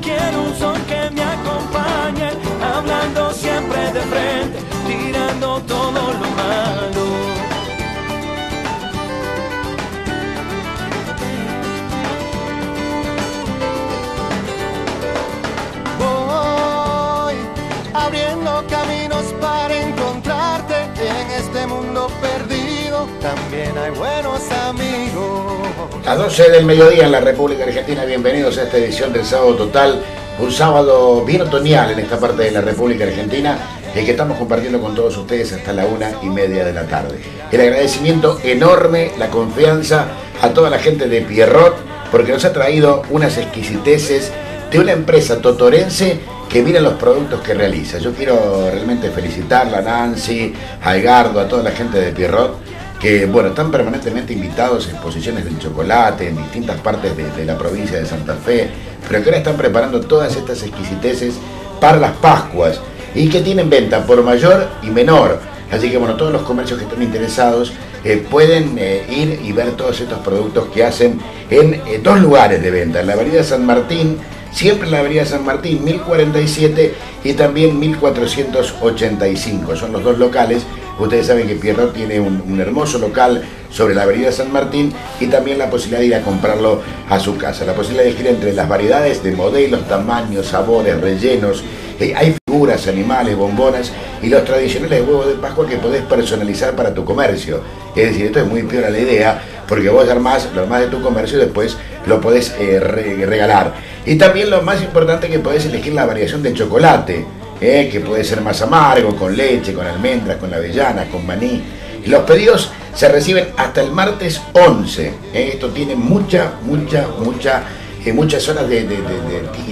quiero un son que me acompañe, hablando siempre de frente, tirando todo lo malo. Voy abriendo caminos para encontrarte en este mundo perdido. También hay buenos A 12 del mediodía en la República Argentina, bienvenidos a esta edición del Sábado Total, un sábado bien otoñal en esta parte de la República Argentina, el que estamos compartiendo con todos ustedes hasta la una y media de la tarde. El agradecimiento enorme, la confianza a toda la gente de Pierrot, porque nos ha traído unas exquisiteces de una empresa totorense que mira los productos que realiza. Yo quiero realmente felicitarla a Nancy, a Edgardo, a toda la gente de Pierrot, que bueno, están permanentemente invitados a exposiciones del chocolate en distintas partes de, de la provincia de Santa Fe, pero que ahora están preparando todas estas exquisiteces para las Pascuas y que tienen venta por mayor y menor. Así que bueno, todos los comercios que estén interesados eh, pueden eh, ir y ver todos estos productos que hacen en eh, dos lugares de venta, en la Avenida San Martín, siempre en la Avenida San Martín 1047 y también 1485. Son los dos locales. Ustedes saben que Pierrot tiene un, hermoso local sobre la Avenida San Martín y también la posibilidad de ir a comprarlo a su casa. La posibilidad de elegir entre las variedades de modelos, tamaños, sabores, rellenos. Eh, hay figuras, animales, bombonas y los tradicionales huevos de Pascua que podés personalizar para tu comercio. Es decir, esto es muy peor la idea porque vos armás lo más de tu comercio después lo podés eh, re- regalar. Y también lo más importante que podés elegir la variación de chocolate, eh, que puede ser más amargo, con leche, con almendras, con avellanas, con maní. Los pedidos se reciben hasta el martes 11. eh, Esto tiene mucha, mucha, mucha, muchas horas de,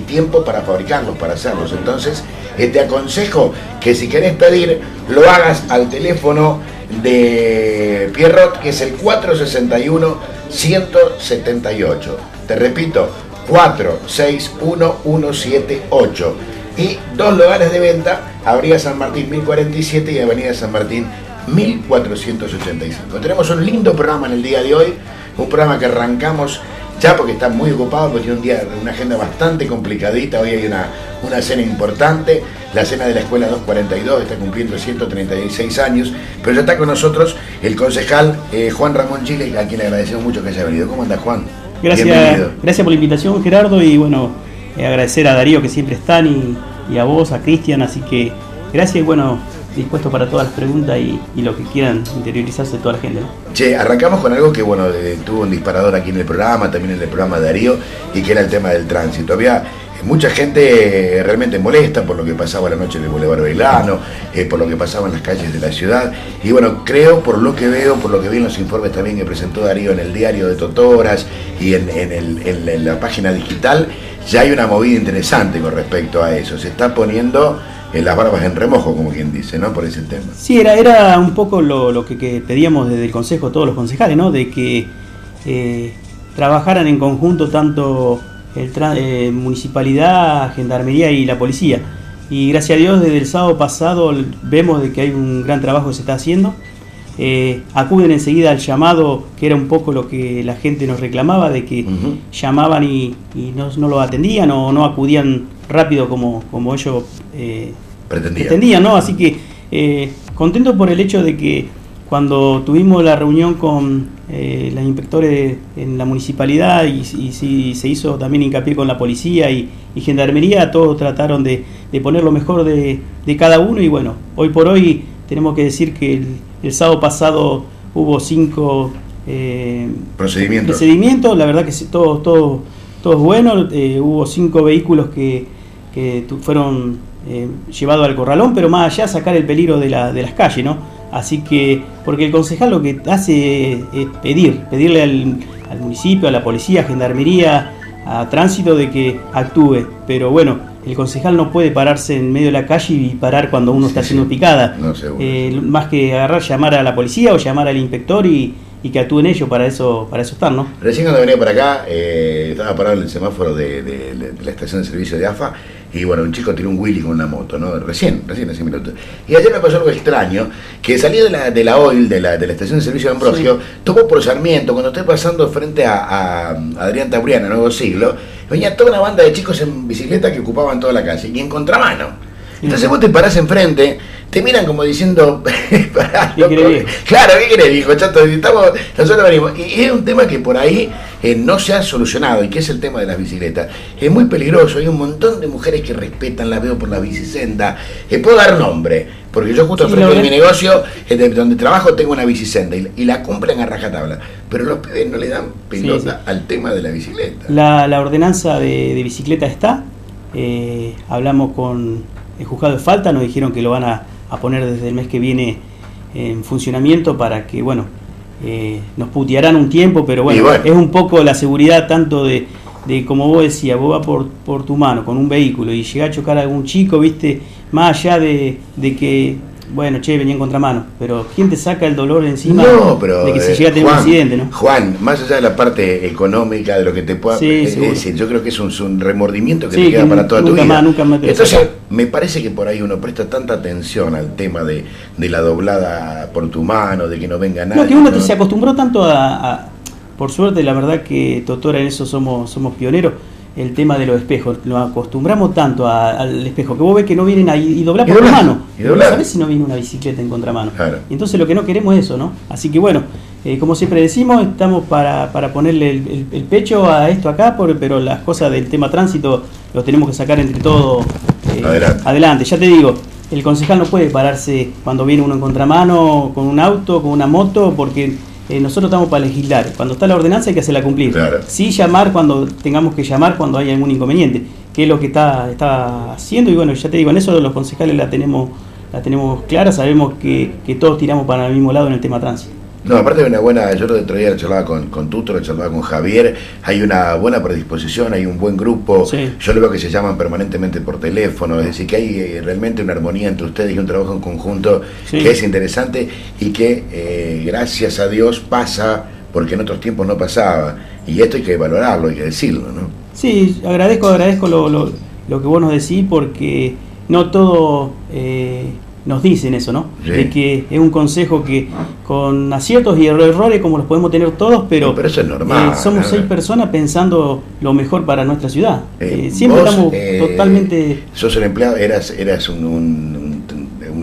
tiempo para fabricarlos, para hacerlos. Entonces, te aconsejo que si querés pedir, lo hagas al teléfono de Pierrot, que es el 461-178. Te repito, 461-178. Y dos lugares de venta, Avenida San Martín 1047 y Avenida San Martín 1485. Tenemos un lindo programa en el día de hoy, un programa que arrancamos ya porque está muy ocupado, porque tiene un día, una agenda bastante complicadita, hoy hay una, una cena importante, la cena de la Escuela 242 está cumpliendo 136 años, pero ya está con nosotros el concejal eh, Juan Ramón Chile, a quien le agradecemos mucho que haya venido. ¿Cómo anda Juan? Gracias, Bienvenido. gracias por la invitación, Gerardo, y bueno, eh, agradecer a Darío que siempre están y, y a vos, a Cristian, así que gracias y bueno, dispuesto para todas las preguntas y, lo que quieran interiorizarse toda la gente. Che, arrancamos con algo que bueno, tuvo un disparador aquí en el programa, también en el programa de Darío, y que era el tema del tránsito. Había eh, mucha gente eh, realmente molesta por lo que pasaba la noche en el Boulevard Bailano, eh, por lo que pasaba en las calles de la ciudad. Y bueno, creo, por lo que veo, por lo que vi en los informes también que presentó Darío en el diario de Totoras y en la página digital, ya hay una movida interesante con respecto a eso. Se está poniendo eh, las barbas en remojo, como quien dice, ¿no? Por ese tema. Sí, era, era un poco lo, lo que, que pedíamos desde el Consejo, todos los concejales, ¿no? De que eh, trabajaran en conjunto tanto el eh, municipalidad, gendarmería y la policía. Y gracias a Dios, desde el sábado pasado vemos de que hay un gran trabajo que se está haciendo. Eh, acuden enseguida al llamado, que era un poco lo que la gente nos reclamaba, de que llamaban y, y no, no lo atendían o no acudían rápido como, como ellos eh, Pretendía. pretendían, ¿no? Así que eh, contento por el hecho de que cuando tuvimos la reunión con eh, los inspectores en la municipalidad y, y se hizo también hincapié con la policía y, y gendarmería, todos trataron de, de poner lo mejor de, de cada uno y bueno, hoy por hoy tenemos que decir que el, el sábado pasado hubo cinco eh, Procedimiento. procedimientos, la verdad que todo, todo, todo es bueno, eh, hubo cinco vehículos que, que fueron eh, llevados al corralón, pero más allá sacar el peligro de, la- de las calles, ¿no? Así que, porque el concejal lo que hace es pedir, pedirle al, al municipio, a la policía, a gendarmería, a tránsito de que actúe, pero bueno, el concejal no puede pararse en medio de la calle y parar cuando uno está sí. picada. No. Eh, más que agarrar, llamar a la policía o llamar al inspector y, y que actúen ellos, para eso, para eso están, ¿no? Recién cuando venía para acá, eh, estaba parado en el semáforo de, de- de la estación de servicio de AFA y bueno, un chico tiró un Willy con una moto, ¿no? Recién, recién hace minutos. Y ayer me pasó algo extraño, que salí de la, de la OIL, de la, de la estación de servicio de Ambrosio, tomó por Sarmiento, cuando estoy pasando frente a, a Adrián Tabriana, Nuevo Siglo, venía toda una banda de chicos en bicicleta que ocupaban toda la calle y en contramano. Entonces vos te parás enfrente, te miran como diciendo, ¿Qué loco". querés, viejo? claro, ¿qué querés, viejo? Chato, estamos, nosotros venimos. Y es un tema que por ahí eh, no se ha solucionado y que es el tema de las bicicletas. Es muy peligroso, hay un montón de mujeres que respetan, la veo por la bicisenda. Eh, puedo dar nombre, porque yo justo frente de mi negocio, eh, de- donde trabajo, tengo una bicisenda y, y la cumplen a rajatabla. Pero los pibes no le dan pelota sí. al tema de la bicicleta. La, la ordenanza de, de bicicleta está. eh, hablamos con el juzgado de falta, nos dijeron que lo van a, a poner desde el mes que viene en funcionamiento para que, bueno, eh, nos putearán un tiempo, pero bueno, es un poco la seguridad tanto de, de como vos decías, vos vas por, por tu mano con un vehículo y llega a chocar a algún chico, viste, más allá de, de que, bueno, che, venía en contramano, pero ¿quién te saca el dolor encima No, pero de que se eh, llega a tener Juan, un accidente, no? Juan, más allá de la parte económica, de lo que te pueda... Sí, es seguro. decir, yo creo que es un, es un remordimiento que Sí, te queda que para toda tu vida. más, nunca más te Entonces, me parece que por ahí uno presta tanta atención al tema de, de la doblada por tu mano, de que no venga nadie. No, que uno ¿no? se acostumbró tanto a, a- Por suerte, la verdad que Totora en eso somos, somos pioneros. El tema de los espejos. Nos acostumbramos tanto a- al espejo que vos ves que no vienen ahí y doblar Y por doblás, mano. y No doblás. sabés si no viene una bicicleta en contramano. Claro. Entonces lo que no queremos es eso, ¿no? Así que bueno, eh, como siempre decimos, estamos para, para ponerle el, el- el pecho a esto acá, por- pero las cosas del tema tránsito lo tenemos que sacar entre todos eh, Adelante. adelante. Ya te digo, el concejal no puede pararse cuando viene uno en contramano con un auto, con una moto, porque eh, nosotros estamos para legislar. Cuando está la ordenanza hay que hacerla cumplir. Claro. Sí llamar cuando tengamos que llamar cuando hay algún inconveniente, que es lo que está, está haciendo. Y bueno, ya te digo, en eso los concejales la tenemos, la tenemos clara, sabemos que, que todos tiramos para el mismo lado en el tema tránsito. No, aparte de una buena, yo el otro día lo charlaba con, con Tuto, lo charlaba con Javier, hay una buena predisposición, hay un buen grupo, Sí. yo lo veo que se llaman permanentemente por teléfono, es decir, que hay eh, realmente una armonía entre ustedes y un trabajo en conjunto Sí. que es interesante y que eh, gracias a Dios pasa porque en otros tiempos no pasaba y esto hay que valorarlo, hay que decirlo, ¿no? Sí, agradezco, agradezco lo, lo- lo que vos nos decís porque no todo eh, nos dicen eso, ¿no? Sí. De que es un consejo que con aciertos y errores como los podemos tener todos, pero, pero eso es normal, eh, somos seis personas pensando lo mejor para nuestra ciudad. Eh, Eh, siempre vos, estamos totalmente... Sos el empleado, eras, eras un, un,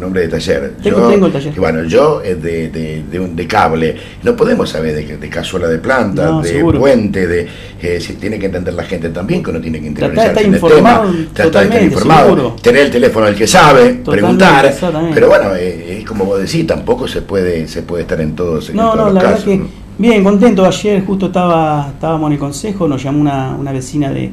hombre de taller. Tengo- tengo el taller. Bueno, yo eh, de, de, de, un- de cable. No podemos saber de, de cazuela de planta, No, de seguro. puente, de eh, si tiene que entender la gente también que uno tiene que interiorizarse estar en el informado tema, tratar de estar informado, seguro. tener el teléfono al que sabe, Totalmente, preguntar. Pero bueno, eh, es como vos decís, tampoco se puede, se puede estar en todos, en No, todos no, los la casos. verdad que bien, contento. Ayer justo estaba estábamos en el consejo, nos llamó una, una vecina de,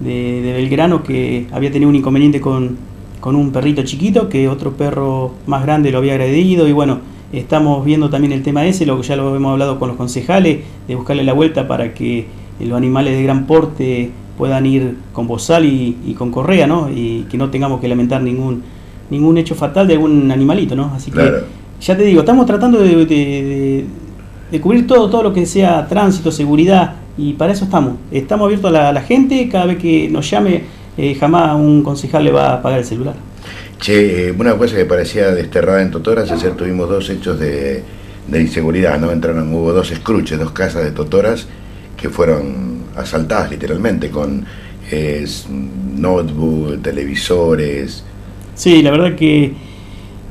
de, de Belgrano que había tenido un inconveniente con, con un perrito chiquito, que otro perro más grande lo había agredido y bueno, estamos viendo también el tema ese, lo que ya lo hemos hablado con los concejales, de buscarle la vuelta para que los animales de gran porte puedan ir con bozal y, y con correa, ¿no? Y que no tengamos que lamentar ningún ningún hecho fatal de algún animalito, ¿no? Así Claro. que ya te digo, estamos tratando de, de- de- de cubrir todo, todo lo que sea tránsito, seguridad, y para eso estamos. Estamos abiertos a la, a la gente, cada vez que nos llame, eh, jamás un concejal le va a pagar el celular. Che, eh, una cosa que parecía desterrada en Totoras, ayer tuvimos dos hechos de, de inseguridad, ¿no? Entraron, hubo dos escruches, dos casas de Totoras que fueron asaltadas literalmente con eh, notebook, televisores. Sí, la verdad que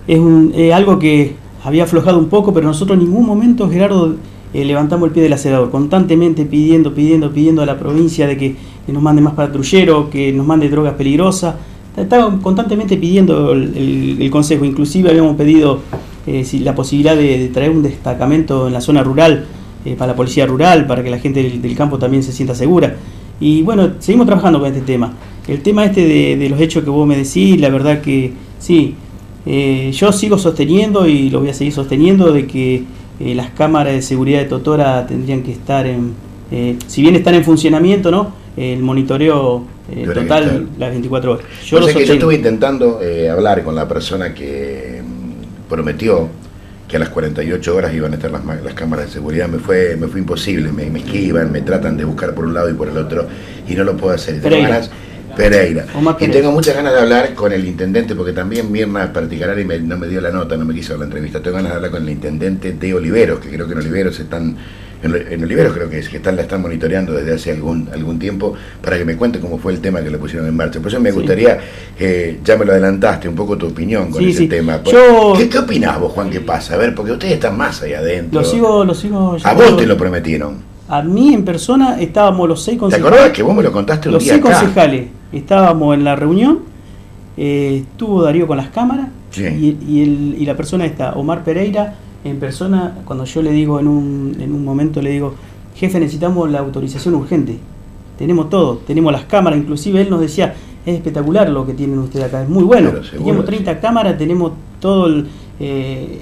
es un- eh, algo que había aflojado un poco, pero nosotros en ningún momento, Gerardo, eh, levantamos el pie del acelerador, constantemente pidiendo, pidiendo, pidiendo a la provincia de que, que nos mande más patrulleros, que nos mande drogas peligrosas. Estaba constantemente pidiendo el, consejo, inclusive habíamos pedido eh, la posibilidad de, traer un destacamento en la zona rural, eh, para la policía rural, para que la gente del, campo también se sienta segura. Y bueno, seguimos trabajando con este tema. El tema este de, los hechos que vos me decís, la verdad que sí, eh, yo sigo sosteniendo y lo voy a seguir sosteniendo de que las cámaras de seguridad de Totora tendrían que estar en, si bien están en funcionamiento, ¿no? El monitoreo eh, total las 24 horas. Yo, lo sé que yo estuve intentando eh, hablar con la persona que mm, prometió que a las 48 horas iban a estar las, las cámaras de seguridad. Me fue, me fue imposible, me, me esquivan, me tratan de buscar por un lado y por el otro y no lo puedo hacer. Y tengo Pereira. ganas- Pereira. Y Pereira. tengo muchas ganas de hablar con el intendente, porque también Mirna Particarari me, no me dio la nota, no me quiso la entrevista. Tengo ganas de hablar con el intendente de Oliveros, que creo que en Oliveros están en, en Oliveros creo que es, que están, la están monitoreando desde hace algún, algún tiempo, para que me cuente cómo fue el tema que le pusieron en marcha. Por eso me Sí. gustaría, eh, ya me lo adelantaste, un poco tu opinión con Sí, ese sí. tema. Yo- ¿Qué, ¿Qué opinás vos, Juan, que pasa? A ver, porque ustedes están más ahí adentro. Lo sigo, lo sigo. A vos te lo prometieron. A mí en persona estábamos los seis ¿Te concejales. acordás que vos me lo contaste un Los día seis acá? concejales estábamos en la reunión, eh, estuvo Darío con las cámaras Sí. y, y el- y la persona está, Omar Pereira, en persona, cuando yo le digo en un, en un momento, le digo, jefe, necesitamos la autorización urgente. Tenemos todo, tenemos las cámaras, inclusive él nos decía, es espectacular lo que tienen ustedes acá, es muy bueno. Seguro, tenemos 30 cámaras, tenemos todo el... eh,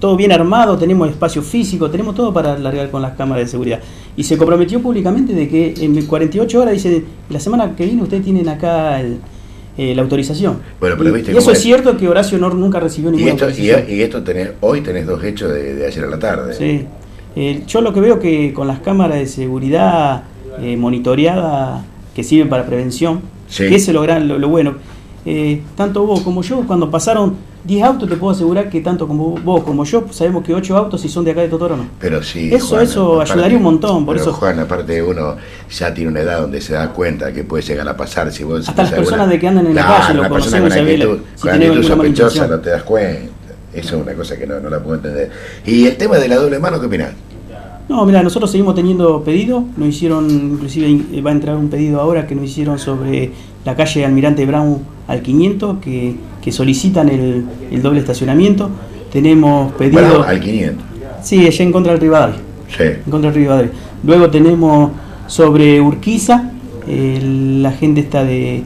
todo bien armado, tenemos espacio físico, tenemos todo para largar con las cámaras de seguridad. Y se comprometió públicamente de que en 48 horas, dice, la semana que viene ustedes tienen acá el, eh, la autorización. Bueno, pero y, viste y eso es es. cierto que Horacio Nor nunca recibió Y ninguna esto, y, autorización. y esto tenés, hoy tenés dos hechos de, de ayer a la tarde. Sí. Eh, yo lo que veo que con las cámaras de seguridad eh, monitoreadas que sirven para prevención, Sí. que ese es lo, gran- lo, lo bueno. Eh, tanto vos como yo, cuando pasaron 10 autos, te puedo asegurar que tanto como vos como yo, sabemos que 8 autos si son de acá de Totoro no. Pero sí. Eso- eso ayudaría un montón, por pero, eso- Juan, aparte uno ya tiene una edad donde se da cuenta que puede llegar a pasar. Si vos Hasta las personas alguna- de que andan en la calle, lo conocemos, ve la- si sospechosa no te das cuenta. Eso es una cosa que no, no la puedo entender. Y el tema de la doble mano, ¿qué opinás? No, mira, nosotros seguimos teniendo pedido, nos hicieron, inclusive in- va a entrar un pedido ahora que nos hicieron sobre la calle Almirante Brown al 500, que, que solicitan el, el doble estacionamiento. Tenemos pedido... Bueno, al 500. Sí, allá en contra del Rivadavia. Sí. En contra del Rivadavia. Luego tenemos sobre Urquiza, el- la gente está de,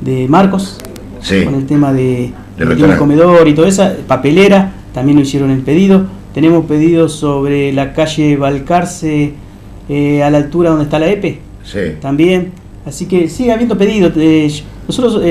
de Marcos, Sí. con el tema de, restaurante. comedor y todo eso, papelera, también nos hicieron el pedido. Tenemos pedidos sobre la calle Balcarce eh, a la altura donde está la EPE, Sí. también. Así que sigue habiendo pedidos. eh, nosotros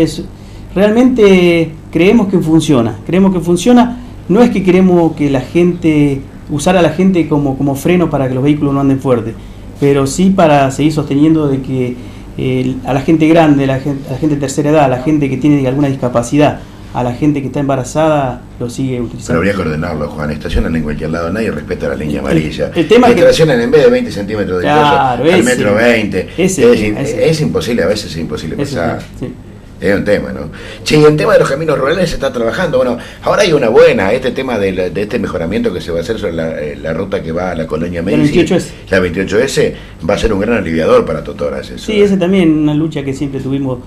realmente creemos que funciona. Creemos que funciona. No es que queremos que la gente, usar a la gente como, como freno para que los vehículos no anden fuerte, pero sí para seguir sosteniendo de que eh, a la gente grande, la gente, a la gente de tercera edad, a la gente que tiene alguna discapacidad, a la gente que está embarazada, lo sigue Pero utilizando. habría que ordenarlo, Juan. Estacionan en cualquier lado, nadie respeta la línea amarilla. el tema es que- Estacionan en vez de 20 centímetros de Claro, coso, al ese. metro 20. Ese, es, ese. imposible, a veces es imposible Ese, pasar. sí. Es un tema, ¿no? Che, y el tema de los caminos rurales se está trabajando. Bueno, ahora hay una buena, este tema de, la- de este mejoramiento que se va a hacer sobre la, eh, la ruta que va a la colonia La Medici. 28S. La 28S va a ser un gran aliviador para Totoras. Eso. Sí, ese también una lucha que siempre tuvimos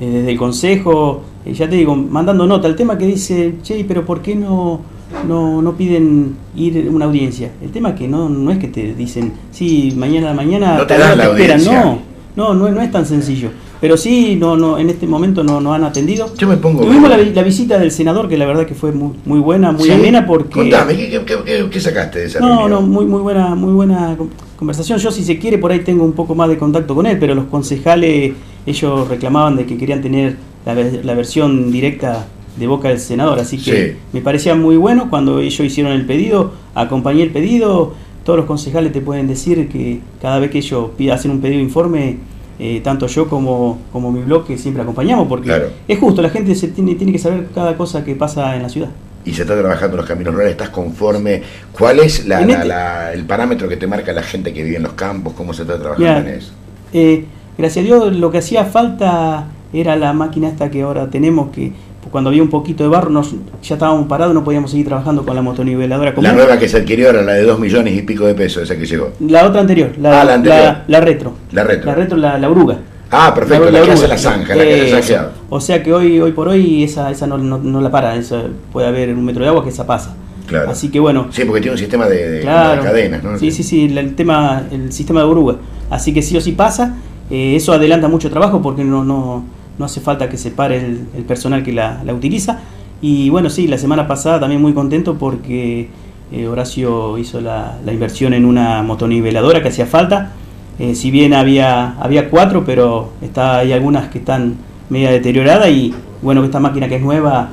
eh, desde el Consejo, eh, ya te digo, mandando nota. El tema que dice, che, pero ¿por qué no, no, no piden ir a una audiencia? El tema es que no, no es que te dicen, sí, mañana a la mañana No te dan la esperan. audiencia. No, no, no, es- no es tan sencillo. Pero sí, no, no, en este momento no nos han atendido. Yo me pongo. Tuvimos la, la visita del senador, que la verdad que fue muy, muy buena, muy Sí. amena, porque... Contame, ¿qué, qué, qué- sacaste de esa No, reunión? no, muy, muy buena, muy buena con- conversación. Yo, si se quiere, por ahí tengo un poco más de contacto con él, pero los concejales, ellos reclamaban de que querían tener la, la versión directa de boca del senador, así que Sí. me parecía muy bueno cuando ellos hicieron el pedido, acompañé el pedido, todos los concejales te pueden decir que cada vez que ellos hacen un pedido de informe, eh, tanto yo como, como mi bloque siempre acompañamos, porque Claro. es justo, la gente se tiene, tiene que saber cada cosa que pasa en la ciudad. y se está trabajando en los caminos rurales, ¿estás conforme? ¿Cuál es la- En la- este- la- el parámetro que te marca la gente que vive en los campos? ¿Cómo se está trabajando en eso? Eh, gracias a Dios lo que hacía falta era la máquina esta que ahora tenemos, que cuando había un poquito de barro nos, ya estábamos parados, no podíamos seguir trabajando con la motoniveladora común. La nueva que se adquirió era la de 2 millones y pico de pesos, esa que llegó. La otra anterior, la, Ah, la anterior. la- la retro. La retro. La retro, la, la oruga. Ah, perfecto, la, que hace la zanja, la que hace. O sea que hoy hoy por hoy esa, esa no, no- no la para, esa, puede haber un metro de agua que esa pasa. Claro. Así que bueno, Sí, porque tiene un sistema de, de- Claro. de cadenas, ¿no? Sí, sí, sí, el tema, el sistema de oruga. Así que sí o sí pasa. Eh, eso adelanta mucho trabajo porque no, no, no hace falta que se pare el, el personal que la, la utiliza. Y bueno, sí, la semana pasada también muy contento porque eh, Horacio hizo la, la inversión en una motoniveladora que hacía falta. Eh, si bien había, había cuatro, pero está, hay algunas que están media deterioradas y bueno, esta máquina que es nueva,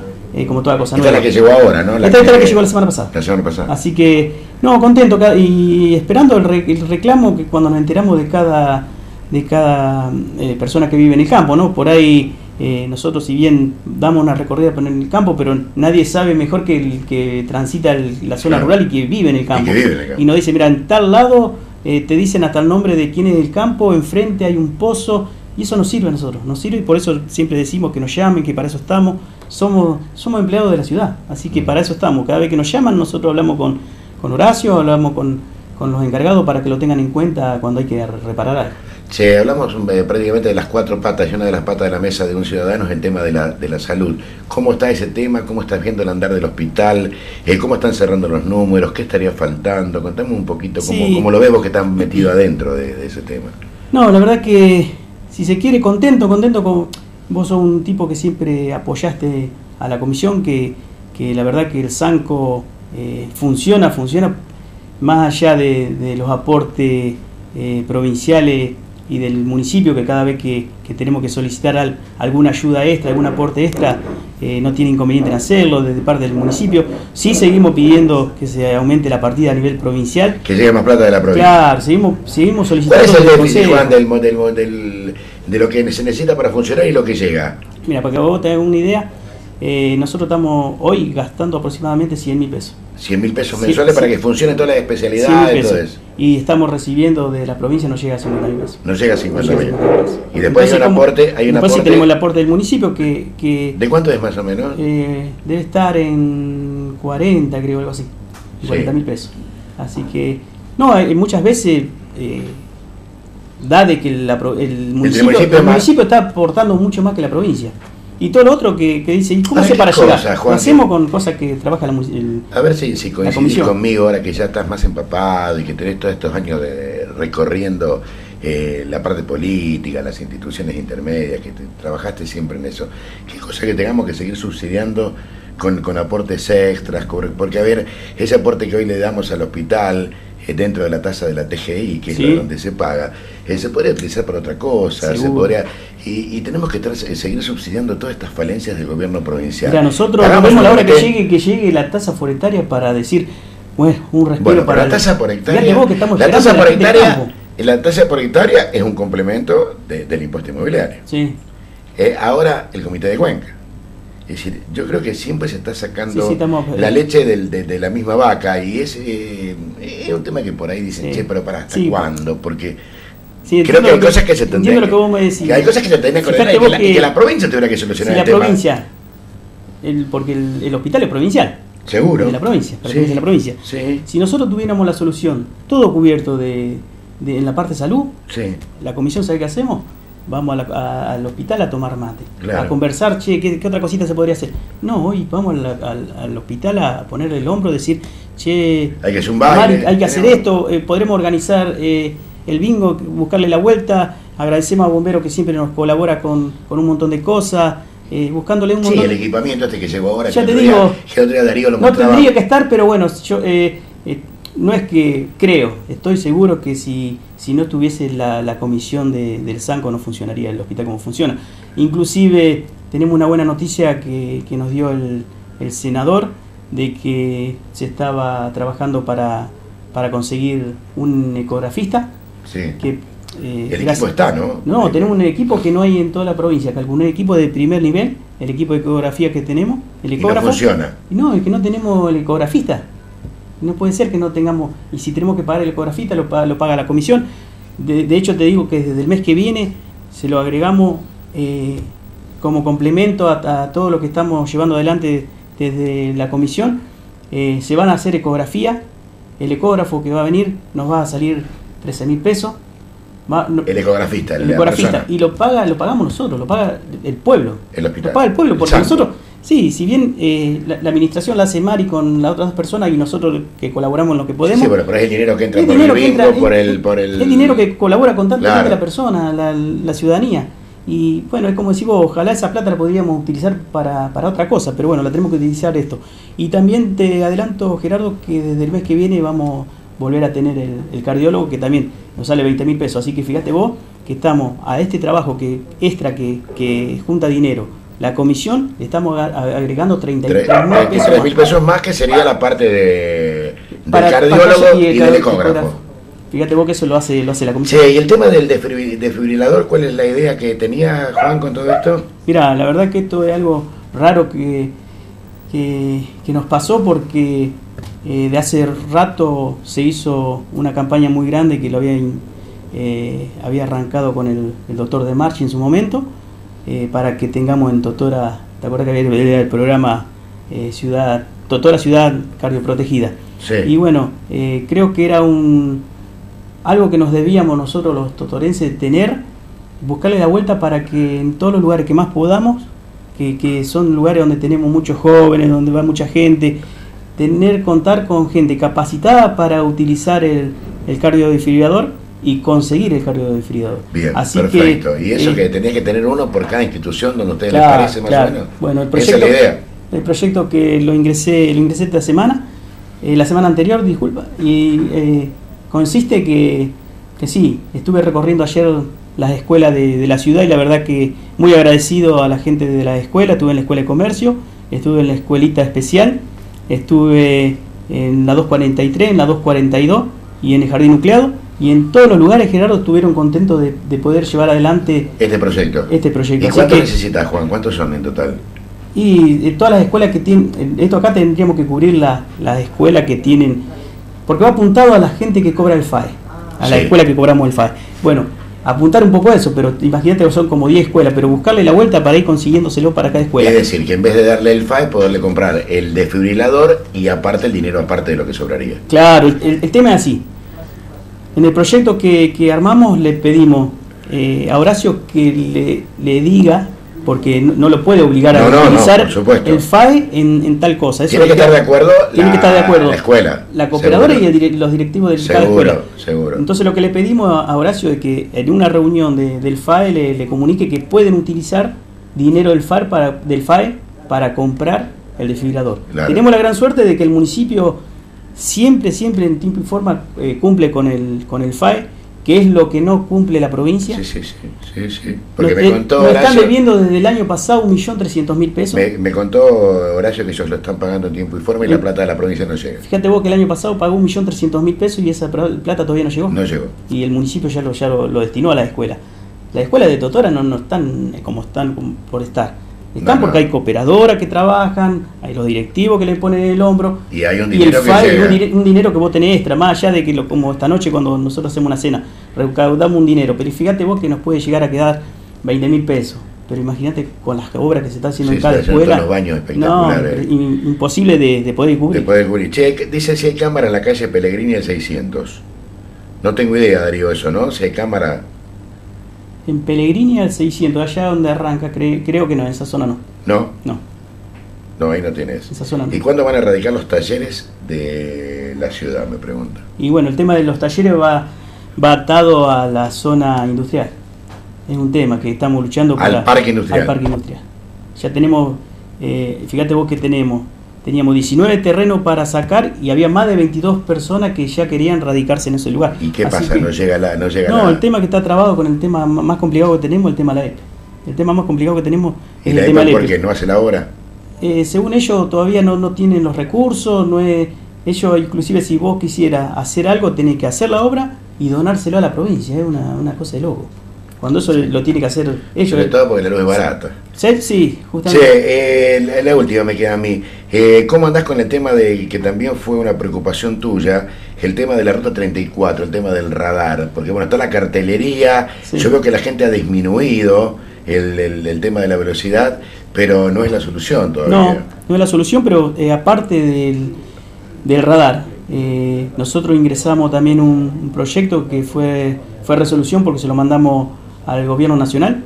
como toda cosa Esta es nueva. la que llegó ahora, ¿no? Esta esta es la que llegó la semana pasada. La semana pasada. Así que, no, contento y esperando el, re- el reclamo que cuando nos enteramos de cada, de cada eh, persona que vive en el campo, ¿no? Por ahí eh, nosotros si bien damos una recorrida por el campo, pero nadie sabe mejor que el que transita el- la zona Claro. rural y que vive en el campo. que vive en el campo. Y nos dice, mira, en tal lado eh, te dicen hasta el nombre de quién es el campo, enfrente hay un pozo, y eso nos sirve a nosotros, nos sirve y por eso siempre decimos que nos llamen, que para eso estamos, somos, somos empleados de la ciudad, así que para eso estamos, cada vez que nos llaman nosotros hablamos con, con Horacio, hablamos con, con los encargados para que lo tengan en cuenta cuando hay que reparar algo. Che, hablamos eh, prácticamente de las cuatro patas y una de las patas de la mesa de un ciudadano es el tema de la, de la salud. ¿Cómo está ese tema? ¿Cómo estás viendo el andar del hospital? Eh, ¿Cómo están cerrando los números? ¿Qué estaría faltando? Contame un poquito cómo, Sí. cómo lo ves vos que estás metido adentro de, de ese tema. No, la verdad que si se quiere contento, contento con vos sos un tipo que siempre apoyaste a la comisión, que, que la verdad que el Sanco eh, funciona, funciona más allá de, de los aportes provinciales y del municipio, que cada vez que, que tenemos que solicitar al- alguna ayuda extra, algún aporte extra, eh, no tiene inconveniente en hacerlo desde parte del municipio. Sí seguimos pidiendo que se aumente la partida a nivel provincial. Que llegue más plata de la provincia. Claro, seguimos, seguimos ¿Cuál solicitando es el déficit. Juan, del, del, del- de lo que se necesita para funcionar y lo que llega? Mira, para que vos te hagas una idea, eh, nosotros estamos hoy gastando aproximadamente 100 mil pesos. 100 mil pesos Sí, mensuales para sí. que funcionen todas las 100 especialidades y todo pesos. eso. Y estamos recibiendo de la provincia, no llega a 50 mil pesos. No llega a No 50 llega a mil. 50 pesos. Y después hay un como- aporte, hay un después aporte- tenemos el aporte del municipio que, que ¿De cuánto es más o menos? eh, debe estar en 40, creo, algo así. Sí. 40 mil pesos. Así que, no, hay- muchas veces, eh, da de que la pro- el, municipio, municipio el municipio está aportando mucho más que la provincia. Y todo lo otro que, que dice, ¿y cómo ¿qué para llegar? cosa, Lo Juan? hacemos con cosas que trabaja la, el, A ver si, si coincidís conmigo ahora que ya estás más empapado y que tenés todos estos años de recorriendo eh, la parte política, las instituciones intermedias, que te- trabajaste siempre en eso. ¿Qué cosa que tengamos que seguir subsidiando con, con aportes extras? Porque, a ver, ese aporte que hoy le damos al hospital eh, dentro de la tasa de la TGI, que Sí. es donde se paga, eh, se podría utilizar para otra cosa, se Seguro. podría... Y, y tenemos que estar- eh, seguir subsidiando todas estas falencias del gobierno provincial. Mira, nosotros vemos la hora que llegue, que llegue la tasa forestaria para decir, bueno, un respiro Bueno, para la tasa por hectárea, que estamos la tasa por hectárea, la tasa por hectárea es un complemento de- del impuesto inmobiliario. Sí, Eh, ahora el comité de Cuenca. Es decir, yo creo que siempre se está sacando Sí, sí, estamos- la leche del- de, de la misma vaca y es, eh, es un tema que por ahí dicen, Sí. che, pero para hasta cuándo, porque sí, creo que hay cosas que se tendrían Entiendo lo que vos me decís. que hay cosas que se tendrían que que, la, que la provincia tuviera que si solucionar la el tema. provincia, el, porque el, el hospital es provincial, Seguro. de la provincia, Sí. a la provincia. Sí, Si nosotros tuviéramos la solución, todo cubierto de, de- en la parte de salud, sí. la comisión sabe qué hacemos, vamos a la- a- al hospital a tomar mate, Claro. a conversar, che, ¿qué, qué otra cosita se podría hacer? No, hoy vamos al, al- al hospital a ponerle el hombro, decir, che, Hay que hacer un baile. Mari, hay que hacer tenemos- esto, eh, podremos organizar eh, el bingo, buscarle la vuelta, agradecemos a Bombero que siempre nos colabora con, con un montón de cosas, eh, buscándole un Sí, montón el equipamiento este que llegó ahora. Ya que te otro día- digo, que otro día Darío lo No mostraba. tendría que estar, pero bueno, yo eh, eh, no es que creo, estoy seguro que si, si no estuviese la, la comisión de- del SANCO no funcionaría el hospital como funciona. Inclusive tenemos una buena noticia que, que nos dio el, el senador de que se estaba trabajando para, para conseguir un ecografista Sí. que eh, El equipo está, ¿no? no, tenemos un equipo que no hay en toda la provincia, calculé un equipo de primer nivel, el equipo de ecografía que tenemos, el Y no ecógrafo. funciona. No, es que no tenemos el ecografista. No puede ser que no tengamos, y si tenemos que pagar el ecografista, lo paga, lo paga la comisión. De, de hecho, te digo que desde el mes que viene se lo agregamos eh, como complemento a, a todo lo que estamos llevando adelante desde la comisión. Eh, se van a hacer ecografía. El ecógrafo que va a venir nos va a salir 13 mil pesos. Va- no- El ecografista, el la ecografista. persona. Y lo paga, lo pagamos nosotros, lo paga el pueblo. El hospital. Lo paga el pueblo, porque nosotros, sí, si bien eh, la, la administración la hace Mari con las otras dos personas y nosotros que colaboramos en lo que podemos. Sí, pero, pero es el dinero que entra es por dinero el que bingo, entra, por es- el, por el... es dinero que colabora constantemente Claro. la persona, la, la ciudadanía. Y bueno, es como decir, ojalá esa plata la podríamos utilizar para, para otra cosa, pero bueno, la tenemos que utilizar esto. Y también te adelanto, Gerardo, que desde el mes que viene vamos volver a tener el, el cardiólogo, que también nos sale 20 mil pesos. Así que fíjate vos que estamos a este trabajo que extra que, que junta dinero, la comisión, le estamos agregando 33 mil pesos. 33 mil más. pesos más que sería la parte de, Para- cardiólogo para- y, el del ecógrafo. Fíjate vos que eso lo hace, lo hace la Sí, comisión. y el tema del desfibri- desfibrilador, ¿cuál es la idea que tenía Juan con todo esto? Mira, la verdad que esto es algo raro que, que, que nos pasó porque eh, de hace rato se hizo una campaña muy grande que lo había, eh, había arrancado con el, el doctor de Marchi en su momento eh, para que tengamos en Totora, ¿te acuerdas que había el, programa Ciudad, Totora Ciudad Cardioprotegida? Sí. Y bueno, creo que era un algo que nos debíamos nosotros los totorenses tener, buscarle la vuelta para que en todos los lugares que más podamos, que, que son lugares donde tenemos muchos jóvenes, donde va mucha gente, tener, contar con gente capacitada para utilizar el, el cardiodesfibrilador y conseguir el cardiodesfibrilador. Bien, Así perfecto. que, y eso eh, que tenía que tener uno por cada institución donde a ustedes Claro, les parece más claro. o menos. Bueno, el Esa es proyecto, la idea. el proyecto que lo ingresé, lo ingresé esta semana, eh, la semana anterior, disculpa, y eh, consiste que, que sí, estuve recorriendo ayer las escuelas de, de la ciudad y la verdad que muy agradecido a la gente de la escuela, estuve en la escuela de comercio, estuve en la escuelita especial, estuve en la 243, en la 242 y en el jardín nucleado. Y en todos los lugares, Gerardo, estuvieron contentos de, de poder llevar adelante Este proyecto. este proyecto. ¿Y cuánto necesitas, Juan? ¿Cuántos son en total? y de todas las escuelas que tienen, esto acá tendríamos que cubrir la- las escuelas que tienen, porque va apuntado a la gente que cobra el FAE, a la escuela que cobramos el FAE. Bueno, apuntar un poco a eso, pero imagínate que son como 10 escuelas, pero buscarle la vuelta para ir consiguiéndoselo para cada escuela. Es decir, que en vez de darle el FAE, poderle comprar el desfibrilador y aparte el dinero aparte de lo que sobraría. Claro, el, el- tema es así. En el proyecto que, que armamos le pedimos eh, a Horacio que le, le diga, porque no, no lo puede obligar a No, no, no, utilizar el FAE en, en tal cosa. Eso Tiene que estar de acuerdo tiene que la- estar de acuerdo la escuela, la cooperadora seguro. y dire- los directivos de cada escuela. Seguro, seguro. Entonces lo que le pedimos a a Horacio es que en una reunión de- del FAE le, le comunique que pueden utilizar dinero del FAE para, del FAE para comprar el desfibrilador. Claro. Tenemos la gran suerte de que el municipio siempre, siempre en tiempo y forma eh, cumple con el, con el FAE, que es lo que no cumple la provincia. Sí, sí, sí, sí, sí. Porque Nos- me contó nos están debiendo desde el año pasado 1.300.000 pesos. me, me contó Horacio que ellos lo están pagando en tiempo y forma y la plata de la provincia no llega. Fíjate vos que el año pasado pagó 1.300.000 pesos y esa plata todavía no llegó. No llegó. y el municipio ya lo, ya lo, lo destinó a la escuela. Las escuelas de Totora no, no están como están por estar. Están No, porque no. hay cooperadoras que trabajan, hay los directivos que le ponen el hombro. Y hay un y el dinero que FAE, llega. un, dire- un dinero que vos tenés extra, más allá de que lo, como esta noche cuando nosotros hacemos una cena, recaudamos un dinero, pero fíjate vos que nos puede llegar a quedar 20 mil pesos. Pero imagínate con las obras que se está haciendo Sí, en cada están escuela. los baños no, espectaculares. in- imposible de, de poder cubrir. De cubrir. Che, dice si hay cámara en la calle Pellegrini del 600. No tengo idea, Darío, eso, ¿no? Si hay cámara. En Pellegrini al 600, allá donde arranca, cre- creo que no, en esa zona no. No, No, no, ahí no tienes. esa zona no. ¿Y cuándo van a erradicar los talleres de la ciudad, me pregunta? Y bueno, el tema de los talleres va, va atado a la zona industrial. Es un tema que estamos luchando Al parque industrial. al parque industrial. Ya tenemos, eh, fíjate vos que tenemos, teníamos 19 terrenos para sacar y había más de 22 personas que ya querían radicarse en ese lugar. ¿Y qué Así pasa? que- No llega la. No, llega no, la- el tema que está trabado con el tema más complicado que tenemos, el tema de la EP. El tema más complicado que tenemos ¿Y es la el tema EPA del por EPE. qué no hace la obra? Eh, según ellos todavía no, no tienen los recursos, no es, ellos inclusive si vos quisieras hacer algo tenés que hacer la obra y donárselo a la provincia, es una, una cosa de loco. Cuando eso lo tiene que hacer ellos. Sobre todo porque la luz es barata. ¿Sí? Sí, justamente. eh, la, última me queda a mí. Eh, ¿Cómo andás con el tema de que también fue una preocupación tuya, el tema de la ruta 34, el tema del radar? Porque bueno, está la cartelería, Sí. yo veo que la gente ha disminuido el, el- el tema de la velocidad, pero no es la solución no, todavía. no es la solución, pero eh, aparte del, del radar, nosotros ingresamos también un, un proyecto que fue, fue resolución porque se lo mandamos al gobierno nacional,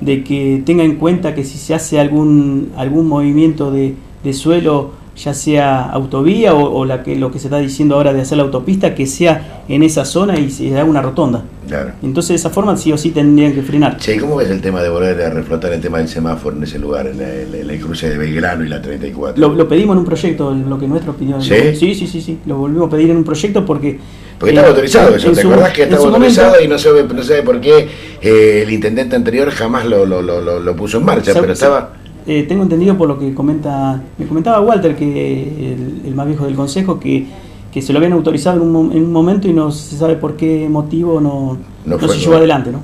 de que tenga en cuenta que si se hace algún, algún movimiento de, de suelo, ya sea autovía o, o la que, lo que se está diciendo ahora de hacer la autopista, que sea en esa zona y se haga una rotonda. Claro. Entonces de esa forma sí o sí tendrían que frenar. Che, ¿cómo ves el tema de volver a reflotar el tema del semáforo en ese lugar, en, la- en el cruce de Belgrano y la 34? Lo, lo pedimos en un proyecto, lo que nuestro pidió. ¿Sí? sí, sí, sí, sí, Lo volvimos a pedir en un proyecto porque... Porque eh, estaba autorizado eso, ¿te su- acordás que estaba autorizado momento- y no sabe, no sabe por qué eh, el intendente anterior jamás lo, lo, lo, puso en marcha, pero estaba... eh, tengo entendido por lo que comenta, me comentaba Walter, que el, el más viejo del consejo, que, que se lo habían autorizado en un, mo- en un momento y no se sabe por qué motivo no, No no fue, se ¿no? llevó adelante, ¿no?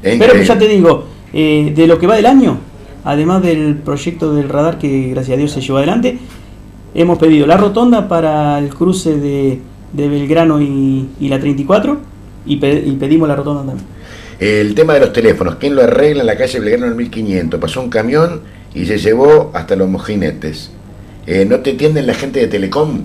Pero increíble. ya te digo, eh, de lo que va del año, además del proyecto del radar que gracias a Dios se llevó adelante, hemos pedido la rotonda para el cruce de, de Belgrano y, y la 34 y, pe- y pedimos la rotonda también. El tema de los teléfonos, ¿quién lo arregla en la calle Belgrano en el 1500? Pasó un camión y se llevó hasta los mojinetes. Eh, ¿No te entienden la gente de Telecom?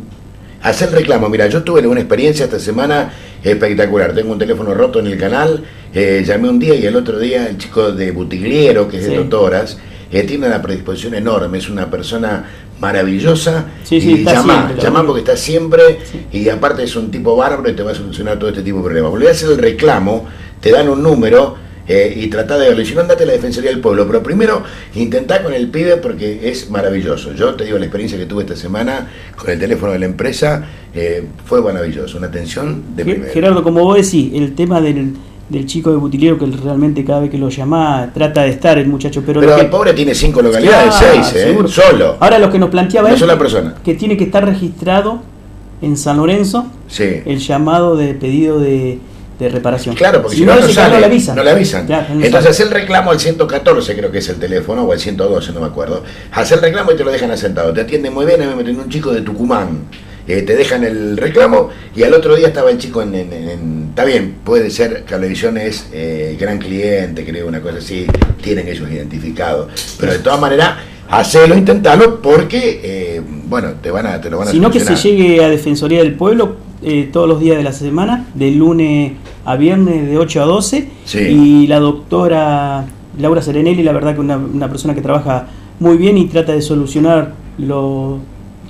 Hacer reclamo. Mira, yo tuve una experiencia esta semana espectacular. Tengo un teléfono roto en el canal. eh, llamé un día y el otro día el chico de Butigliero, que es de. Doctoras, eh, tiene una predisposición enorme. Es una persona maravillosa. Sí, sí, y llama verdad. porque está siempre Sí. y aparte es un tipo bárbaro y te va a solucionar todo este tipo de problemas. Volví a hacer el reclamo, te dan un número eh, y tratá de verlo. Y si no, andate a la Defensoría del Pueblo. Pero primero, intentá con el pibe porque es maravilloso. Yo te digo la experiencia que tuve esta semana con el teléfono de la empresa, eh, fue maravilloso. Una atención de Ge- primera. Gerardo, como vos decís, el tema del, del chico de Butilero que realmente cada vez que lo llama trata de estar el muchacho, pero, Pero que- el pobre tiene cinco localidades, seis, ¿eh? Solo. Ahora lo que nos planteaba persona. que tiene que estar registrado en San Lorenzo Sí. el llamado de pedido de, de reparación. Claro, porque si, no, no, sale, no le avisan. No le avisan. Claro, no Entonces hace el reclamo al 114, creo que es el teléfono, o al 112, no me acuerdo. Hace el reclamo y te lo dejan asentado. Te atienden muy bien, me atendió un chico de Tucumán. Eh, te dejan el reclamo y al otro día estaba el chico en... en- en- está bien, puede ser, Cablevisión es eh, gran cliente, creo, una cosa así, tienen ellos identificado. Pero de todas maneras, hacelo, intentalo, porque, eh, bueno, te, van a, te lo van a Sino que se llegue a Defensoría del Pueblo eh, todos los días de la semana, de lunes a viernes de 8 a 12. Sí. Y la doctora Laura Serenelli, la verdad que una, una persona que trabaja muy bien y trata de solucionar lo-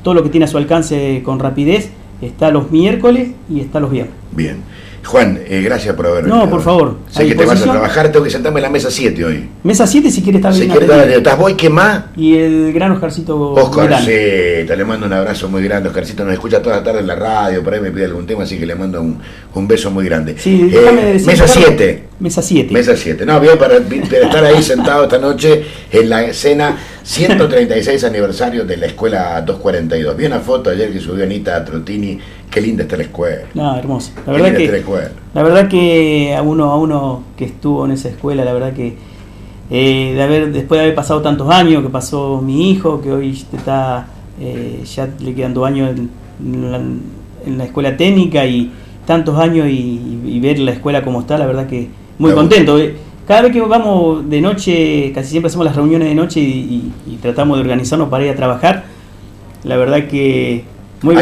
todo lo que tiene a su alcance con rapidez, está los miércoles y está los viernes. Bien. Juan, eh, gracias por haber No, por favor, Sé que te vas a trabaar, tengo que sentarme en la mesa 7 hoy. Mesa 7 si quiere estar Si bien quieres, atendido. dale, ¿estás vos qué más? Y el gran Oscarcito Oscarcito, Verano. le mando un abrazo muy grande. Oscarcito nos escucha toda la tarde en la radio, por ahí me pide algún tema, así que le mando un, un beso muy grande. Sí, Eh, déjame decir, mesa Ricardo, 7. Mesa 7. Mesa 7. No, bien para, para estar ahí sentado esta noche en la escena 136 aniversario de la escuela 242. Vi una foto ayer que subió Anita Trotini. Qué linda está la escuela. No, hermoso. La Qué verdad linda está la que escuela. la verdad que a uno a uno que estuvo en esa escuela, la verdad que eh, de haber después de haber pasado tantos años, que pasó mi hijo, que hoy está eh, ya le quedan dos años en la, en la escuela técnica y tantos años y, y ver la escuela como está, la verdad que muy contento. Eh, Cada vez que vamos de noche, casi siempre hacemos las reuniones de noche y, y- y tratamos de organizarnos para ir a trabajar. La verdad que muy,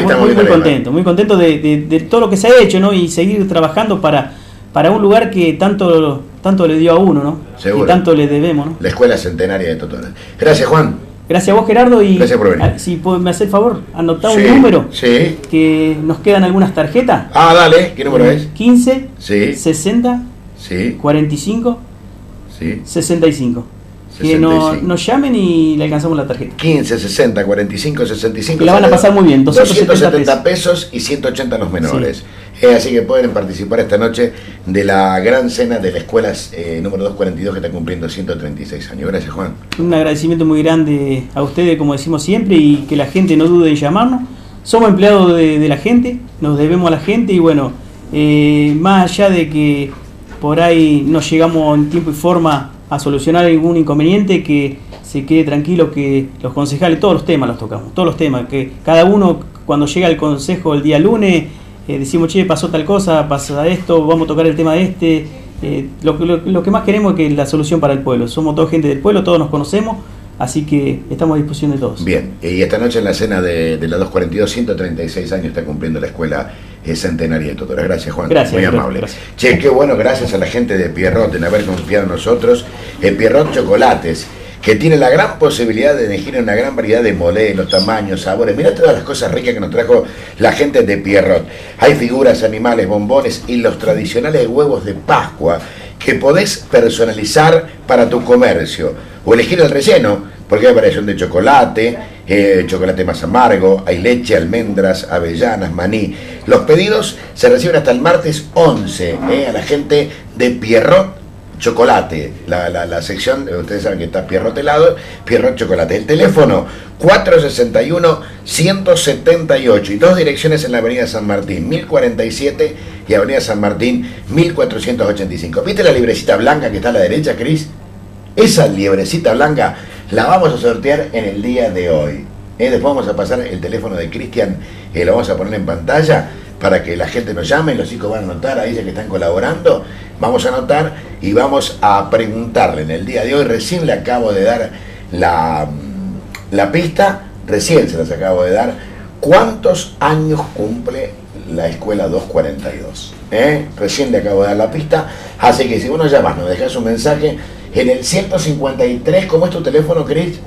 contento, muy contento de, de- de todo lo que se ha hecho, ¿no? Y seguir trabajando para, para un lugar que tanto, tanto le dio a uno, ¿no? Seguro. Y tanto le debemos, ¿no? La escuela centenaria de Totora. Gracias, Juan. Gracias a vos, Gerardo, y Gracias por venir. si me hace el favor, anotá Sí, un número Sí. que nos quedan algunas tarjetas. Ah, dale. ¿Qué número es? 15 Sí. 60 Sí. 45 Sí. 65. Que no- 65. nos llamen y le alcanzamos la tarjeta. 15, 60, 45, 65. Que la van a pasar muy bien, 270 270 pesos y 180 los menores. Eh, así que pueden participar esta noche de la gran cena de la escuela eh, número 242 que está cumpliendo 136 años. Gracias, Juan. Un agradecimiento muy grande a ustedes, como decimos siempre, y que la gente no dude en llamarnos. Somos empleados de, de la gente, nos debemos a la gente y bueno, eh, más allá de que por ahí no llegamos en tiempo y forma a solucionar algún inconveniente, que se quede tranquilo que los concejales, todos los temas los tocamos, todos los temas, que cada uno cuando llega al consejo el día lunes, eh, decimos, che, pasó tal cosa, pasa esto, vamos a tocar el tema de este. Eh, lo, que- más queremos es que la solución para el pueblo. Somos toda gente del pueblo, todos nos conocemos, así que estamos a disposición de todos. Bien, y esta noche en la cena de, de la 242, 136 años está cumpliendo la escuela eh, centenaria de Totora. Gracias, Juan. Gracias, Muy amable. gracias. Che, qué bueno, gracias a la gente de Pierrot en haber confiado en nosotros. En Pierrot Chocolates, que tiene la gran posibilidad de elegir una gran variedad de modelos, tamaños, sabores. Mirá todas las cosas ricas que nos trajo la gente de Pierrot. Hay figuras, animales, bombones y los tradicionales huevos de Pascua que podés personalizar para tu comercio. O elegir el relleno, porque hay variación de chocolate, eh, chocolate más amargo, hay leche, almendras, avellanas, maní. Los pedidos se reciben hasta el martes 11 eh, a la gente de Pierrot chocolate. La, la, la sección, eh, ustedes saben que está Pierrot helado, Pierrot chocolate. El teléfono 461-178 y dos direcciones en la Avenida San Martín, 1047 y Avenida San Martín, 1485. ¿Viste la librecita blanca que está a la derecha, Cris? Esa librecita blanca la vamos a sortear en el día de hoy. Eh, después vamos a pasar el teléfono de Cristian, y lo vamos a poner en pantalla para que la gente nos llame, los chicos van a anotar ahí ya que están colaborando, vamos a anotar y vamos a preguntarle en el día de hoy, recién le acabo de dar la, la pista, recién se las acabo de dar, ¿cuántos años cumple la escuela 242? ¿Eh? Recién le acabo de dar la pista, así que si uno llamas, nos dejas un mensaje en el 153, ¿cómo es tu teléfono, Cris?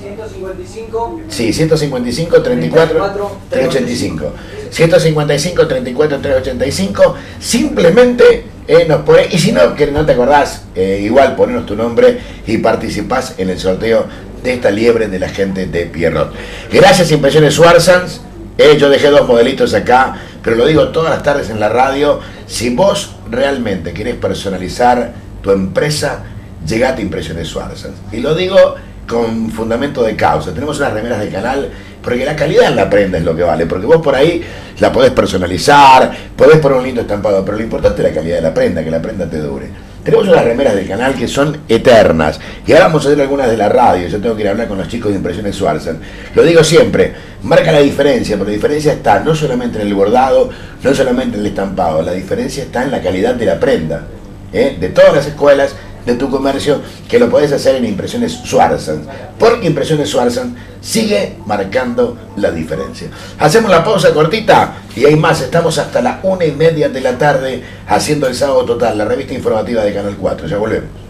155. Sí, 155 34 385. 155 34 385. Simplemente eh, nos pone, y si no, que no te acordás, eh, igual ponernos tu nombre y participás en el sorteo de esta liebre de la gente de Pierrot. Gracias, Impresiones Swarsans. Eh, yo dejé dos modelitos acá, pero lo digo todas las tardes en la radio. Si vos realmente querés personalizar tu empresa, llegate a Impresiones Swarsans. Y lo digo con fundamento de causa. Tenemos unas remeras del canal, porque la calidad en la prenda es lo que vale, porque vos por ahí la podés personalizar, podés poner un lindo estampado, pero lo importante es la calidad de la prenda, que la prenda te dure. Tenemos unas remeras del canal que son eternas. Y ahora vamos a hacer algunas de la radio. Yo tengo que ir a hablar con los chicos de Impresiones Swarzen. Lo digo siempre, marca la diferencia, pero la diferencia está no solamente en el bordado, no solamente en el estampado, la diferencia está en la calidad de la prenda. ¿Eh? De todas las escuelas, de tu comercio que lo puedes hacer en Impresiones Swarsan, porque Impresiones Swarsan sigue marcando la diferencia. Hacemos la pausa cortita y hay más, estamos hasta la una y media de la tarde haciendo el sábado total, la revista informativa de Canal 4, ya volvemos.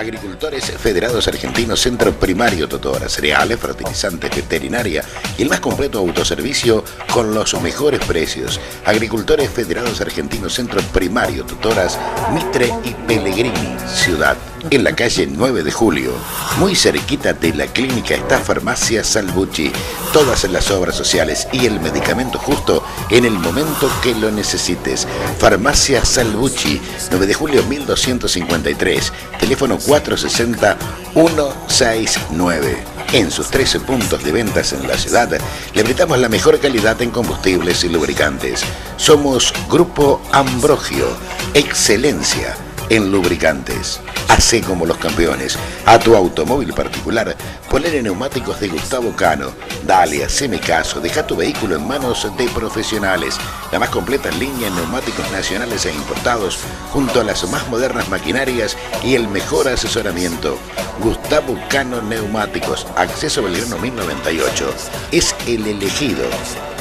Agricultores Federados Argentinos Centro Primario Totora, cereales, fertilizantes, veterinaria y el más completo autoservicio con los mejores precios. Agricultores Federados Argentinos Centro Primario Totoras, Mitre y Pellegrini, Ciudad en la calle 9 de Julio. Muy cerquita de la clínica está Farmacia Salvucci. Todas las obras sociales y el medicamento justo en el momento que lo necesites. Farmacia Salvucci, 9 de julio 1253, teléfono 460-169. En sus 13 puntos de ventas en la ciudad, le brindamos la mejor calidad en combustibles y lubricantes. Somos Grupo Ambrogio, excelencia en lubricantes. Hace como los campeones. A tu automóvil particular, poner neumáticos de Gustavo Cano. Dale, haceme deja tu vehículo en manos de profesionales. La más completa línea en neumáticos nacionales e importados, junto a las más modernas maquinarias y el mejor asesoramiento. Gustavo Cano Neumáticos, acceso Belgrano 1098. Es el elegido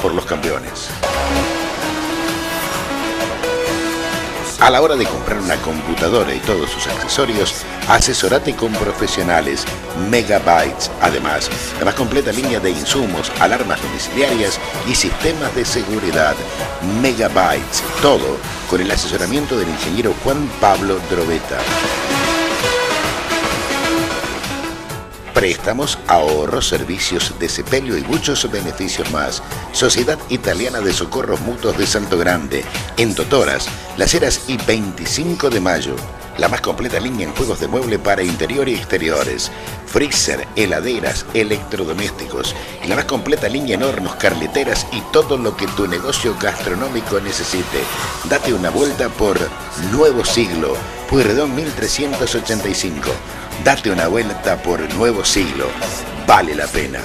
por los campeones. A la hora de comprar una computadora y todos sus accesorios, asesorate con profesionales Megabytes. Además, la más completa línea de insumos, alarmas domiciliarias y sistemas de seguridad Megabytes. Todo con el asesoramiento del ingeniero Juan Pablo Droveta. Préstamos, ahorros, servicios de sepelio y muchos beneficios más. Sociedad Italiana de Socorros Mutuos de Santo Grande, en Totoras, Las Heras y 25 de Mayo. La más completa línea en juegos de mueble para interior y exteriores, freezer, heladeras, electrodomésticos y la más completa línea en hornos, carleteras y todo lo que tu negocio gastronómico necesite. Date una vuelta por Nuevo Siglo, Pueyrredón 1385 Date una vuelta por el nuevo siglo. Vale la pena.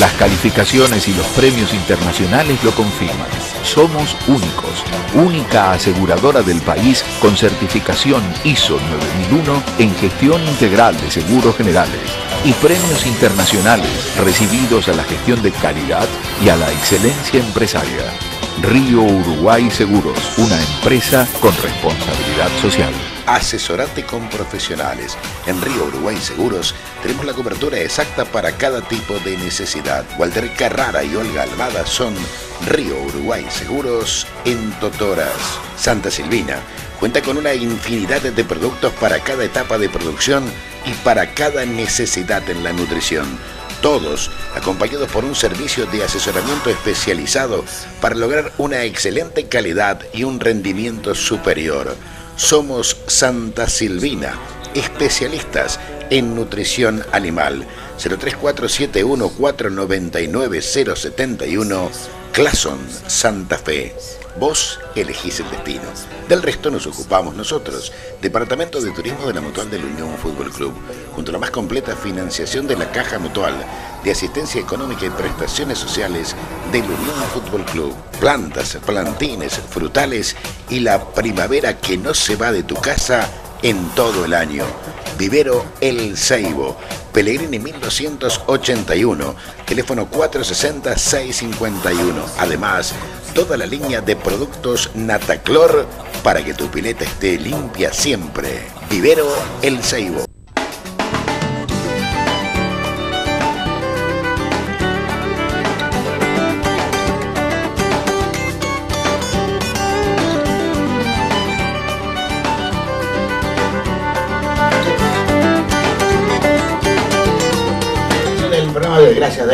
Las calificaciones y los premios internacionales lo confirman. Somos únicos, única aseguradora del país con certificación ISO 9001 en gestión integral de seguros generales y premios internacionales recibidos a la gestión de calidad y a la excelencia empresaria. Río Uruguay Seguros, una empresa con responsabilidad social. Asesorate con profesionales. En Río Uruguay Seguros tenemos la cobertura exacta para cada tipo de necesidad. Walter Carrara y Olga Almada son Río Uruguay Seguros en Totoras. Santa Silvina cuenta con una infinidad de productos para cada etapa de producción y para cada necesidad en la nutrición todos acompañados por un servicio de asesoramiento especializado para lograr una excelente calidad y un rendimiento superior. Somos Santa Silvina, especialistas en nutrición animal. 03471 499 071 Clason, Santa Fe. Vos elegís el destino. Del resto nos ocupamos nosotros. Departamento de Turismo de la Mutual del Unión Fútbol Club. Junto a la más completa financiación de la Caja Mutual, de asistencia económica y prestaciones sociales del Unión Fútbol Club. Plantas, plantines, frutales y la primavera que no se va de tu casa en todo el año. Vivero El Ceibo, Pellegrini 1281, teléfono 460-651. Además, toda la línea de productos Nataclor para que tu pileta esté limpia siempre. Vivero El Ceibo.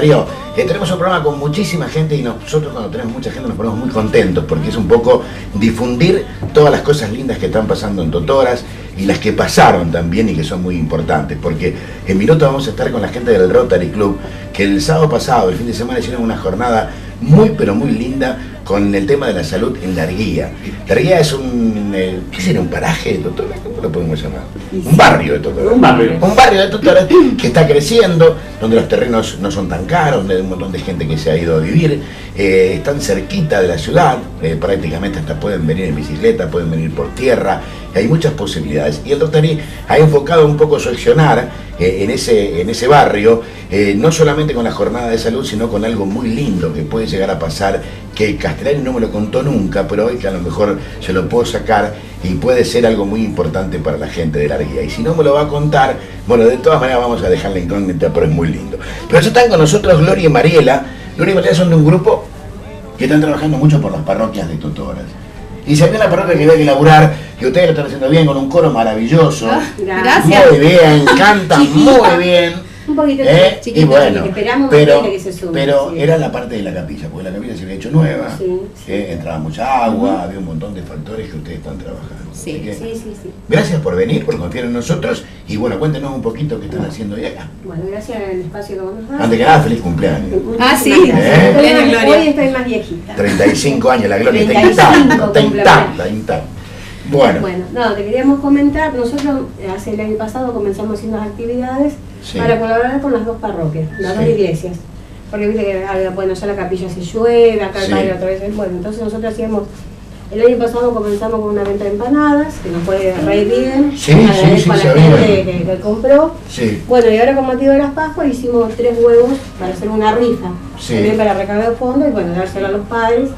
Darío. Eh, tenemos un programa con muchísima gente y nosotros cuando tenemos mucha gente nos ponemos muy contentos porque es un poco difundir todas las cosas lindas que están pasando en Totoras y las que pasaron también y que son muy importantes. Porque en minuto vamos a estar con la gente del Rotary Club que el sábado pasado, el fin de semana, hicieron una jornada muy pero muy linda con el tema de la salud en Larguía. Larguía es un, eh, ¿qué sería? ¿Un paraje de Totoras? ¿Cómo lo podemos llamar? Un barrio de Totoras. Un barrio. Un barrio de Totoras que está creciendo, donde los terrenos no son tan caros, donde hay un montón de gente que se ha ido a vivir, eh, están cerquita de la ciudad, eh, prácticamente hasta pueden venir en bicicleta, pueden venir por tierra, hay muchas posibilidades. Y el Rotary ha enfocado un poco su accionar eh, en, ese, en ese barrio, eh, no solamente con la jornada de salud, sino con algo muy lindo que puede llegar a pasar, que Castellani no me lo contó nunca, pero hoy que a lo mejor se lo puedo sacar y puede ser algo muy importante para la gente de la guía. Y si no me lo va a contar, bueno, de todas maneras vamos a dejar la incógnita, pero es muy lindo. Pero eso están con nosotros Gloria y Mariela. Gloria y Mariela son de un grupo que están trabajando mucho por las parroquias de Totoras. Y si había una parroquia que había que laburar, que ustedes lo están haciendo bien, con un coro maravilloso. Ah, Gracias. Muy bien, cantan muy bien. Un poquito ¿Eh? chiquito, y bueno, esperamos pero, que se sume, pero sí. era la parte de la capilla, porque la capilla se había hecho nueva, Sí, sí. ¿eh? entraba mucha agua, había un montón de factores que ustedes están trabajando. Sí, que, sí, sí, sí. Gracias por venir, por confiar en nosotros y bueno, cuéntenos un poquito qué están haciendo hoy acá. Bueno, gracias al espacio que vos nos. Antes que nada, feliz cumpleaños. Ah, sí. ¿Eh? Hoy estoy más viejita. 35 años, la gloria está 35 intacta, está intacta, intacta. Bueno, Bueno, no, te queríamos comentar, nosotros eh, hace el año pasado comenzamos haciendo actividades Sí. para colaborar con las dos parroquias, las dos iglesias. Porque viste que, ah, bueno, ya la capilla se llueve, acá el Sí. padre otra vez, bueno, entonces nosotros hacíamos, el año pasado comenzamos con una venta de empanadas, que nos fue re bien, Sí, agradezco sí, sí, a la gente que, que compró. sí, Bueno, y ahora con motivo de las Pascuas hicimos tres huevos para hacer una rifa, también para recaudar fondos y bueno, dárselo a los padres,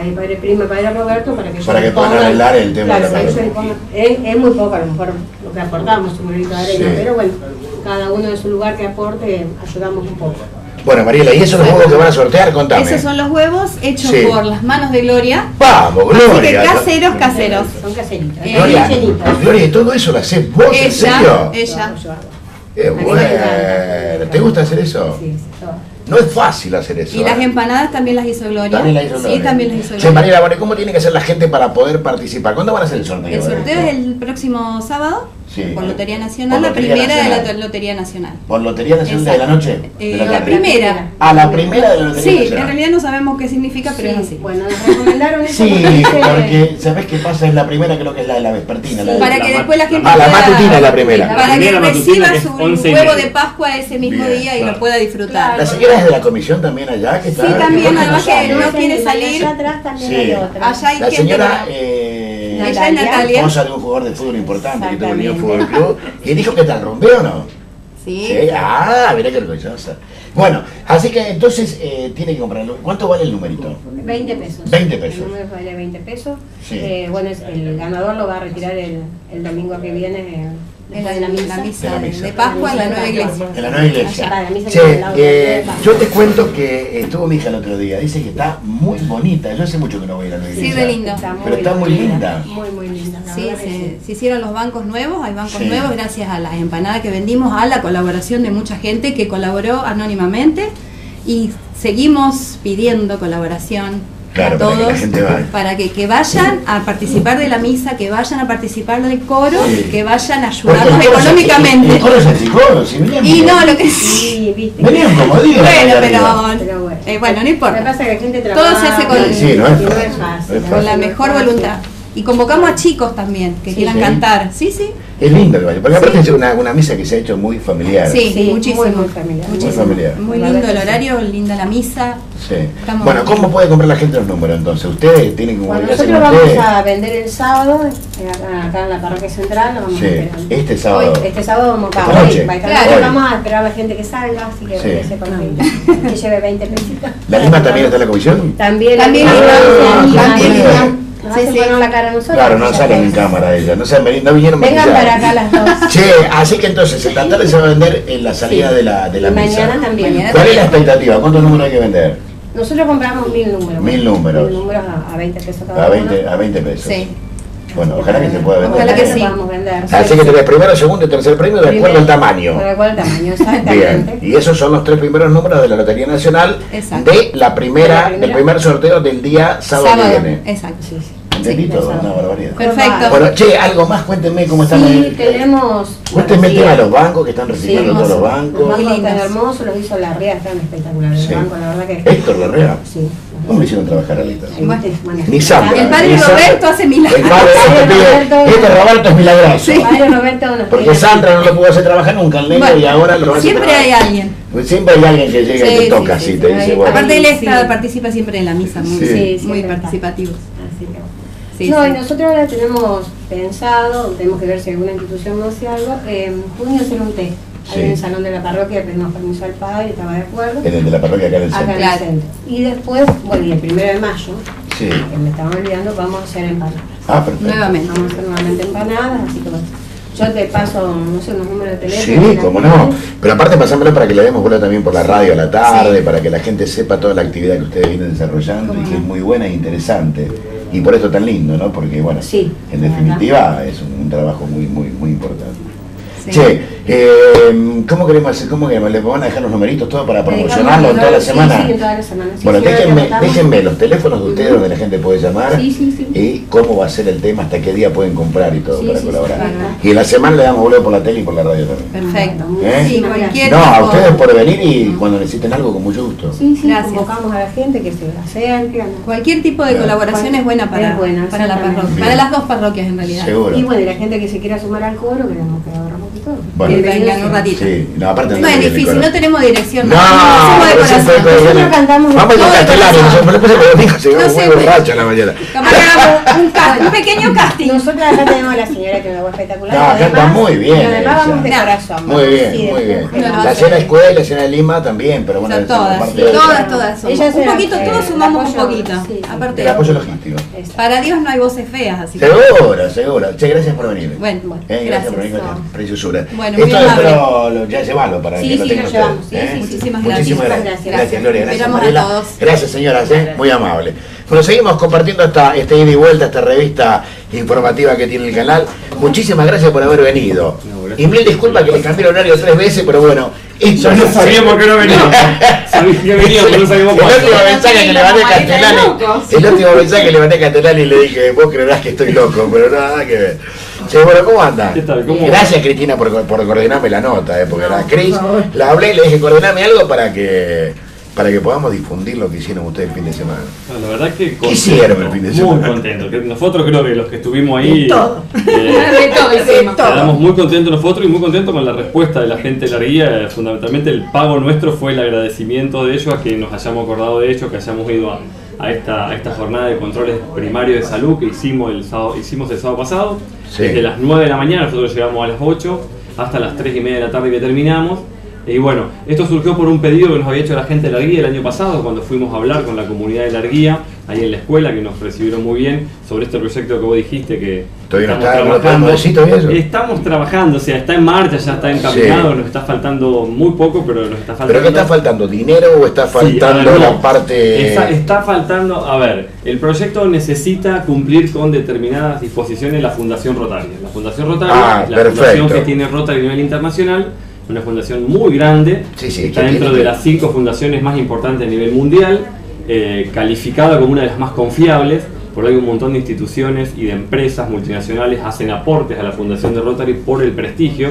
al padre primo y padre Roberto, para que Para que puedan arreglar el tema de claro, la parroquia. pongan- es, es muy poco a lo mejor lo que aportamos, de arena, Sí. pero bueno, cada uno de su lugar que aporte, ayudamos un poco. bueno Mariela, ¿y esos los juegos que van a sortear? Contame. Esos son los huevos hechos Sí. por las manos de Gloria. Vamos, Así que Gloria. caseros, caseros. Son caseritos, Eh, Gloria. Gloria, ¿y todo eso lo haces vos, en serio? Ella, ella. Me bueno. ¿Te gusta hacer eso? Sí, sí, todo. No es fácil hacer eso. Y las ¿eh? empanadas también las hizo Gloria. También la hizo Sí, Gloria. también las hizo Gloria. Mariela, bueno, ¿y ¿cómo tiene que hacer la gente para poder participar? ¿Cuándo van a hacer el sorteo? El sorteo es el próximo sábado Sí. por Lotería Nacional, Por la Lotería primera de la Lotería Nacional. ¿Por Lotería Nacional de la Exacto. Noche? Eh, De la primera. Ah, la primera de la Lotería Sí, Nacional. en realidad no sabemos qué significa, pero es Sí, así. Bueno, nos recomendaron eso Sí, porque ¿sabés qué pasa? Es la primera, creo que es la de la vespertina. la de- Para que la después la gente Ah, la matutina es la primera. Para que primera reciba que su 11 y huevo de Pascua ese mismo Bien, día y lo pueda disfrutar. La señora es de la comisión también allá, que está. Sí, también, además que no quiere salir. Allá atrás también Sí. hay otra. Allá hay La gente señora eh, Ella es Natalia. esposa de un jugador de fútbol importante que tuvo el Unión Fútbol. Club, y dijo que te rompió o no. Sí. Sí, ah, mira qué orgullosa. Bueno, así que entonces eh, tiene que comprarlo. ¿Cuánto vale el numerito? 20 pesos. 20 pesos. El número vale 20 pesos. Sí. Eh, bueno, es- el ganador lo va a retirar el, el domingo que viene eh, En la, de la la misa. De la de, misa. de Pascua en la nueva iglesia. En la nueva iglesia. Allá, la misa Che, que es al lado eh, de la- yo te cuento que estuvo mi hija el otro día. Dice que está muy bonita. Yo hace mucho que no voy a la nueva Sí, iglesia. re lindo. Pero está muy linda. Muy, muy linda. la Sí, se, se hicieron los bancos nuevos, hay bancos Sí. nuevos gracias a las empanadas que vendimos, a la colaboración de mucha gente que colaboró anónimamente y seguimos pidiendo colaboración Claro, a para que todos la gente vaya. para que, que vayan a participar de la misa, que vayan a participar del coro, Sí. que vayan a ayudarnos el coro se- económicamente. El coro se achicó, si venían Y no, lo que sí. Viste. Venían como digo. Bueno, pero, Pero bueno. eh, bueno, no Lo que importa. pasa es que la gente Todo trabaja. se hace con- Sí, no es y fácil, fácil. no es Con fácil. la mejor voluntad. Y convocamos a chicos también que Sí. quieran Sí. cantar. Sí, sí. Es lindo que vaya. Porque aparte Sí. es una, una misa que se ha hecho muy familiar. Sí, Sí, muchísimo. muy, muy familiar. muchísimo. Muy familiar. Muy lindo el horario, linda la misa. Sí. Estamos Bueno. ¿cómo puede comprar la gente los números entonces? Ustedes tienen que Bueno, nosotros vamos ustedes. a vender el sábado, eh, acá, acá en la parroquia central, lo vamos Sí, a esperar. este sábado. Hoy, este sábado vamos a Esta noche. hoy, va a estar- Claro. vamos a esperar a la gente que salga, así que Sí. se consiga, que lleve 20 pesitos. ¿La Lima también está en la comisión? También, También. Nos Sí, hacen sí. poner la cara a nosotros. Claro, no salen en cámara ellas, no, se no vinieron Vengan para acá las dos. Che, así que entonces en la tarde se va a vender en la salida Sí. de la, de la Y misa. mañana también. Mañana ¿Cuál es la expectativa? ¿Cuántos números hay que vender? Nosotros compramos mil números. Mil números. Mil números a, a 20 pesos cada A 20, uno. a 20 pesos. Sí. Bueno, ojalá que se pueda vender. Ojalá que sí. podamos vender. Así que tenés primero, segundo y tercer premio de acuerdo al tamaño. De acuerdo al tamaño, Bien, exactamente. y esos son los tres primeros números de la Lotería Nacional Exacto. de la primera, De la primera. del primer sorteo del día sábado, que viene. Exacto. Sí, sí. ¿Entendí Sí, todo? sábado. Una barbaridad. Perfecto. Bueno, che, algo más, cuéntenme cómo están Sí, ahí. tenemos. Cuéntenme el tema de los bancos que están recibiendo Sí, todos los hermoso. Los bancos. bancos Muy están hermosos, los hizo la RIA, están espectaculares. Sí. El banco, la verdad que. Héctor Larrea. Sí. ¿Cómo le hicieron trabajar a Lita? Ni Zambra. El padre. Roberto hace milagros. El padre Padre Roberto, Roberto. este Roberto es milagroso. El padre Roberto Porque Sandra no lo pudo hacer trabajar nunca al negro Bueno, y ahora lo hace Siempre trabajar. hay alguien. Pues Siempre hay alguien que llega y te sí, toca sí, te dice. Aparte él Sí. está, participa siempre en la misa, muy, Sí. Sí, muy participativo. Sí, no, sí. y nosotros ahora tenemos pensado, tenemos que ver si alguna institución nos hace algo, eh, en junio hacer un té. Sí. En el salón de la parroquia pedimos permiso al padre, estaba de acuerdo. En el de la parroquia acá en el Acá centro. en Claro. el centro. Y después, bueno, y el primero de mayo, Sí. que me estaba olvidando, vamos a hacer empanadas. Ah, perfecto. Nuevamente. Vamos a hacer nuevamente empanadas, así que bueno. Yo te paso, no sé, unos números de Sí, teléfono. cómo no. Pero aparte pasámelo para que le demos bola también por la radio a la tarde, Sí. para que la gente sepa toda la actividad que ustedes vienen desarrollando y que no. es muy buena e interesante. Y por eso tan lindo, ¿no? Porque bueno, Sí, en definitiva es un, un trabajo muy, muy, muy importante. Sí. Che, eh, ¿cómo queremos hacer? ¿Cómo queremos? ¿Le van a dejar los numeritos todos para Le promocionarlo en toda la sí, semana? Sí, en toda la semana. Sí, Bueno, sí, déjenme, los teléfonos de ustedes donde la gente puede llamar Sí, sí, sí. y cómo va a ser el tema, hasta qué día pueden comprar y todo Sí, para sí, colaborar. sí, y en la semana le damos boleto por la tele y por la radio también. Perfecto. ¿Eh? Sí, cualquier No, a ustedes por venir y cuando necesiten algo con mucho gusto. Sí, sí, Gracias. convocamos a la gente que se acerque. Cualquier tipo de Claro. colaboración es buena para, Es buena, para la parroquia, para las dos parroquias en realidad. Seguro. Y bueno, y la gente que se quiera sumar al coro, queremos que ahorramos y todo. Bueno. Que Bienvenidos vengan un ratito. Sí, no, aparte No es difícil, no tenemos dirección. No, somos de pero corazón. Nosotros cantamos Vamos con de Castellani, corazón. nosotros después el domingo llegamos No muy sé, borrachos a la mañana. Un, pequeño casting. Nosotros acá tenemos a la señora que es una voz espectacular. No, canta además- muy bien además vamos de No. corazón. Muy bien, de- muy bien. No, no, La no. escena escuela y la escena de Lima también, pero bueno, la todas, de- todas, todas Un poquito, todos sumamos un poquito. Aparte El apoyo logístico. Para Dios no hay voces feas, así que. Seguro, seguro. Che, gracias por venir. Bueno, Eh, gracias, por venir la preciosura. Bueno, muy Esto amable. espero lo- ya llevarlo para Sí, que lo sí, tengan lo ustedes. llevamos, sí, ¿eh? Muchísimas Muchísimas gracias. gracias. Gracias. Gracias, Gloria. Gracias, a Mariela. todos. Gracias, señoras. ¿eh? Muy amable. Bueno, seguimos compartiendo esta, este ida y vuelta, esta revista informativa que tiene el canal. Muchísimas gracias por haber venido. Y mil disculpas que le cambié el horario tres veces, pero bueno. esto Ya no es- sabíamos que no veníamos. Sabíamos que veníamos, pero no sabíamos El último mensaje que le mandé a Castellani, el último mensaje que le mandé a Castellani y le dije, vos creerás que estoy loco, pero nada que ver. Che, bueno, ¿cómo anda? ¿Qué tal? ¿Cómo va? Gracias Cristina por, por coordinarme la nota, eh, porque la Cris, la hablé y le dije, coordiname algo para que para que podamos difundir lo que hicieron ustedes el fin de semana. No, La verdad que contento, hicieron el fin de Muy semana? contento. que Nosotros creo que los que estuvimos ahí De todo. eh, De todo hicimos. quedamos muy contentos nosotros y muy contentos con la respuesta de la gente de la guía. Eh, Fundamentalmente el pago nuestro fue el agradecimiento de ellos a que nos hayamos acordado de ellos, que hayamos ido a, a esta, a esta jornada de controles primarios de salud que hicimos el sábado, hicimos el sábado pasado. Sí. Desde las 9 de la mañana, nosotros llegamos a las 8 hasta las 3 y media de la tarde que terminamos. Y bueno, esto surgió por un pedido que nos había hecho la gente de la guía el año pasado, cuando fuimos a hablar con la comunidad de la guía ahí en la escuela que nos recibieron muy bien sobre este proyecto que vos dijiste que Todavía no estamos está, no todavía eso. Estamos trabajando, o sea, está en marcha, ya está encaminado, nos está faltando muy poco, pero nos está faltando. ¿Pero qué está faltando? ¿Dinero o está faltando a ver, no. la parte...? Está, está faltando, a ver, el proyecto necesita cumplir con determinadas disposiciones la Fundación Rotaria. La Fundación Rotaria Ah, la perfecto. fundación que tiene Rotary a nivel internacional, una fundación muy grande, Sí, sí, está dentro tiene- de las cinco fundaciones más importantes a nivel mundial, eh, calificada como una de las más confiables, por ahí un montón de instituciones y de empresas multinacionales hacen aportes a la Fundación de Rotary por el prestigio,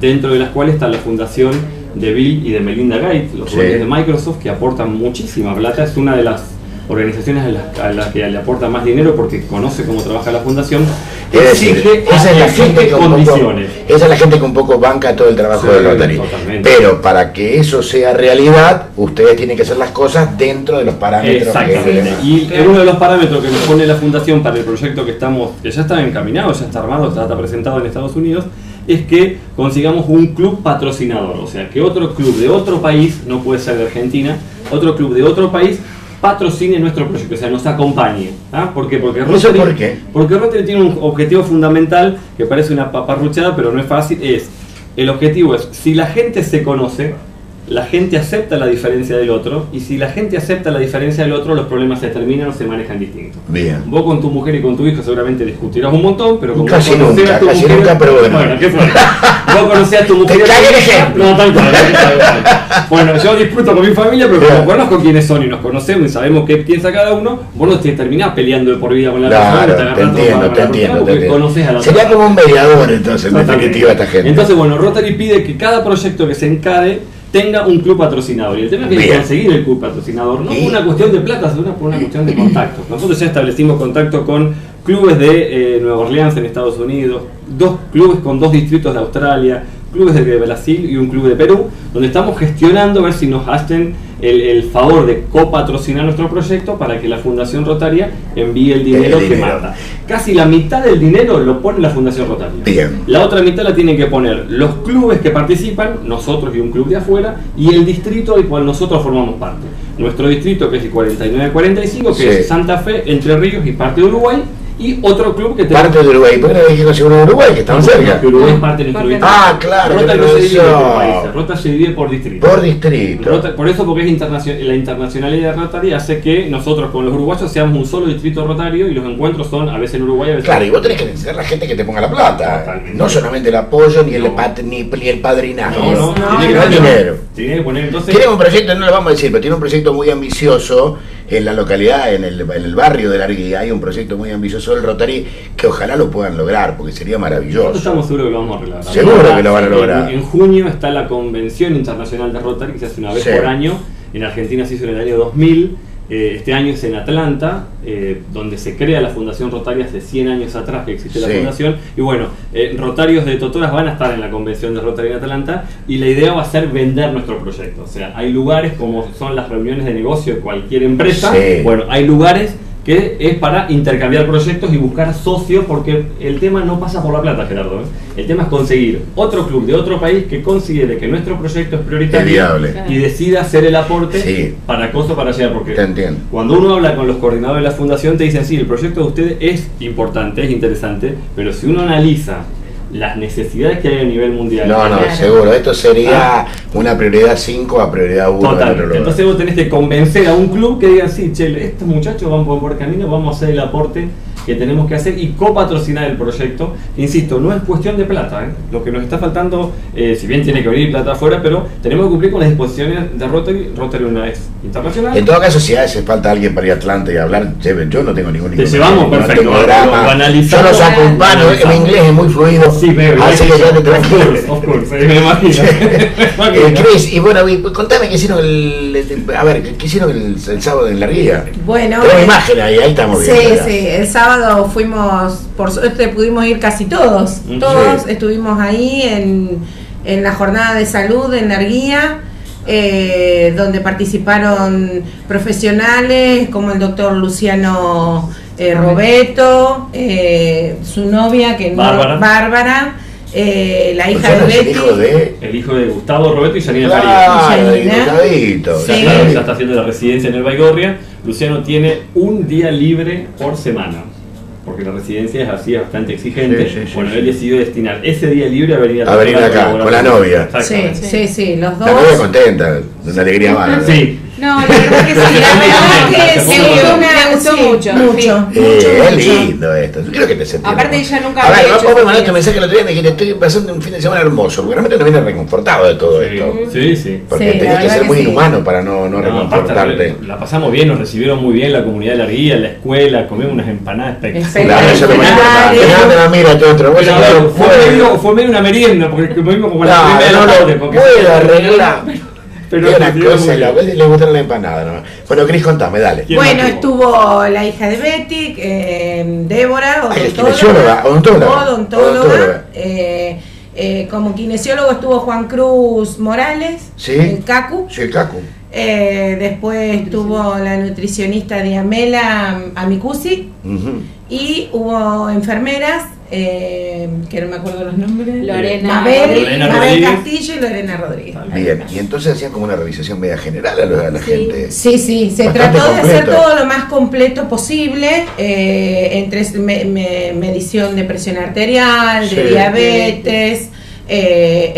dentro de las cuales está la Fundación de Bill y de Melinda Gates, los Sí. de Microsoft, que aportan muchísima plata, es una de las organizaciones a las, a las que le aporta más dinero porque conoce cómo trabaja la fundación, Es decir, exige- esa es la gente que un poco, condiciones. esa es la gente que un poco banca todo el trabajo Sí, de Rotary. totalmente. Pero para que eso sea realidad, ustedes tienen que hacer las cosas dentro de los parámetros que Exactamente. Y uno de los parámetros que nos pone la fundación para el proyecto que estamos, que ya está encaminado, ya está armado, ya está presentado en Estados Unidos, es que consigamos un club patrocinador. O sea, que otro club de otro país, no puede ser de Argentina, otro club de otro país patrocine nuestro proyecto, o sea, nos acompañe. ¿ah? ¿Por qué? Porque ¿Eso Rotary, por qué? porque Rotary tiene un objetivo fundamental que parece una paparruchada, pero no es fácil, es, el objetivo es, si la gente se conoce, la gente acepta la diferencia del otro, y si la gente acepta la diferencia del otro, los problemas se terminan o se manejan distintos. Bien. Vos con tu mujer y con tu hijo seguramente discutirás un montón, pero como Casi vos nunca, a tu casi mujer- nunca, pero bueno. qué suerte. Vos conocés a tu mujer. Te ejemplo. No, tal cual, tal cual. Bueno, yo disfruto con mi familia, pero como conozco quiénes son y nos conocemos y sabemos qué piensa cada uno, vos no te terminás peleando de por vida con la persona, Claro, te agarrás te entiendo, te entiendo. persona te entiendo. conoces a la Sería persona. como un mediador entonces, en definitiva, esta gente. Entonces, bueno, Rotary pide que cada proyecto que se encare tenga un club patrocinador. Y el tema es que Bien. conseguir el club patrocinador. No por una cuestión de plata, sino por una cuestión de contactos. Nosotros ya establecimos contacto con clubes de eh, Nueva Orleans en Estados Unidos, dos clubes con dos distritos de Australia, clubes de Brasil y un club de Perú, donde estamos gestionando a ver si nos hacen el, el favor de copatrocinar nuestro proyecto para que la Fundación Rotaria envíe el dinero, El que manda. Casi la mitad del dinero lo pone la Fundación Rotaria. Bien. La otra mitad la tienen que poner los clubes que participan, nosotros y un club de afuera, y el distrito del cual nosotros formamos parte. Nuestro distrito, que es el 4945, que Sí. es Santa Fe, Entre Ríos y parte de Uruguay, y otro club que Parte de Uruguay. ¿Por qué no uno de Uruguay, que estaban cerca? Uruguay es parte de nuestro. Ah, claro, Rota no se divide por países, Rota se divide por distrito. Por distrito. Rota- por eso, porque es internacio- la internacionalidad de Rotary hace que nosotros con los uruguayos seamos un solo distrito rotario y los encuentros son a veces en Uruguay, a veces Claro, y vos tenés que ser la gente que te ponga la plata. Totalmente. No solamente el apoyo, ni el, pat- ni, ni el padrinaje. No, no, No, tiene que poner dinero. Tiene que poner entonces. Tiene un proyecto, no lo vamos a decir, pero tiene un proyecto muy ambicioso en la localidad, en el, en el barrio de la Arguía. Hay un proyecto muy ambicioso del Rotary que ojalá lo puedan lograr, porque sería Nosotros maravilloso. estamos seguros que lo vamos a arreglar. Seguro Ahora, que lo van a en- lograr. En, junio está la Convención Internacional de Rotary, que se hace una vez Sí. por año. En Argentina se hizo en el año 2000. Eh, este año es en Atlanta, eh, donde se crea la Fundación Rotaria hace 100 años atrás que existe la fundación. Y bueno, eh, Rotarios de Totoras van a estar en la Convención de Rotary en Atlanta. Y la idea va a ser vender nuestro proyecto. O sea, hay lugares como son las reuniones de negocio de cualquier empresa. Sí. Bueno, hay lugares que es para intercambiar proyectos y buscar socios, porque el tema no pasa por la plata, Gerardo. ¿eh? El tema es conseguir otro club de otro país que considere que nuestro proyecto es Es prioritario viable. y decida hacer el aporte Sí. para cosas para llegar. Porque Te cuando uno habla con los coordinadores de la fundación, te dicen, sí, el proyecto de ustedes es importante, es interesante, pero si uno analiza las necesidades que hay a nivel mundial, No, no, Claro. seguro. Esto sería una prioridad 5 a prioridad 1 en otro Totalmente. lugar. Entonces vos tenés que convencer a un club que diga, sí, che, estos muchachos van por buen camino, vamos a hacer el aporte que tenemos que hacer y copatrocinar el proyecto. Insisto, no es cuestión de plata, ¿eh? lo que nos está faltando, eh, si bien tiene que venir plata afuera, pero tenemos que cumplir con las disposiciones de Rotary. Rotary una es internacional. En todo caso, si hace falta alguien para ir a Atlanta y hablar, lleven, yo no tengo ningún Te llevamos, no perfecto, Yo los acompaño, Lo mi inglés es muy fluido, Sí, así que quédate Of tranquilo. course, of course, eh, me imagino. Eh. Chris, y bueno, y contame qué hicieron el, el- a ver, qué hicieron el, el sábado en la guía. Bueno, Tengo eh, imagen ahí, ahí estamos Sí, viendo. ya. sí, el sábado fuimos, por suerte pudimos ir casi todos, Mm, todos sí. estuvimos ahí en, en la jornada de salud en Narguía, eh, donde participaron profesionales como el doctor Luciano eh, Robeto, eh, su novia que no- Bárbara. Bárbara, eh, la hija de es el Betty. hijo de... El hijo de Gustavo Roberto y Janina Claro, Janina. Ya está haciendo la residencia en el Baigorria. Luciano tiene un día libre por semana. Porque la residencia es así, es bastante exigente. Sí, sí, sí, bueno, sí. él decidió destinar ese día libre a venir a, A venir acá, con la con- novia. Sí, sí, sí, los La novia dos. contenta, una alegría bárbara. Sí. No, la verdad que sí, la verdad que sí, me gustó mucho. mucho. Eh, es lindo esto. Yo creo que te sentí. Aparte, ella nunca había no hecho vos me mandaste un mensaje el otro día y me dijiste, estoy pasando un fin de semana hermoso, porque realmente no viene reconfortado de todo esto. Sí, sí. Porque Sí, tenés que ser muy inhumano para no, no No, reconfortarte. la pasamos bien, nos recibieron muy bien la comunidad de la guía, la escuela, comimos unas empanadas espectaculares. Claro, eso te mira otro. Fue, medio, fue medio una merienda, porque comimos como la No, primera de no la tarde. porque-. Pero una cosa, la le gustaron la empanada nomás. Bueno, Cris, contame, dale. ¿Quién Bueno, estuvo la hija de Betty, eh, Débora, odontóloga. kinesióloga, odontóloga. odontóloga. Odontóloga. Eh, eh, como kinesiólogo estuvo Juan Cruz Morales, Sí. el CACU. Sí, el Cacu. Eh, después estuvo la nutricionista Diamela Amicusi Ujú. Y hubo enfermeras, eh, que no me acuerdo los nombres. Lorena Mabel, Lorena Mabel Rodríguez. Castillo y Lorena Rodríguez. Bien, y entonces hacían como una revisación media general a la, a la gente. Sí, sí, se trató de hacer todo lo más completo posible, eh, entre me- me- medición de presión arterial, Sí. de diabetes, eh,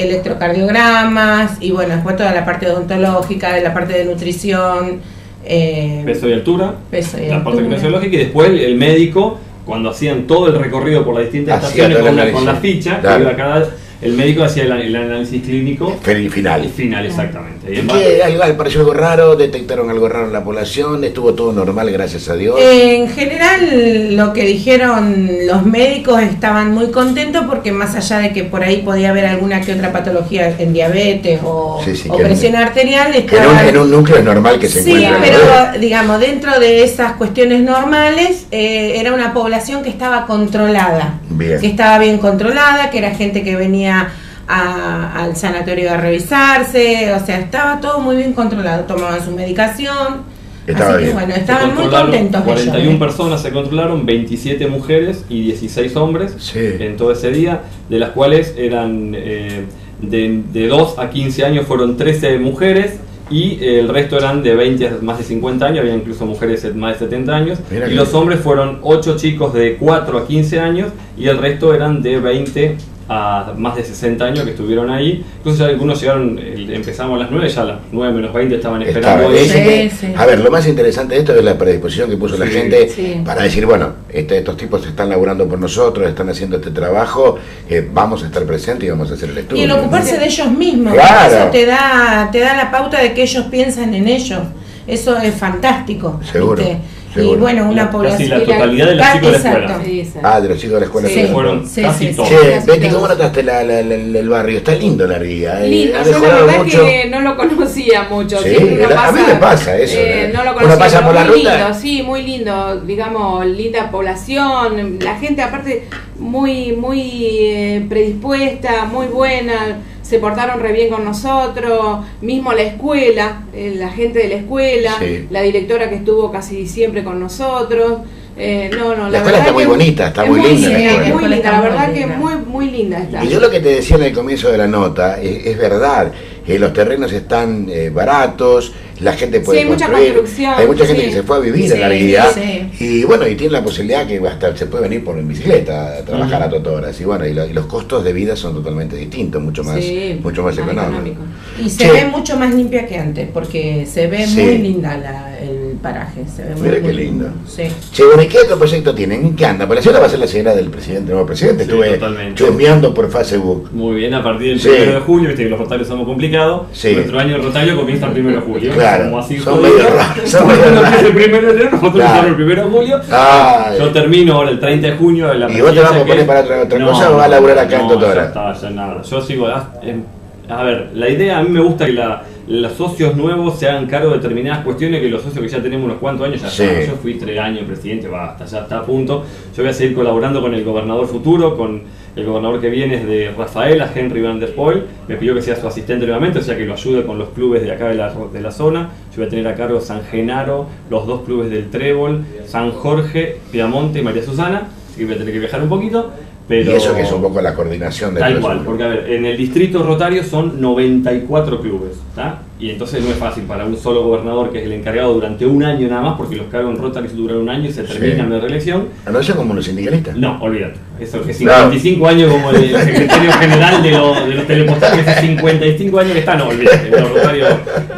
electrocardiogramas y bueno, después toda la parte odontológica, de la parte de nutrición, eh, Peso y altura, peso y la parte altura. kinesiológica y después el, el médico, cuando hacían todo el recorrido por las distintas Hacía estaciones con la, con la ficha, Claro. que iba cada, el médico hacía el, el análisis clínico Final. final exactamente. Y ¿Y en qué? ¿Algo, pareció algo raro? ¿Detectaron algo raro en la población? ¿Estuvo todo normal, gracias a Dios? En general, lo que dijeron los médicos estaban muy contentos porque más allá de que por ahí podía haber alguna que otra patología en diabetes o, Sí, sí, o que- presión arterial, que en un, estaban- en un núcleo es normal que se Sí, encuentre. pero digamos, dentro de esas cuestiones normales, eh, era una población que estaba controlada, Bien. que estaba bien controlada, que era gente que venía a- al sanatorio a revisarse, o sea, estaba todo muy bien controlado, tomaban su medicación, Estaba así que bien. bueno, estaban muy contentos 41 ellos. ¿eh? personas se controlaron, 27 mujeres y 16 hombres Sí. en todo ese día, de las cuales eran eh, de, de 2 a 15 años fueron 13 mujeres y eh, el resto eran de 20 a más de 50 años, había incluso mujeres de más de 70 años, Mira y los hombres fueron 8 chicos de 4 a 15 años y el resto eran de 20 a más de 60 años que estuvieron ahí. Incluso ya algunos llegaron, empezamos a las 9, ya a las 9 menos 20 estaban esperando. Estaba- Sí, sí. A ver, lo más interesante de esto es la predisposición que puso la gente sí. para decir, bueno, este- estos tipos están laburando por nosotros, están haciendo este trabajo, eh, vamos a estar presentes y vamos a hacer el estudio. Y el ocuparse de ellos mismos, Claro. eso te da, te da la pauta de que ellos piensan en ellos. Eso es fantástico. Seguro, ¿viste? Seguro. Y bueno, una La- población. casi la totalidad de los chicos de la escuela. Sí, sí. Ah, de los chicos de la escuela. Sí. también. fueron Sí, casi sí, sí. todos. Che, Betty. ¿cómo notaste la- la- la- el, el barrio? Está lindo la guía. eh, Lindo, yo la verdad mucho. que no lo conocía mucho. Sí, siempre uno a mí me pasa eso, eh, no lo Uno conocía, pasa pero por la muy ruta. lindo, sí, muy lindo, digamos, linda población, la gente aparte muy, muy eh, predispuesta, muy buena, se portaron re bien con nosotros, mismo la escuela, eh, la gente de la escuela, Sí. la directora que estuvo casi siempre con nosotros. eh, no, no, La escuela está muy bonita, está es muy linda la muy linda, la verdad que muy, muy linda está. Y yo lo que te decía en el comienzo de la nota, es, es verdad, eh, los terrenos están eh, baratos, la gente puede Sí, hay mucha construir, hay mucha gente sí. que se fue a vivir Sí, en la sí. y bueno, y tiene la posibilidad que hasta se puede venir por en bicicleta a trabajar a Totoras y bueno, y, lo- y los costos de vida son totalmente distintos, mucho más, mucho más económicos. económico. Y se ve mucho más limpia que antes, porque se ve muy linda la- el paraje. Se ve muy, Mira qué muy lindo. Sí. Che, bueno, ¿y qué otro proyecto tienen? ¿En qué anda? Por la señora va a ser la señora del presidente, nuevo presidente. Sí, Estuve totalmente. chusmeando por Facebook. Muy bien, a partir del Sí. 1 de julio, viste que los rotarios somos complicados. Sí. Nuestro año rotario comienza el 1 de julio. Claro, Como así son medio raros, son medio el 1 de enero, nosotros Claro. el 1 de julio. Ay. Yo termino ahora el 30 de junio. La ¿Y vos te vas a que- poner para otra- otra cosa o vas a laburar acá en no, Totora? ya está, ya nada. Yo sigo. em, A ver, la idea, a mí me gusta que la- los socios nuevos se hagan cargo de determinadas cuestiones que los socios que ya tenemos unos cuantos años ya Sí. Yo fui tres años presidente, basta, ya está a punto. Yo voy a seguir colaborando con el gobernador futuro, con el gobernador que viene es de Rafaela, Henry Van der Poel. Me pidió que sea su asistente nuevamente, o sea que lo ayude con los clubes de acá de la, de la zona. Yo voy a tener a cargo San Genaro, los dos clubes del Trébol, San Jorge, Piamonte y María Susana. Así que voy a tener que viajar un poquito. Pero, Y eso que es un poco la coordinación de Tal cual, porque a ver, en el distrito rotario son 94 clubes, ¿está? Y entonces no es fácil para un solo gobernador que es el encargado durante un año nada más, porque los cargos en Rotary duran un año y se terminan Sí. de reelección. Ah, ¿No son como los sindicalistas? No, olvídate. Eso que Claro. 55 años como el secretario general de, los de los telepostales, hace 55 años que está, no, olvídate. Los rotarios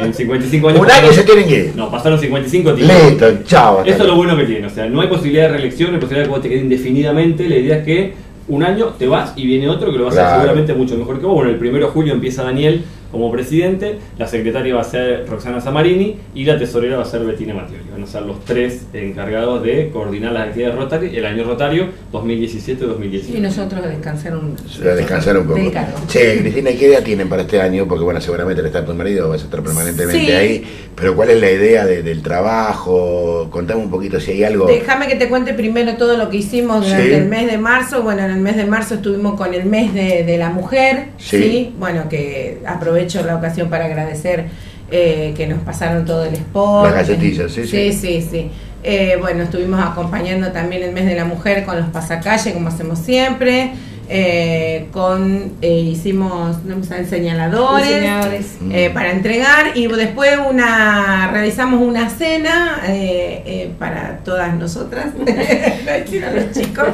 en 55 años. Un año se tienen que. No, pasaron 55 tiempos. Listo, chao. Esto es lo bueno que tiene, o sea, no hay posibilidad de reelección, no hay posibilidad de que vos te quedes indefinidamente, la idea es que un año te vas y viene otro que lo va a hacer Claro. seguramente mucho mejor que vos. Bueno, el primero de julio empieza Daniel como presidente, la secretaria va a ser Roxana Zamarini y la tesorera va a ser Bettina Mattioli. Van a ser los tres encargados de coordinar las actividades Rotary, el año Rotario 2017-2019. Y nosotros a descansar un a descansar un poco. Che, Cristina, ¿y ¿qué idea tienen para este año? Porque bueno, seguramente al estar tu marido vas a estar permanentemente Sí. ahí. Pero ¿cuál es la idea de- del trabajo? Contame un poquito si hay algo. Déjame que te cuente primero todo lo que hicimos durante Sí. el mes de marzo. Bueno, en el mes de marzo estuvimos con el mes de, de la mujer, Sí. sí. Bueno, que aprovecho la ocasión para agradecer eh, que nos pasaron todo el sport. Las galletillas, sí, sí. Sí, sí, sí. Eh, bueno, estuvimos acompañando también el mes de la mujer con los pasacalle, como hacemos siempre. Eh, con eh, hicimos no señaladores, Diseñadores. eh, para entregar y después una realizamos una cena eh, eh, para todas nosotras los chicos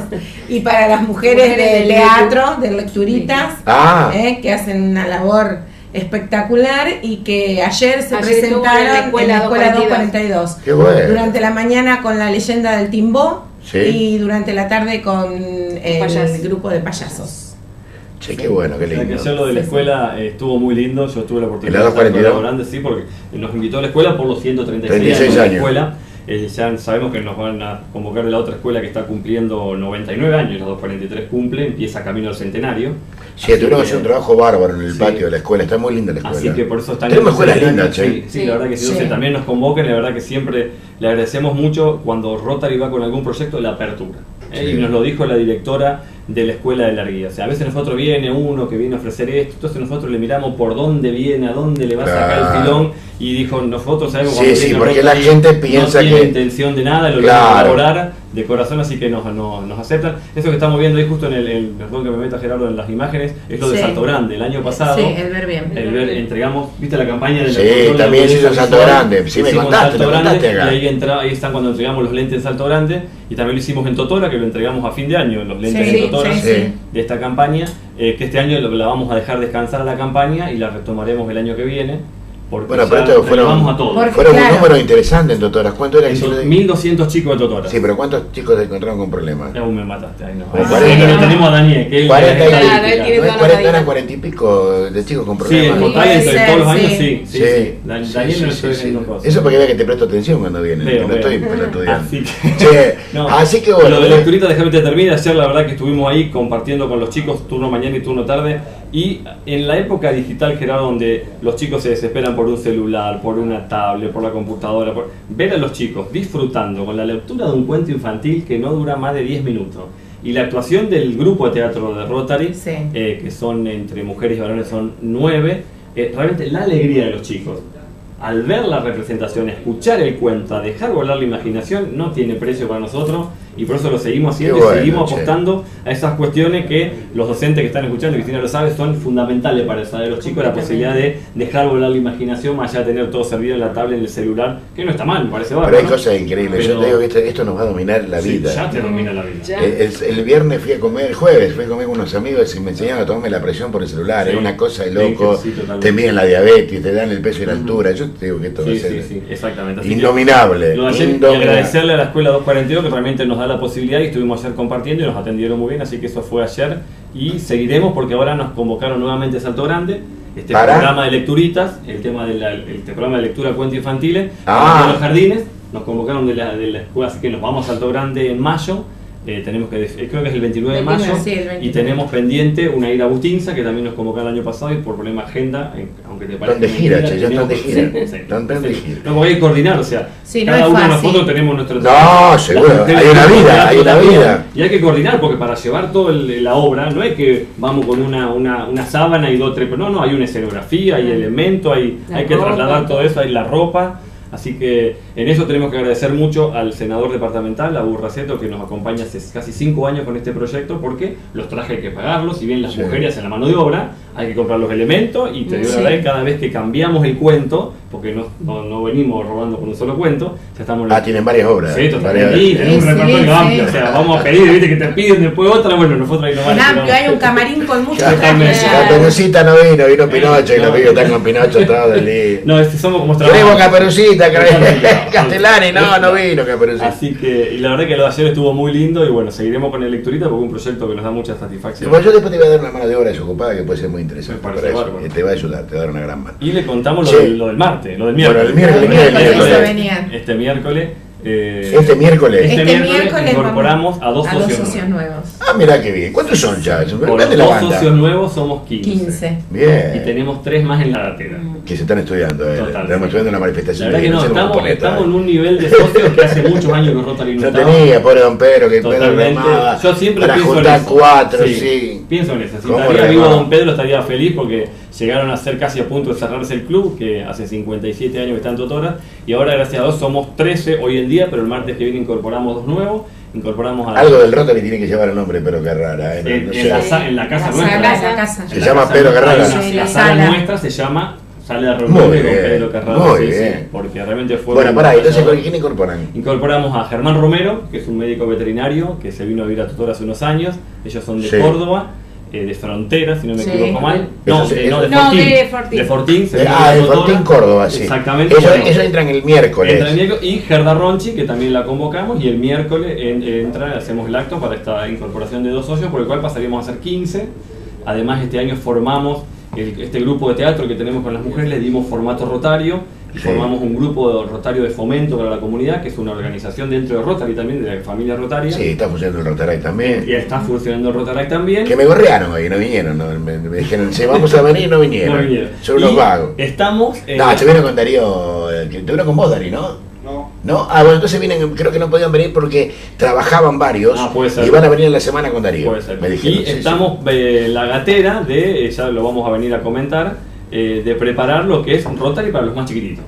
y para las mujeres, Mujeres de del teatro de lecturitas Ah. eh, que hacen una labor espectacular y que ayer se Ayer estuvo en la presentaron en la escuela escuela 242. 242 Qué bueno. durante la mañana con la leyenda del Timbó Sí. y durante la tarde con el grupo de payasos. Che, qué bueno, qué O sea, que lindo. ayer lo de la escuela eh, estuvo muy lindo, yo tuve la oportunidad ¿En la de estar 242? colaborando, sí, porque nos invitó a la escuela por los 136 36 años de la escuela. Eh, ya sabemos que nos van a convocar de la otra escuela que está cumpliendo 99 años, la 243 cumple, empieza camino al centenario. Sí, tuvieron que un trabajo bárbaro en el Sí. patio de la escuela. Está muy linda la escuela. Así que por eso están Tenemos en el escuelas lindas, che. Sí, sí, Sí. la verdad que sí, entonces también nos convoquen, la verdad que siempre le agradecemos mucho cuando Rotary va con algún proyecto la apertura. ¿Eh? Y nos lo dijo la directora de la escuela de la guía. O sea, a veces nosotros viene uno que viene a ofrecer esto, entonces nosotros le miramos por dónde viene, a dónde le va a sacar Claro. el filón y dijo, nosotros sabemos Sí, cuando sí, viene porque la gente piensa no tiene intención de nada, lo Claro. a colaborar de corazón, así que nos, nos, nos aceptan. Eso que estamos viendo ahí justo en el, el perdón que me meta Gerardo en las imágenes, es lo de Sí. Salto Grande. El año pasado Sí, el ver bien. el ver- entregamos, viste la campaña de la Sí, de también hizo Salto? Grande. Sí, me Hicimos en contaste, Salto me Grande, contaste acá. Y ahí, entra, ahí están cuando entregamos los lentes en Salto Grande. Y también lo hicimos en Totora, que lo entregamos a fin de año, los lentes Sí, de Totora sí, sí. de esta campaña. eh, que este año lo- la vamos a dejar descansar a la campaña y la retomaremos el año que viene. Porque Bueno, pero esto fueron, a todos. Fueron claro. un número interesante en Totoras. ¿Cuánto era que de- 1200 chicos de Totora. Sí, pero ¿cuántos chicos se encontraron con problemas? Aún me mataste, ahí no. 40. lo tenemos a Daniel, que él 40 y Claro, él estadística. tiene no es toda la 40, estadística. eran 40 y pico de chicos con Sí, en problemas. total entre todos los años sí. sí. sí, Sí, sí. Dan- sí, Daniel sí, no sí, estoy sí. viendo cosas. Eso porque vea que te presto atención cuando vienen, Veo, que no estoy pelotudeando. Así que, no. así que bueno. Lo de lecturita, déjame te termine. Ayer la verdad que estuvimos ahí compartiendo con los chicos turno mañana y turno tarde. Y en la época digital, Gerardo, donde los chicos se desesperan por un celular, por una tablet, por la computadora, por... ver a los chicos disfrutando con la lectura de un cuento infantil que no dura más de 10 minutos. Y la actuación del grupo de teatro de Rotary, Sí. eh, que son entre mujeres y varones son nueve, eh, realmente la alegría de los chicos. Al ver la representación, escuchar el cuento, dejar volar la imaginación, no tiene precio para nosotros y por eso lo seguimos haciendo bueno, y seguimos che. apostando a esas cuestiones que los docentes que están escuchando, Cristina lo sabe, son fundamentales para desarrollar de los chicos, la posibilidad de dejar volar la imaginación más allá de tener todo servido en la tablet, en el celular, que no está mal, me parece Pero bárbaro. hay cosas increíbles. Yo Pero- te digo que esto, esto nos va a dominar la Sí, vida. ya te domina la vida. El, el- el viernes fui a comer, el jueves fui a comer con unos amigos y me enseñaron a tomarme la presión por el celular. Sí. Es una cosa de loco. sí, te miden la diabetes, te dan el peso y la altura. Yo te digo que esto va a ser sí, sí, exactamente. Así que- indominable. Ayer, y indominable. agradecerle a la escuela 242 que realmente nos da la posibilidad y estuvimos ayer compartiendo y nos atendieron muy bien, así que eso fue ayer y seguiremos porque ahora nos convocaron nuevamente a Salto Grande, este ¿Para? programa de lecturitas, el tema del este programa de lectura cuentos infantiles, Ah. de los jardines, nos convocaron de la, de la escuela, así que nos vamos a Salto Grande en mayo. Eh, tenemos que, def- creo que es el 29 de 29, mayo sí, y 29. tenemos pendiente una ida a Bustinza que también nos convocaron el año pasado y por problema de agenda, eh, aunque te parezca de gira, mentira, che, ya están de gira. sí, sí, Están de sí. gira. No, porque hay que coordinar, o sea, Sí, no cada uno de nosotros tenemos nuestro No, seguro, hay una vida, hay una vida. Y hay que coordinar, porque para llevar toda la obra, no es que vamos con una, una, una sábana y dos, tres, no, no, hay una escenografía, hay elementos, hay, La hay que ropa. trasladar todo eso, hay la ropa. Así que en eso tenemos que agradecer mucho al senador departamental, a Burraceto, que nos acompaña hace casi cinco años con este proyecto, porque los trajes hay que pagarlos, si bien las Sí. mujeres hacen la mano de obra, hay que comprar los elementos y te digo Sí. la verdad que cada vez que cambiamos el cuento, porque no, no, no venimos robando con un solo cuento, ya estamos... Ah, tienen varias obras. Sí, totalmente. Y tenemos un Sí, repertorio sí. amplio, o sea, vamos a pedir, viste que te piden después otra, bueno, nosotros ahí nomás En le amplio, hay un camarín con muchos. La Perucita no vino, vino Pinocho y no. los pibes están con Pinocho todo el día. No, este, somos como Queremos Caperucita. Castellani, no, no vino Caperucita. Así que, y la verdad que lo de ayer estuvo muy lindo y bueno, seguiremos con el lecturita porque es un proyecto que nos da mucha satisfacción. Bueno, yo después te voy a dar una mano de obra desocupada que puede ser muy interesante para eso. bárbaro. Y te va a ayudar, te va a dar una gran mano. Y le contamos lo, Sí. del, lo del martes, lo del Bueno, miércoles. el miércoles, El miércoles, miércoles. eso venía. Este miércoles. Eh, Este miércoles. Este, Este miércoles, miércoles incorporamos a dos a socios, dos socios nuevos. nuevos. Ah, mira qué bien. ¿Cuántos son ya? Por Grande la dos banda. socios nuevos somos 15. 15. Y Bien. tenemos tres más en la gatera. Que se están estudiando. Eh. Total. Estamos estudiando una La manifestación verdad de que no, estamos, estamos eh. en un nivel de socios que hace muchos años los Rotary no No estaban. tenía, pobre don Pedro, que Pedro Totalmente. remaba Yo siempre para pienso juntar en eso. cuatro, sí. Pienso en eso. Si ¿Cómo estaría remaba? vivo Don Pedro estaría feliz porque llegaron a ser casi a punto de cerrarse el club, que hace 57 años que está en Totora, y ahora gracias a Dios somos 13 hoy en día, pero el martes que viene incorporamos dos nuevos, incorporamos a... Algo del Rotary tiene que llevar el nombre, pero qué rara. Eh. No- en, no en la, en la casa La nuestra. la casa. Se la llama casa Pedro Carrara. Sí, la la sala nuestra se llama Muy de Don bien, Pedro Carrara, muy sí, sí, bien. porque realmente fue... Bueno, pará, entonces. ¿con quién incorporan? Incorporamos a Germán Romero, que es un médico veterinario que se vino a vivir a Tutor hace unos años. Ellos son de Sí. Córdoba, eh, de Frontera, si no me Sí. equivoco mal. No, de, no, de No, Fortín. de Fortín. De Fortín, se Eh, ah, de. Fortín, Córdoba, sí. Exactamente. Ellos, bueno. ellos entran el miércoles. Entra el miércoles y Gerda Ronchi, que también la convocamos, y el miércoles en- entra, hacemos el acto para esta incorporación de dos socios, por el cual pasaríamos a ser 15. Además, este año formamos el- este grupo de teatro que tenemos con las mujeres, le dimos formato rotario, y Sí. formamos un grupo de rotario de fomento para la comunidad, que es una organización dentro de Rotary también, de la familia rotaria. Sí, está funcionando el Rotary también. Y está funcionando el Rotary también. Que me gorrearon hoy, no vinieron. no, me, me dijeron, sí, vamos a venir, no vinieron. No vinieron. Son unos Y vagos. Estamos en No, se vieron con Darío. eh, Te vieron con vos, Darío, ¿no? No. ¿No? Ah, bueno, entonces vienen, creo que no podían venir porque trabajaban varios Ah, puede ser. y van a venir en la semana con Darío. Puede ser. Me dijeron, y sí, sí. estamos eh, la gatera de, eh, ya lo vamos a venir a comentar, eh, de preparar lo que es un Rotary para los más chiquititos.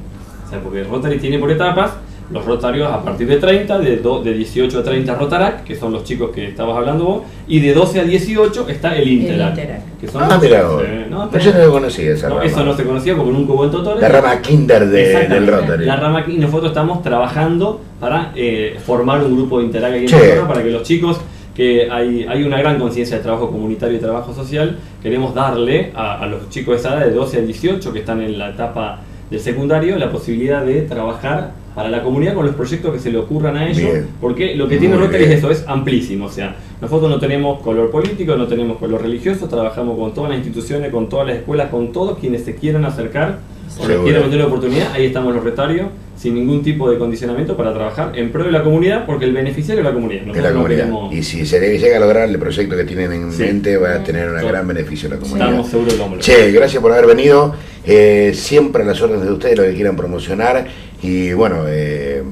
O sea, porque el Rotary tiene por etapas los Rotarios a partir de 30, de, do- de 18 a 30 Rotarac, que son los chicos que estabas hablando vos, y de 12 a 18 está el Interac. Interac. Que son Ah, mira vos. Eh, no, Pero yo no lo conocía esa no, rama. eso no se conocía porque nunca hubo en Totores. La rama kinder de- del Rotary. La rama y nosotros estamos trabajando para eh, formar un grupo de Interac ahí en. Totora para que los chicos que hay, hay una gran conciencia de trabajo comunitario y trabajo social, queremos darle a, a los chicos de esa edad de 12 a 18 que están en la etapa del secundario la posibilidad de trabajar para la comunidad con los proyectos que se le ocurran a ellos, Bien. porque lo que tiene Rotary es eso, es amplísimo, o sea, nosotros no tenemos color político, no tenemos color religioso, trabajamos con todas las instituciones, con todas las escuelas, con todos quienes se quieran acercar o les meter la oportunidad, ahí estamos los retarios, sin ningún tipo de condicionamiento para trabajar en pro de la comunidad, porque el beneficiario es la comunidad. de la comunidad. queremos- Y si se le llega a lograr el proyecto que tienen en Sí. mente, va a tener un Sí. gran beneficio a la comunidad. Estamos seguros que vamos a Che, gracias por haber venido. Eh, siempre a las órdenes de ustedes, lo que quieran promocionar. Y bueno, eh,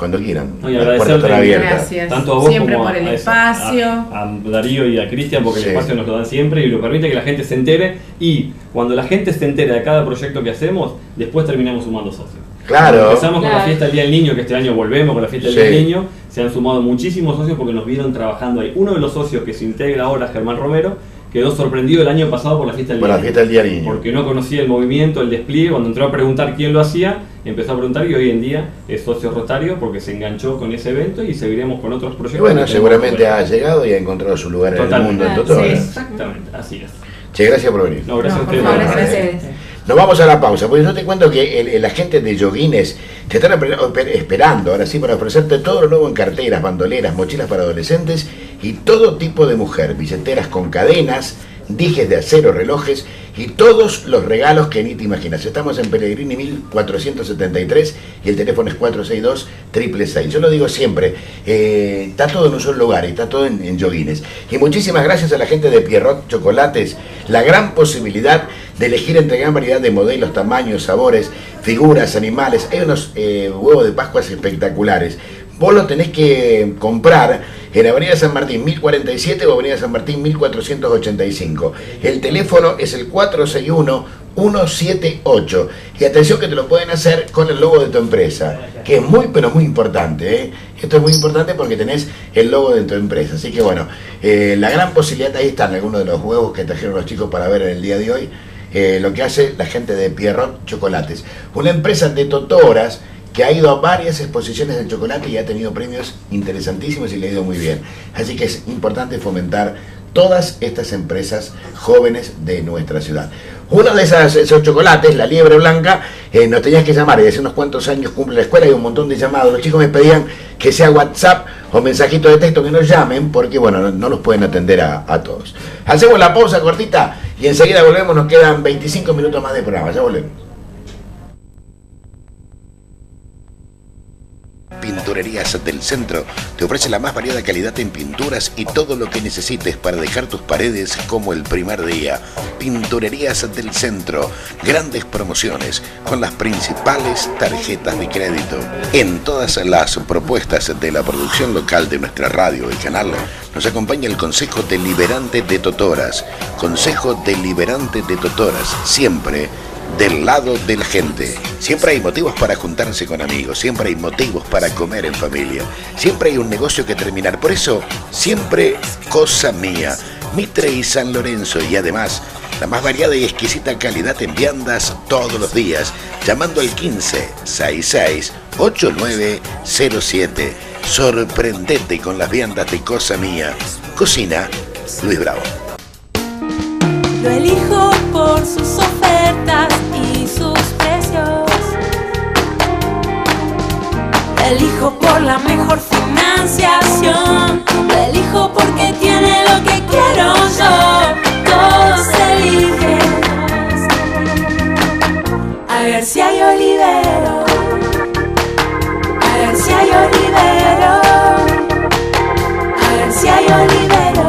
cuando quieran. No, y agradecerte abiertas. Tanto a vos Siempre como por a, el a espacio. a, a Darío y a Cristian, porque Sí. el espacio nos lo dan siempre y lo permite que la gente se entere. Y cuando la gente se entera de cada proyecto que hacemos, después terminamos sumando socios. Claro. Empezamos con la fiesta del Día del Niño, que este año volvemos con la fiesta del Sí. Día del Niño. Se han sumado muchísimos socios porque nos vieron trabajando ahí. Uno de los socios que se integra ahora, Germán Romero, quedó sorprendido el año pasado por la fiesta del Por Día la del fiesta del Día Niño. porque no conocía el movimiento, el despliegue, cuando entró a preguntar quién lo hacía, empezó a preguntar y hoy en día es socio rotario porque se enganchó con ese evento y seguiremos con otros Y proyectos. bueno, seguramente ha llegado y ha encontrado su lugar en el mundo en Ah, Totora. sí. Exactamente, así es. Che, gracias por venir. No, gracias No, a por ustedes. favor, No, gracias. eh, Nos vamos a la pausa, porque yo te cuento que el, el agente de Yoguines te están esper- esper- esperando, ahora sí, para ofrecerte todo lo nuevo en carteras, bandoleras, mochilas para adolescentes y todo tipo de mujer, billeteras con cadenas, dijes de acero, relojes y todos los regalos que ni te imaginas. Estamos en Pellegrini 1473 y el teléfono es 462 666. Yo lo digo siempre, eh, está todo en un solo lugar está todo en, en Yoguines. Y muchísimas gracias a la gente de Pierrot Chocolates, la gran posibilidad de elegir entre gran variedad de modelos, tamaños, sabores, figuras, animales. Hay unos eh, huevos de Pascuas espectaculares. Vos lo tenés que comprar en Avenida San Martín 1047 o Avenida San Martín 1485. El teléfono es el 461 178. Y atención que te lo pueden hacer con el logo de tu empresa, que es muy pero muy importante. ¿eh? Esto es muy importante porque tenés el logo de tu empresa. Así que bueno, eh, la gran posibilidad, ahí están algunos de los huevos que trajeron los chicos para ver en el día de hoy. eh, lo que hace la gente de Pierrot Chocolates. Una empresa de totoras ha ido a varias exposiciones de chocolate y ha tenido premios interesantísimos y le ha ido muy bien. Así que es importante fomentar todas estas empresas jóvenes de nuestra ciudad. Uno de esos chocolates, la liebre blanca, eh, nos tenías que llamar y hace unos cuantos años cumple la escuela y un montón de llamados. Los chicos me pedían que sea WhatsApp o mensajito de texto que nos llamen porque bueno, no, no los pueden atender a, a todos. Hacemos la pausa cortita y enseguida volvemos, nos quedan 25 minutos más de programa, ya volvemos. Pinturerías del Centro te ofrece la más variada calidad en pinturas y todo lo que necesites para dejar tus paredes como el primer día. Pinturerías del Centro, grandes promociones con las principales tarjetas de crédito. En todas las propuestas de la producción local de nuestra radio y canal nos acompaña el Consejo Deliberante de Totoras. Consejo Deliberante de Totoras, siempre del lado de la gente. Siempre hay motivos para juntarse con amigos, siempre hay motivos para comer en familia, siempre hay un negocio que terminar. Por eso, siempre cosa mía, Mitre y San Lorenzo y además la más variada y exquisita calidad en viandas todos los días, llamando al 15 66 8907. Sorprendete con las viandas de cosa mía. Cocina Luis Bravo. Lo elijo por sus ofertas elijo por la mejor financiación. Elijo porque tiene lo que quiero yo. Todo se elige. A García y Olivero. A García y Olivero. A García y Olivero.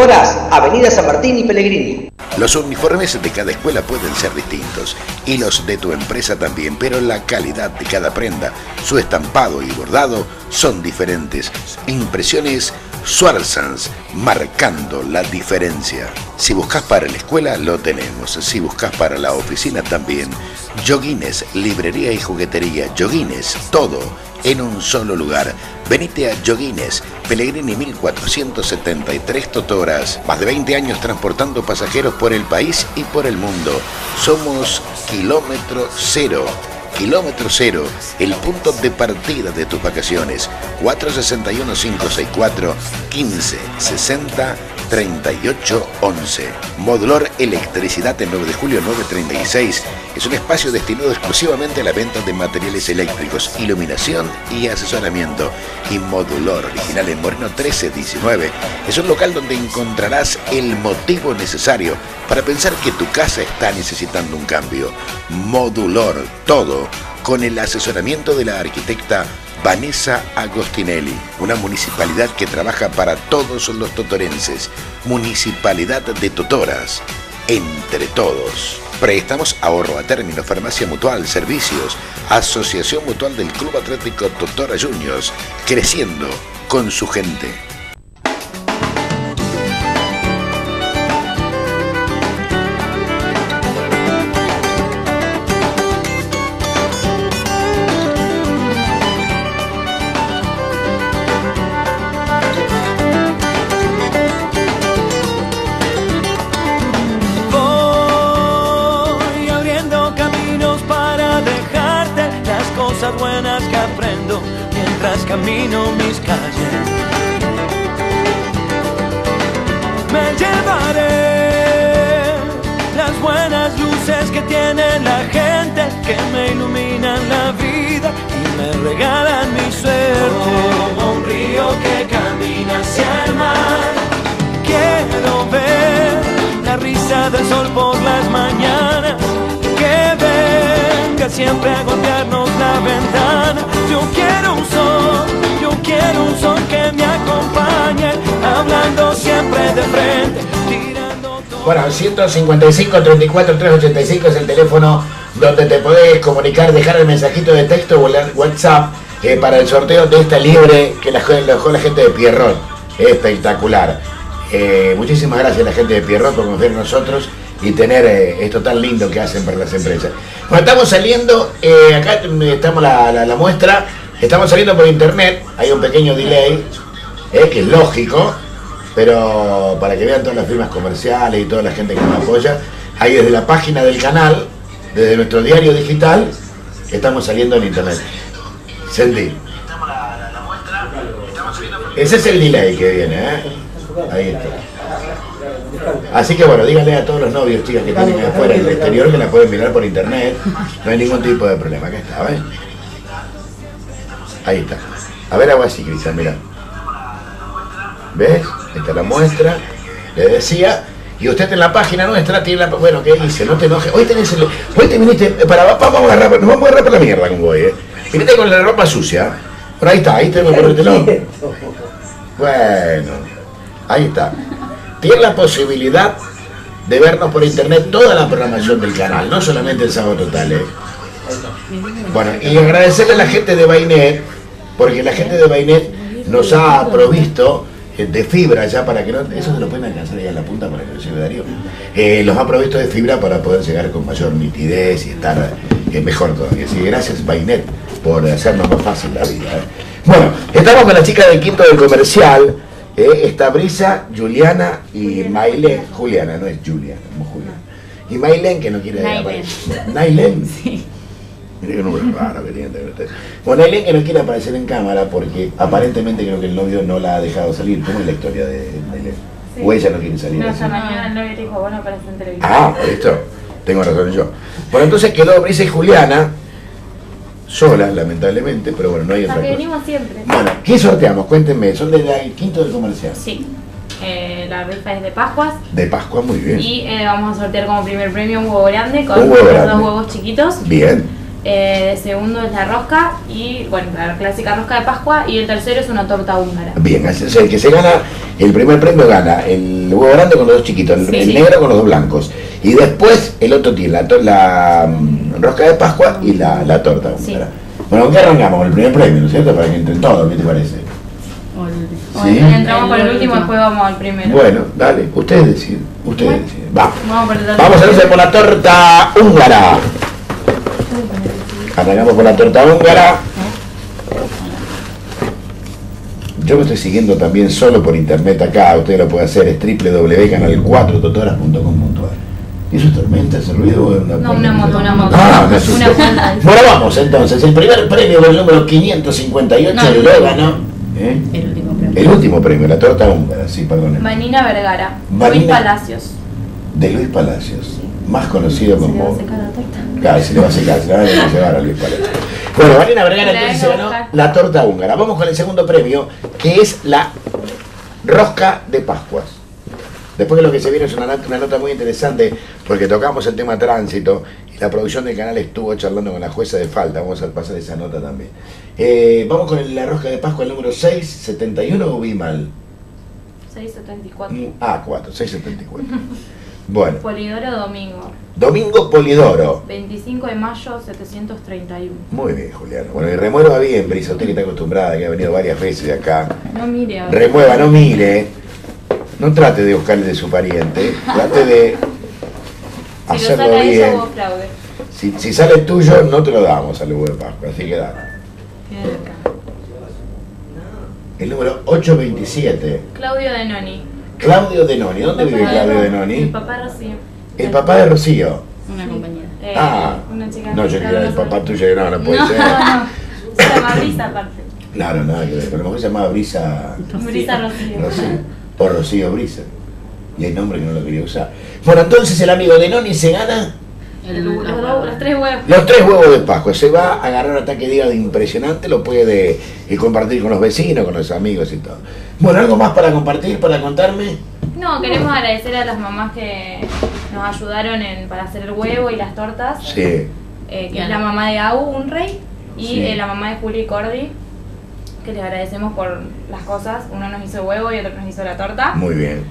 Avenida San Martín y Pellegrini. Los uniformes de cada escuela pueden ser distintos y los de tu empresa también, pero la calidad de cada prenda, su estampado y bordado son diferentes. Impresiones Swarsans, marcando la diferencia. Si buscas para la escuela, lo tenemos. Si buscas para la oficina, también. Joguines, librería y juguetería. Joguines, todo en un solo lugar. Venite a Joguines, Pellegrini 1473 Más de 20 años transportando pasajeros por el país y por el mundo. Somos kilómetro cero. Kilómetro cero, el punto de partida de tus vacaciones. 461-564 1560 3811. Modular Electricidad en 9 de julio 936 es un espacio destinado exclusivamente a la venta de materiales eléctricos, iluminación y asesoramiento. Y Modular, original en Moreno 1319, es un local donde encontrarás el motivo necesario para pensar que tu casa está necesitando un cambio. Modular, todo con el asesoramiento de la arquitecta Vanessa Agostinelli, una municipalidad que trabaja para todos los totorenses. Municipalidad de Totoras, entre todos. Préstamos, ahorro a término, farmacia mutual, servicios, Asociación Mutual del Club Atlético Totora Juniors, creciendo con su gente. Venga siempre golpearnos la ventana. Yo quiero un sol, yo quiero un sol que me acompañe, hablando siempre de frente, tirando Bueno, 155 34 385 es el teléfono donde te podés comunicar, dejar el mensajito de texto o WhatsApp eh, para el sorteo de esta libre que la dejó la gente de Pierrot. Espectacular. Eh, muchísimas gracias a la gente de Pierrot por confiar en nosotros y tener eh, esto tan lindo que hacen para las empresas. Bueno, estamos saliendo, eh, acá estamos la, la- la muestra, estamos saliendo por internet, hay un pequeño delay, eh, que es lógico, pero para que vean todas las firmas comerciales y toda la gente que nos apoya, ahí desde la página del canal, desde nuestro diario digital, estamos saliendo en internet. Sentí. Ese es el delay que viene, ¿eh? Ahí está. Así que bueno, díganle a todos los novios, chicas que tienen afuera en el exterior que la pueden mirar por internet. No hay ningún tipo de problema. Acá está, ¿ves? Ahí está. A ver, hago así, Cristian, mira. ¿Ves? Esta es la muestra. Le decía. Y usted en la página nuestra tiene la... Bueno, ¿qué dice? No te enojes. Hoy tenés el... Hoy te viniste... Para, vamos a agarrar... Nos vamos a agarrar por la mierda con hoy, ¿eh? Viniste con la ropa sucia. Pero ahí está, ahí tengo que ponértelo. Bueno, ahí está. Tiene la posibilidad de vernos por internet toda la programación del canal, no solamente el sábado total. ¿eh? Bueno, y agradecerle a la gente de Bainet, porque la gente de Bainet nos ha provisto eh, de fibra ya para que no. Eso se lo pueden alcanzar ahí a la punta para que lo lleve Darío. Eh, los ha provisto de fibra para poder llegar con mayor nitidez y estar eh, mejor todavía. Así que gracias Bainet por hacernos más fácil la vida. ¿eh? Bueno, estamos con la chica del quinto del comercial. Eh, está Brisa, Juliana y Mailen. Juliana, no es Juliana, no Juliana. Y Mailen que no quiere aparecer. Nailen. Sí. Qué nombre raro que tiene. usted. Bueno, Nailen que no quiere aparecer en cámara porque aparentemente creo que el novio no la ha dejado salir. ¿Cómo es la historia de Nailen? Sí. O ella no quiere salir. No, esta mañana el novio dijo, bueno, aparece en televisión. Ah, esto. Tengo razón yo. Bueno, entonces quedó Brisa y Juliana sola, lamentablemente, pero bueno, no hay otra cosa. venimos siempre. Bueno, ¿qué sorteamos? Cuéntenme, son del quinto del comercial. Sí. Eh, la rifa es de Pascuas De Pascua, muy bien. y eh, vamos a sortear como primer premio un huevo grande con huevo grande. dos huevos chiquitos. Bien. Eh, de segundo es la rosca y, bueno, la clásica rosca de Pascua y el tercero es una torta húngara. Bien, así es, el que se gana, el primer premio gana el huevo grande con los dos chiquitos, el, Sí, el sí. negro con los dos blancos. Y después el otro tiene la mm, rosca de Pascua y la, la torta Sí. húngara. Bueno, ¿con qué arrancamos? Con el primer premio, ¿no es cierto? Para que entren todos, ¿qué te parece? Sí. entramos por el último, después vamos al primero. Bueno, dale, ustedes deciden, ustedes deciden. Vamos. Vamos Vamos entonces por la torta húngara. Arrancamos por la torta húngara. Yo me estoy siguiendo también solo por internet acá, usted lo puede hacer, es www.canal4totoras.com.ar. ¿Y eso es tormenta, ese ruido? es una No, una moto, una moto. Ah, me. Una. Bueno, vamos entonces. El primer premio del número 558 No, el lo ganó. ¿eh? El último premio. El último premio, la torta húngara, sí, perdón. Vanina Vergara. Luis Palacios. De Luis Palacios, más conocido Se le va a como. secar la torta. Claro, se le va a secar, se le va a llevar a Luis Palacios. Bueno, Vanina Vergara La entonces se ganó la torta húngara. Vamos con el segundo premio, que es la rosca de Pascuas. Después de lo que se viene es una, nota- una nota muy interesante, porque tocamos el tema tránsito y la producción del canal estuvo charlando con la jueza de falta. Vamos a pasar esa nota también. Eh, vamos con la rosca de Pascua, el número 671 o vi mal. 674. Mm, Ah, 4, 674. Bueno, Polidoro Domingo. Domingo Polidoro. 25 de mayo 731. Muy bien, Juliano. Bueno, y remueva bien, Brisa, usted que está acostumbrada, que ha venido varias veces acá. No mire. Remueva, no mire. No trate de buscarle de su pariente. Trate de Si lo hacerlo saca ella, bien. hubo fraude. Si, si sale tuyo, no te lo damos al huevo de Pascua, así que dale. El número 827. Claudio Denoni. Claudio Denoni. ¿Dónde vive de Claudio Denoni? El papá Rocío. El papá de Rocío. Una compañera. Eh, Ah. una chica. No, yo quería el papá tuyo, no, no puede no, ser. no. Se llama Brisa aparte. Claro, nada que ver. Pero a lo mejor se llamaba Brisa. Brisa Rocío. Rocío. O Rocío Brisa. Y hay nombre que no lo quería usar. Bueno, entonces el amigo de Noni se gana El- los, tres huevos. los tres huevos de Pascua. Se va a agarrar un ataque de hígado impresionante, lo puede eh, compartir con los vecinos, con los amigos y todo. Bueno, ¿algo más para compartir, para contarme? No, queremos agradecer a las mamás que nos ayudaron en, para hacer el huevo y las tortas. Sí. eh, que es la mamá de Au, un rey, y Sí. eh, la mamá de Juli Cordy, que les agradecemos por las cosas. Uno nos hizo huevo y otro nos hizo la torta. Muy bien.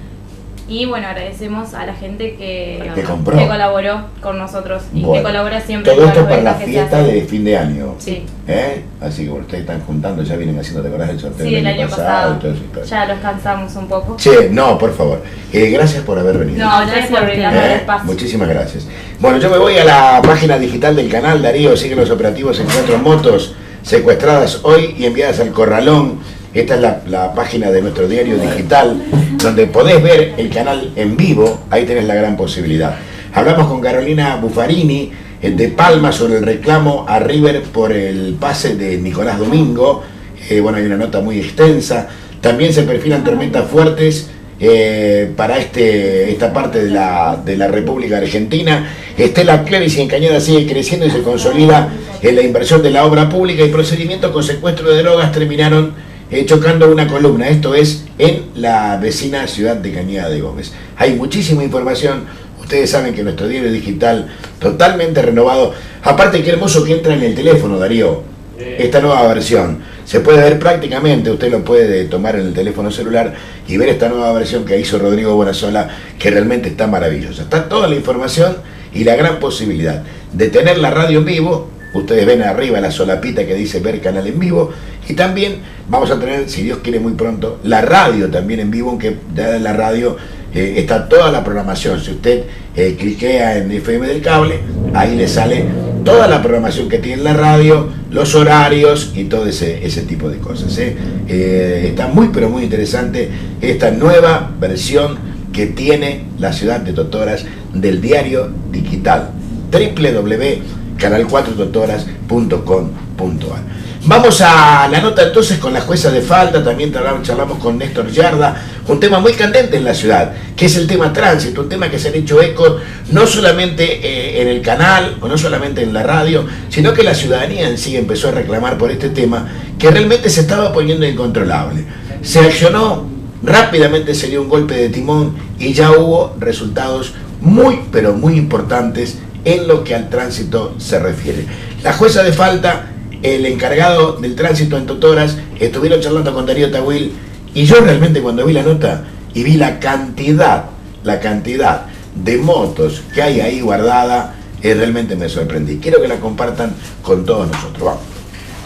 Y bueno, agradecemos a la gente que, Que compró. que colaboró con nosotros y Bueno, que colabora siempre Todo esto para las la fiesta de fin de año. Sí. ¿Eh? Así que ustedes están juntando, ya vienen haciendo, ¿te acordás del sorteo Sí, del el año pasado. Ya los cansamos un poco. Che, no, por favor. Eh, gracias por haber venido. No, gracias por brindarnos el ¿Eh? espacio. Muchísimas gracias. Bueno, yo me voy a la página digital del canal. Darío sigue los operativos en cuatro motos secuestradas hoy y enviadas al corralón. Esta es la, la página de nuestro diario digital, donde podés ver el canal en vivo. Ahí tenés la gran posibilidad. Hablamos con Carolina Buffarini de Palma sobre el reclamo a River por el pase de Nicolás Domingo. Eh, bueno, hay una nota muy extensa. También se perfilan tormentas fuertes eh, para este, esta parte de la, de la República Argentina. Estela Clevis y en Cañada sigue creciendo y se consolida en la inversión de la obra pública y procedimientos con secuestro de drogas terminaron eh, chocando una columna. Esto es en la vecina ciudad de Cañada de Gómez. Hay muchísima información. Ustedes saben que nuestro diario digital totalmente renovado. Aparte, qué hermoso que entra en el teléfono, Darío. Esta nueva versión. Se puede ver prácticamente, usted lo puede tomar en el teléfono celular y ver esta nueva versión que hizo Rodrigo Buenasola, que realmente está maravillosa. Está toda la información y la gran posibilidad de tener la radio en vivo. Ustedes ven arriba la solapita que dice ver canal en vivo. Y también vamos a tener, si Dios quiere muy pronto, la radio también en vivo, aunque la radio eh, está toda la programación. Si usted eh, cliquea en FM del cable, ahí le sale toda la programación que tiene la radio, los horarios y todo ese, ese tipo de cosas. ¿eh? Eh, está muy pero muy interesante esta nueva versión que tiene la ciudad de Totoras del diario digital www.canal4totoras.com.ar Vamos a la nota entonces con la jueza de falta, también charlamos, con Néstor Yarda, un tema muy candente en la ciudad, que es el tema tránsito, un tema que se han hecho eco no solamente eh, en el canal o no solamente en la radio, sino que la ciudadanía en sí empezó a reclamar por este tema que realmente se estaba poniendo incontrolable. Se accionó, rápidamente se dio un golpe de timón y ya hubo resultados muy pero muy importantes en lo que al tránsito se refiere. La jueza de falta el encargado del tránsito en Totoras, estuvieron charlando con Darío Tawil y yo realmente cuando vi la nota y vi la cantidad, la cantidad de motos que hay ahí guardada, eh, realmente me sorprendí. Quiero que la compartan con todos nosotros. Vamos.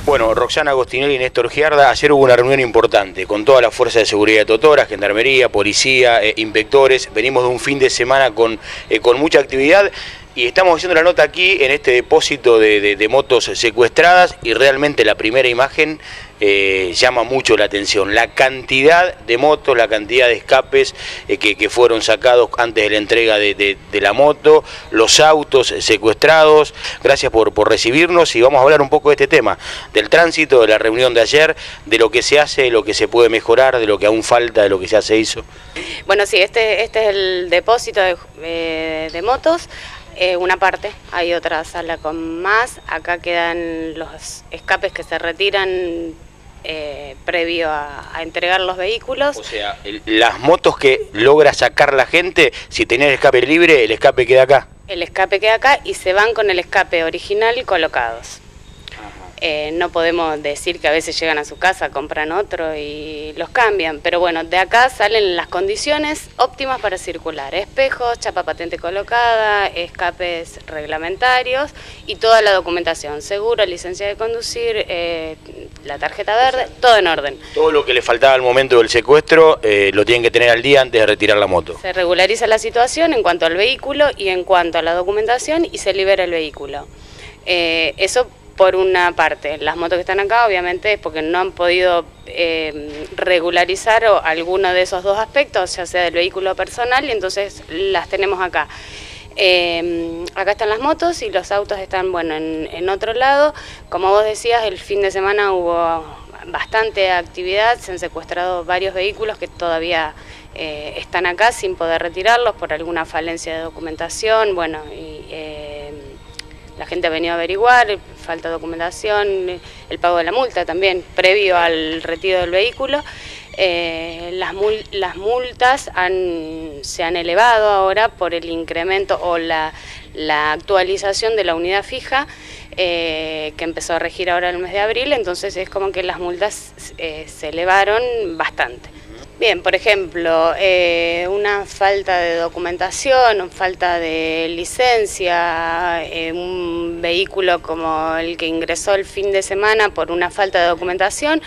Bueno, Roxana Agostinelli y Néstor Giarda, ayer hubo una reunión importante con toda la fuerza de seguridad de Totoras, gendarmería, policía, eh, inspectores. Venimos de un fin de semana con, eh, con mucha actividad y estamos haciendo la nota aquí en este depósito de, de- motos secuestradas y realmente la primera imagen eh, llama mucho la atención. La cantidad de motos, la cantidad de escapes eh, que, que fueron sacados antes de la entrega de, de- de la moto, los autos secuestrados. Gracias por, por recibirnos y vamos a hablar un poco de este tema, del tránsito, de la reunión de ayer, de lo que se hace, de lo que se puede mejorar, de lo que aún falta, de lo que ya se hizo. Bueno, sí, este, este es el depósito de, eh, de motos, eh, una parte, hay otra sala con más, acá quedan los escapes que se retiran eh, previo a, a entregar los vehículos. O sea, el- las motos que logra sacar la gente, si tenía el escape libre, el escape queda acá. El escape queda acá y se van con el escape original colocados. Eh, no podemos decir que a veces llegan a su casa, compran otro y los cambian, pero bueno, de acá salen las condiciones óptimas para circular. Espejos, chapa patente colocada, escapes reglamentarios y toda la documentación, seguro, licencia de conducir, eh, la tarjeta verde, todo en orden. Todo lo que le faltaba al momento del secuestro eh, lo tienen que tener al día antes de retirar la moto. Se regulariza la situación en cuanto al vehículo y en cuanto a la documentación y se libera el vehículo. Eh, eso por una parte. Las motos que están acá obviamente es porque no han podido eh, regularizar o alguno de esos dos aspectos, ya sea del vehículo personal, y entonces las tenemos acá. Eh, acá están las motos y los autos están, bueno, en, en otro lado. Como vos decías, el fin de semana hubo bastante actividad, se han secuestrado varios vehículos que todavía eh, están acá sin poder retirarlos por alguna falencia de documentación, bueno, y eh, la gente ha venido a averiguar, falta de documentación, el pago de la multa también, previo al retiro del vehículo. Eh, las, mul- las multas han- se han elevado ahora por el incremento o la, la actualización de la unidad fija eh, que empezó a regir ahora en el mes de abril, entonces es como que las multas eh, se elevaron bastante. Bien, por ejemplo, eh, una falta de documentación, falta de licencia, eh, un vehículo como el que ingresó el fin de semana por una falta de documentación,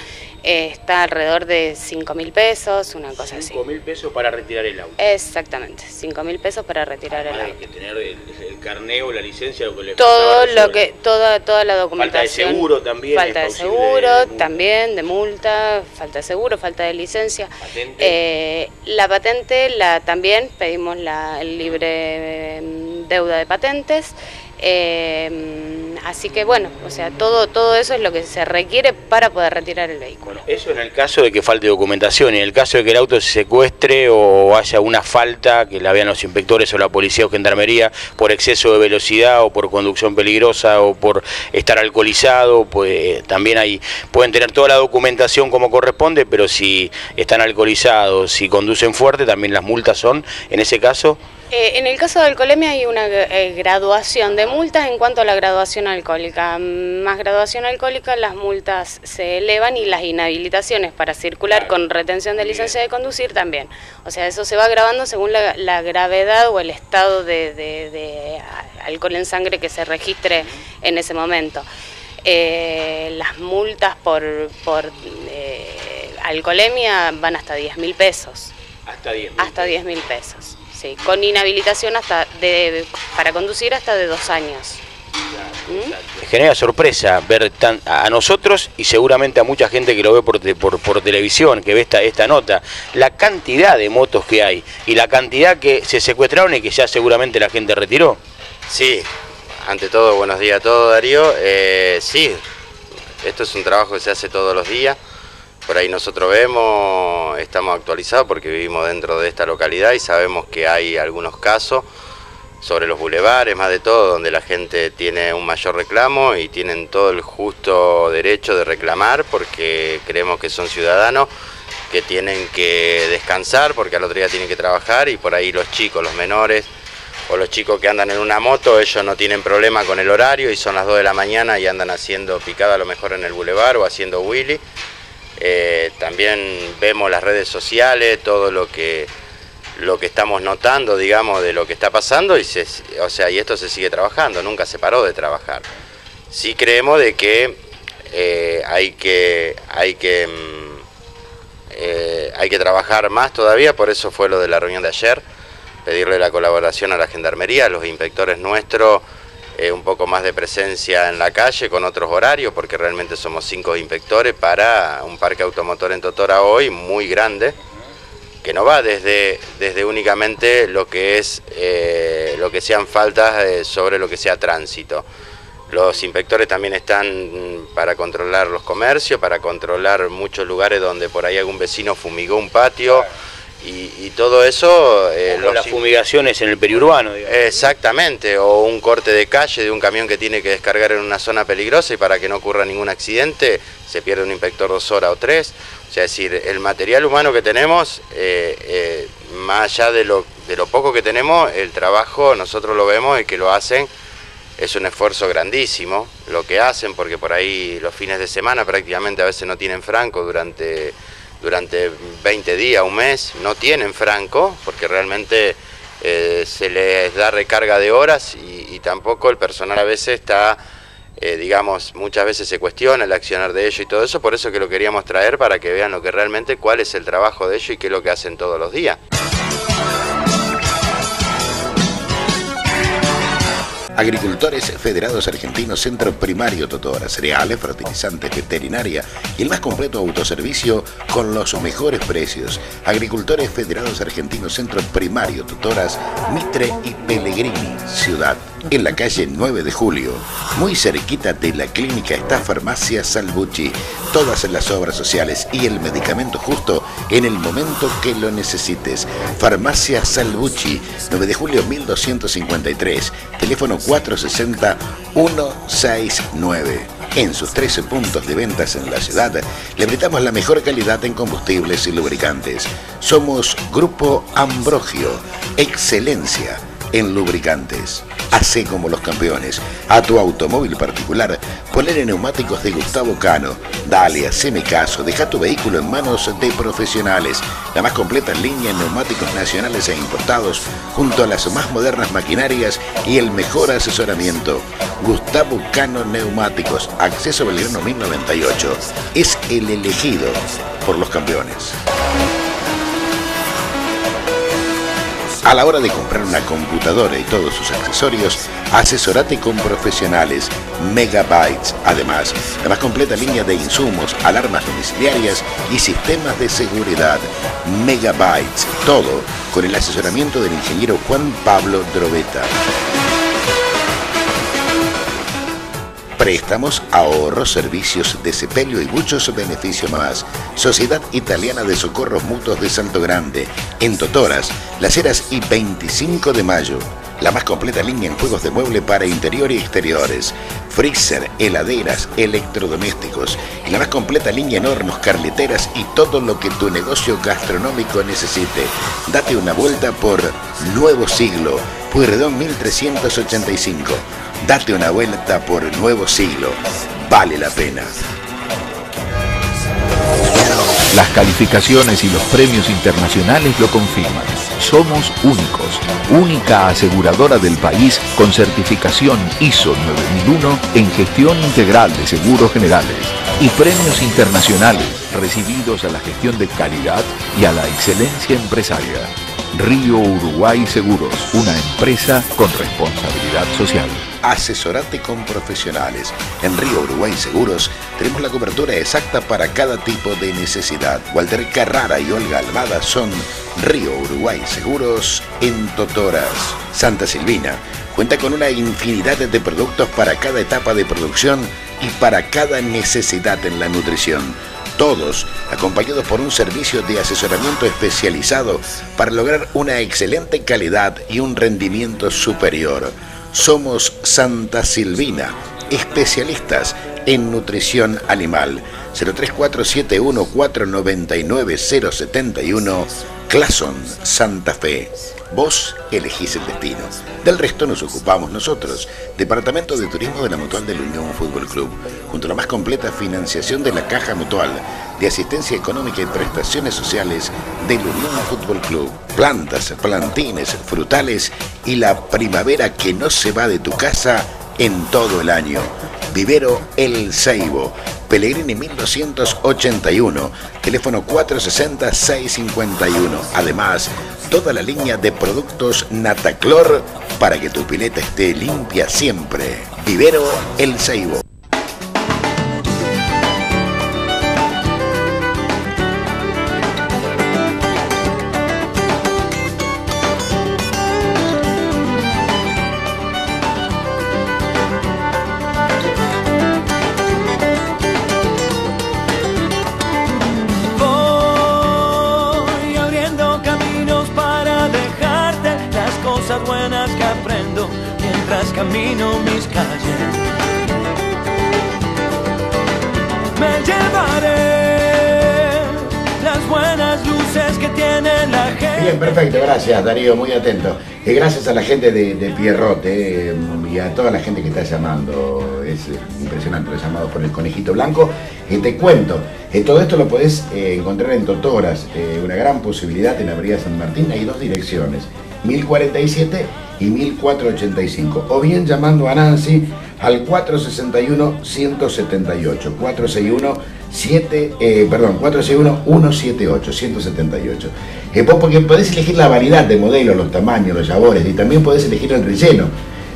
eh, está alrededor de 5 mil pesos, una cosa así. 5 mil pesos para retirar el auto. Exactamente, 5 mil pesos para retirar el Hay auto. que tener el, el carneo, la licencia, lo que le Todo lo que, toda, toda la Falta de documentación. seguro también. Falta de seguro, de- también, de multa, falta de seguro, falta de licencia. Patente. Eh, la patente, la también pedimos la el libre eh, deuda de patentes. Eh, así que bueno, o sea, todo, todo eso es lo que se requiere para poder retirar el vehículo. Eso en el caso de que falte documentación y en el caso de que el auto se secuestre o haya una falta que la vean los inspectores o la policía o gendarmería por exceso de velocidad o por conducción peligrosa o por estar alcoholizado, pues también hay pueden tener toda la documentación como corresponde, pero si están alcoholizados, si conducen fuerte, también las multas son en ese caso Eh, en el caso de alcoholemia hay una eh, graduación de multas en cuanto a la graduación alcohólica. Más graduación alcohólica, las multas se elevan y las inhabilitaciones para circular con retención de licencia de conducir también. O sea, eso se va agravando según la, la gravedad o el estado de, de- de alcohol en sangre que se registre en ese momento. Eh, las multas por, por eh, alcoholemia van hasta 10 mil pesos. hasta 10 Hasta 10 mil pesos, sí. Con inhabilitación hasta de, para conducir hasta de dos años. ¿Mm? Me genera sorpresa ver tan- a nosotros y seguramente a mucha gente que lo ve por, por televisión, que ve esta, esta nota, la cantidad de motos que hay y la cantidad que se secuestraron y que ya seguramente la gente retiró. Sí, ante todo, buenos días a todos, Darío. Eh, sí, esto es un trabajo que se hace todos los días. Por ahí nosotros vemos, estamos actualizados porque vivimos dentro de esta localidad y sabemos que hay algunos casos sobre los bulevares, más de todo, donde la gente tiene un mayor reclamo y tienen todo el justo derecho de reclamar porque creemos que son ciudadanos que tienen que descansar porque al otro día tienen que trabajar y por ahí los chicos, los menores o los chicos que andan en una moto, ellos no tienen problema con el horario y son las 2 de la mañana y andan haciendo picada a lo mejor en el bulevar o haciendo willy. Eh, también vemos las redes sociales, todo lo que lo que estamos notando, digamos, de lo que está pasando y se, o sea, y esto se sigue trabajando, nunca se paró de trabajar. Sí creemos de que eh, hay que hay que mm, eh, hay que trabajar más todavía, por eso fue lo de la reunión de ayer, pedirle la colaboración a la gendarmería, a los inspectores nuestros, eh, un poco más de presencia en la calle con otros horarios, porque realmente somos cinco inspectores para un parque automotor en Totora hoy muy grande, que no va desde, desde únicamente lo que es eh, lo que sean faltas eh, sobre lo que sea tránsito. Los inspectores también están mm, para controlar los comercios, para controlar muchos lugares donde por ahí algún vecino fumigó un patio y, y todo eso... eh, Como las fumigaciones en el periurbano, digamos. Exactamente, o un corte de calle de un camión que tiene que descargar en una zona peligrosa y para que no ocurra ningún accidente se pierde un inspector dos horas o tres. O sea, es decir, el material humano que tenemos, eh, eh, más allá de lo, de lo poco que tenemos, el trabajo nosotros lo vemos y que lo hacen es un esfuerzo grandísimo lo que hacen porque por ahí los fines de semana prácticamente a veces no tienen franco durante, durante 20 días, un mes, no tienen franco porque realmente eh, se les da recarga de horas y, tampoco el personal a veces está, eh, digamos, muchas veces se cuestiona el accionar de ellos y todo eso, por eso que lo queríamos traer para que vean lo que realmente, cuál es el trabajo de ellos y qué es lo que hacen todos los días. Agricultores Federados Argentinos Centro Primario Totora, cereales, fertilizantes, veterinaria y el más completo autoservicio con los mejores precios. Agricultores Federados Argentinos Centro Primario Totoras, Mitre y Pellegrini, Ciudad. En la calle 9 de Julio, muy cerquita de la clínica está Farmacia Salvucci. Todas las obras sociales y el medicamento justo en el momento que lo necesites. Farmacia Salvucci, 9 de julio 1253, teléfono 460-169. En sus 13 puntos de ventas en la ciudad, le brindamos la mejor calidad en combustibles y lubricantes. Somos Grupo Ambrogio, excelencia en lubricantes. Hacé como los campeones. A tu automóvil particular, ponele neumáticos de Gustavo Cano. Dale, haceme caso, deja tu vehículo en manos de profesionales. La más completa línea en neumáticos nacionales e importados, junto a las más modernas maquinarias y el mejor asesoramiento. Gustavo Cano Neumáticos, acceso Belgrano 1098. Es el elegido por los campeones. A la hora de comprar una computadora y todos sus accesorios, asesorate con profesionales Megabytes. Además, la más completa línea de insumos, alarmas domiciliarias y sistemas de seguridad. Megabytes. Todo con el asesoramiento del ingeniero Juan Pablo Droveta. Préstamos, ahorros, servicios de sepelio y muchos beneficios más. Sociedad Italiana de Socorros Mutuos de Santo Grande, en Totoras, Las Heras y 25 de Mayo. La más completa línea en juegos de mueble para interior y exteriores. Freezer, heladeras, electrodomésticos. Y la más completa línea en hornos, carleteras y todo lo que tu negocio gastronómico necesite. Date una vuelta por Nuevo Siglo, Pueyrredón 1385. Date una vuelta por Nuevo Siglo. Vale la pena. Las calificaciones y los premios internacionales lo confirman. Somos únicos, única aseguradora del país con certificación ISO 9001 en gestión integral de seguros generales y premios internacionales recibidos a la gestión de calidad y a la excelencia empresaria. Río Uruguay Seguros, una empresa con responsabilidad social. Asesorate con profesionales. En Río Uruguay Seguros tenemos la cobertura exacta para cada tipo de necesidad. Walter Carrara y Olga Almada son Río Uruguay Seguros en Totoras. Santa Silvina cuenta con una infinidad de productos para cada etapa de producción y para cada necesidad en la nutrición todos acompañados por un servicio de asesoramiento especializado para lograr una excelente calidad y un rendimiento superior. Somos Santa Silvina, especialistas en nutrición animal. 03471 499 071 Clason Santa Fe. Vos elegís el destino. Del resto nos ocupamos nosotros. Departamento de Turismo de la Mutual del Unión Fútbol Club. Junto a la más completa financiación de la Caja Mutual, de asistencia económica y prestaciones sociales del Unión Fútbol Club. Plantas, plantines, frutales y la primavera que no se va de tu casa en todo el año. Vivero El Ceibo. Pellegrini 1281, teléfono 460-651. Además, toda la línea de productos Nataclor para que tu pileta esté limpia siempre. Vivero El Ceibo. Camino mis calles. Me llevaré las buenas luces que tiene la gente. Bien, perfecto, gracias Darío, muy atento. Y gracias a la gente de, de Pierrot eh, y a toda la gente que está llamando. Es impresionante los llamados por el conejito blanco. Te cuento, eh, todo esto lo podés eh, encontrar en Totoras, eh, una gran posibilidad en Avenida San Martín. Hay dos direcciones, 1047 y 1485. O bien llamando a Nancy al 461-178. 461 7, eh, perdón, 461-178, 178. Eh, vos porque podés elegir la variedad de modelos, los tamaños, los sabores y también podés elegir el relleno,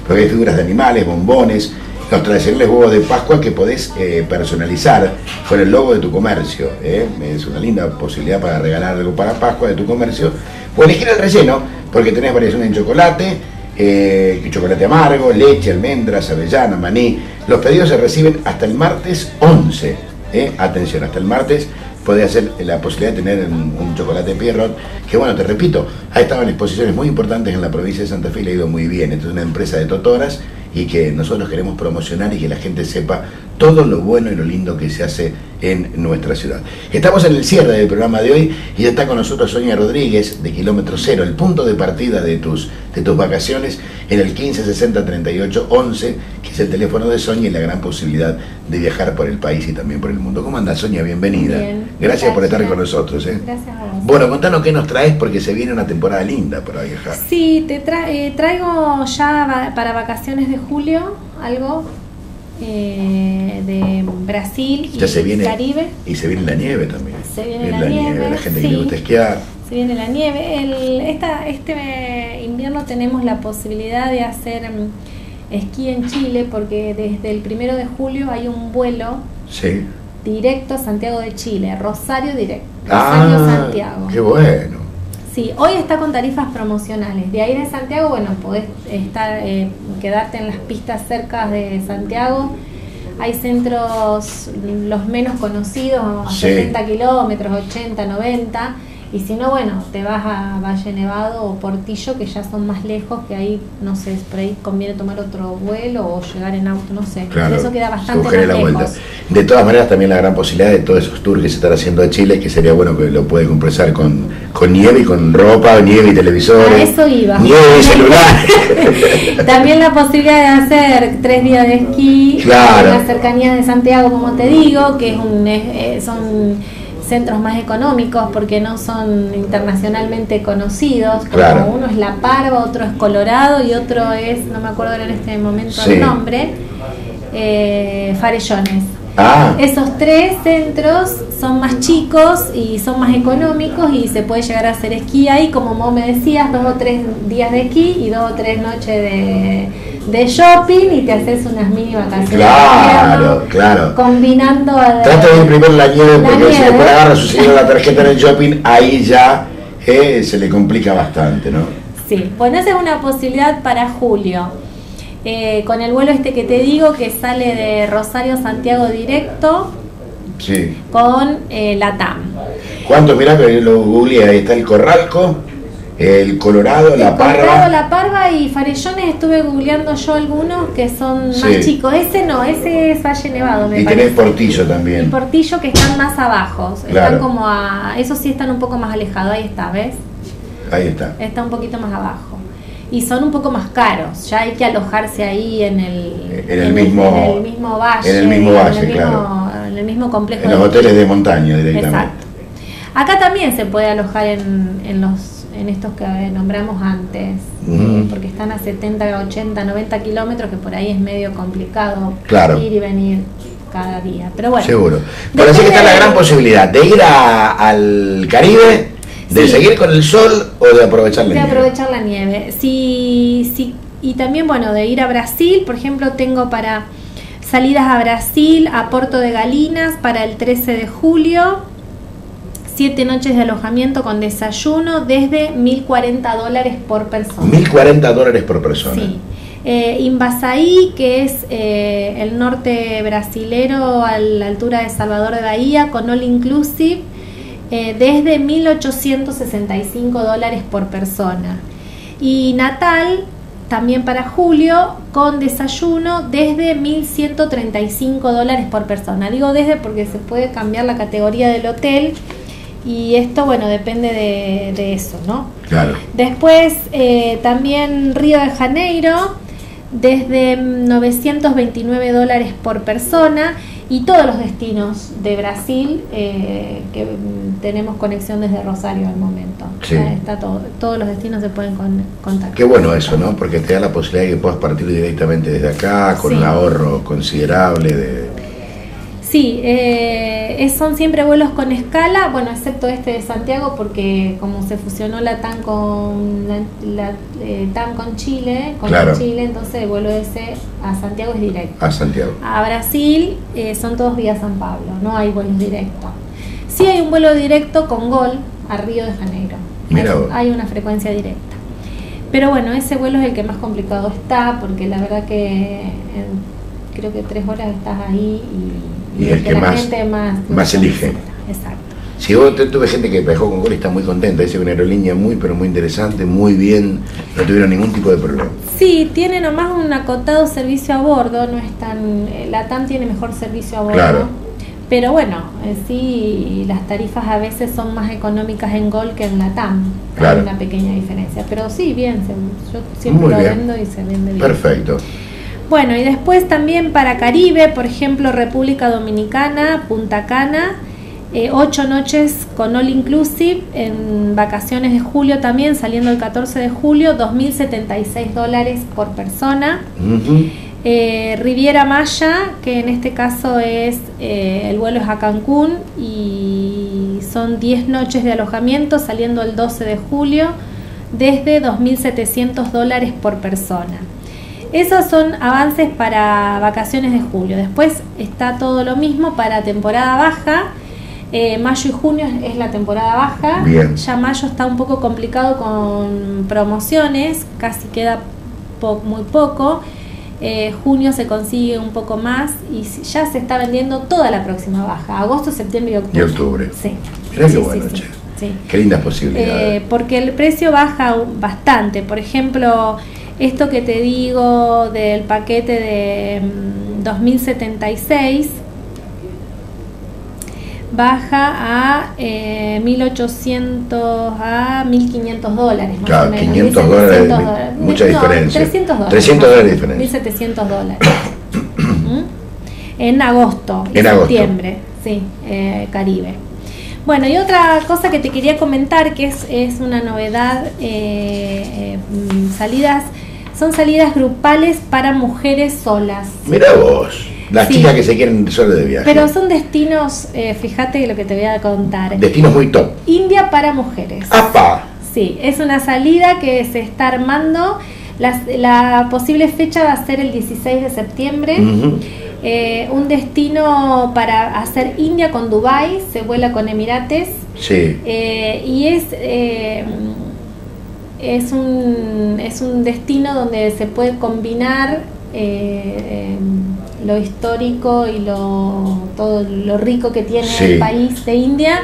porque hay figuras de animales, bombones, los tradicionales huevos de Pascua que podés eh, personalizar con el logo de tu comercio. eh. Es una linda posibilidad para regalar algo para Pascua de tu comercio. O elegir el relleno, porque tenés variación en chocolate, eh, chocolate amargo, leche, almendras, avellana, maní. Los pedidos se reciben hasta el martes 11. ¿eh? Atención, hasta el martes podés hacer la posibilidad de tener un, un chocolate Pierrot, que bueno, te repito, ha estado en exposiciones muy importantes en la provincia de Santa Fe y le ha ido muy bien. Esto es una empresa de totoras y que nosotros queremos promocionar y que la gente sepa todo lo bueno y lo lindo que se hace en nuestra ciudad. Estamos en el cierre del programa de hoy y ya está con nosotros Sonia Rodríguez de Kilómetro Cero, el punto de partida de tus, de tus vacaciones en el 1560 38 11, que es el teléfono de Sonia y la gran posibilidad de viajar por el país y también por el mundo. ¿Cómo anda Sonia? Bienvenida. Bien. Gracias por estar con nosotros. ¿eh? Gracias a vos. Bueno, contanos qué nos traes porque se viene una temporada linda para viajar. Sí, te tra- eh, traigo ya va- para vacaciones de julio algo eh, de Brasil y se viene Caribe. y se viene la nieve también. Se viene Viene la nieve, la gente que sí. le gusta esquiar. Se viene la nieve. El, esta, este invierno tenemos la posibilidad de hacer mm, esquí en Chile porque desde el primero de julio hay un vuelo Sí. directo a Santiago de Chile, Rosario directo. Rosario Ah, Santiago. qué bueno. Sí, hoy está con tarifas promocionales. De ahí de Santiago, bueno, podés estar, eh, quedarte en las pistas cerca de Santiago. Hay centros los menos conocidos, a Sí. 70 kilómetros, 80, 90. Y si no, bueno, te vas a Valle Nevado o Portillo, que ya son más lejos, que ahí, no sé, por ahí conviene tomar otro vuelo o llegar en auto, no sé. Claro, Eso queda bastante más la lejos. vuelta. De todas maneras, también la gran posibilidad de todos esos tours que se están haciendo a Chile, que sería bueno que lo puede compensar con, con nieve y con ropa, nieve y televisores. A eso iba. Nieve y celular. También la posibilidad de hacer tres días de esquí Claro. en las cercanías de Santiago, como te digo, que es un, es- eh, son centros más económicos porque no son internacionalmente conocidos. Como Claro. uno es La Parva, otro es Colorado y otro es, no me acuerdo en este momento Sí. el nombre, eh, Farellones. Ah, Esos tres centros son más chicos y son más económicos y se puede llegar a hacer esquí ahí, como vos me decías, dos o tres días de esquí y dos o tres noches de, de shopping y te haces unas mini vacaciones. claro, claro. Combinando... Trata de imprimir la nieve La porque si nieve. después agarra su la tarjeta en el shopping, ahí ya eh, se le complica bastante, ¿no? Sí, bueno, esa es una posibilidad para julio. Eh, con el vuelo este que te digo, que sale de Rosario Santiago directo Sí. con eh, la TAM. ¿Cuánto? Mirá que lo googleé, ahí está el Corralco, el Colorado, la Colorado, Parva. La Parva y Farellones estuve googleando yo algunos que son Sí. más chicos. Ese no, ese es Valle Nevado, me Y tenés parece. Portillo Y también. Portillo que están más abajo, Claro. están como a, esos sí están un poco más alejados, ahí está, ¿ves? Ahí está. Está un poquito más abajo. Y son un poco más caros, ya hay que alojarse ahí en el, En el mismo- en el mismo valle, en el mismo valle, en el mismo, claro. en el mismo complejo. En los de- hoteles de montaña directamente. Exacto. Acá también se puede alojar en, en los en estos que nombramos antes, porque están a 70, 80, 90 kilómetros, que por ahí es medio complicado Claro. ir y venir cada día. Pero bueno, Seguro. Pero así que está la gran posibilidad de ir a- al Caribe, de Sí. seguir con el sol o de aprovechar la de nieve. aprovechar la nieve. Si, si, y también, bueno, de ir a Brasil, por ejemplo, tengo para salidas a Brasil, a Porto de Galinas, para el 13 de julio, siete noches de alojamiento con desayuno desde 1.040 dólares por persona. 1040 dólares por persona. Sí. Eh, Invasaí, que es eh, el norte brasilero a la altura de Salvador de Bahía, con All Inclusive, eh, desde 1.865 dólares por persona. Y Natal, también para julio, con desayuno desde 1.135 dólares por persona. Digo desde porque se puede cambiar la categoría del hotel y esto, bueno, depende de, de eso, ¿no? Claro. Después eh, también Río de Janeiro, desde 929 dólares por persona y todos los destinos de Brasil eh, que tenemos conexión desde Rosario al momento. Sí. Está todo, todos los destinos se pueden con- contactar. Qué bueno eso, ¿no? Porque te da la posibilidad de que puedas partir directamente desde acá, con Sí. un ahorro considerable de... Sí, eh, son siempre vuelos con escala, bueno, excepto este de Santiago, porque como se fusionó la TAM con la, la, eh, con Chile, con Claro. Chile, entonces el vuelo ese a Santiago es directo. a Santiago. A Brasil eh, son todos vía San Pablo, no hay vuelos directos. Sí hay un vuelo directo con Gol a Río de Janeiro. Mira hay, hay una frecuencia directa. Pero bueno, ese vuelo es el que más complicado está, porque la verdad que en- creo que tres horas estás ahí y, Y el el que más- más, más elige. Exacto. Si vos te- tuve gente que viajó con Gol y está muy contenta, dice que una aerolínea muy pero muy interesante, muy bien, no tuvieron ningún tipo de problema. Sí, tiene nomás un acotado servicio a bordo, no es tan... eh, La TAM tiene mejor servicio a bordo. Claro. Pero bueno, eh, sí, las tarifas a veces son más económicas en Gol que en la TAM. Claro. Hay una pequeña diferencia. Pero sí, bien, se- yo siempre Muy lo bien. vendo y se vende bien. Perfecto. Bueno, y después también para Caribe, por ejemplo, República Dominicana, Punta Cana, eh, ocho noches con All Inclusive en vacaciones de julio también, saliendo el 14 de julio, 2.076 dólares por persona. Eh, Riviera Maya, que en este caso es, eh, el vuelo es a Cancún y son 10 noches de alojamiento saliendo el 12 de julio desde 2.700 dólares por persona. Esos son avances para vacaciones de julio. Después está todo lo mismo para temporada baja. Eh, mayo y junio es la temporada baja. Bien. Ya mayo está un poco complicado con promociones, casi queda po- muy poco. Eh, junio se consigue un poco más y ya se está vendiendo toda la próxima baja, agosto, septiembre y octubre. Y octubre. Sí. Mirá qué bueno, sí, che. Sí. Qué lindas posibilidades. Eh, porque el precio baja bastante. Por ejemplo, esto que te digo del paquete de mm, 2076 baja a eh, 1800 a 1500 dólares más Claro, o menos. 500 1700 dólares, mucha No, diferencia. 300 dólares. 300 más o dólares diferencia. 1700 dólares. ¿Mm? En agosto y En agosto. septiembre, sí, eh, Caribe. Bueno, y otra cosa que te quería comentar que es, es una novedad, eh, eh, mm, salidas, son salidas grupales para mujeres solas. Mira vos, las Sí. chicas que se quieren solo de viaje. Pero son destinos, eh, fíjate lo que te voy a contar. Destinos muy top. India para mujeres. ¡Apa! Sí, es una salida que se está armando. La, la posible fecha va a ser el 16 de septiembre. Eh, un destino para hacer India con Dubai, se vuela con Emirates. Sí. Eh, y es, es, un, es un destino donde se puede combinar eh, eh, lo histórico y lo, todo lo rico que tiene Sí. el país de India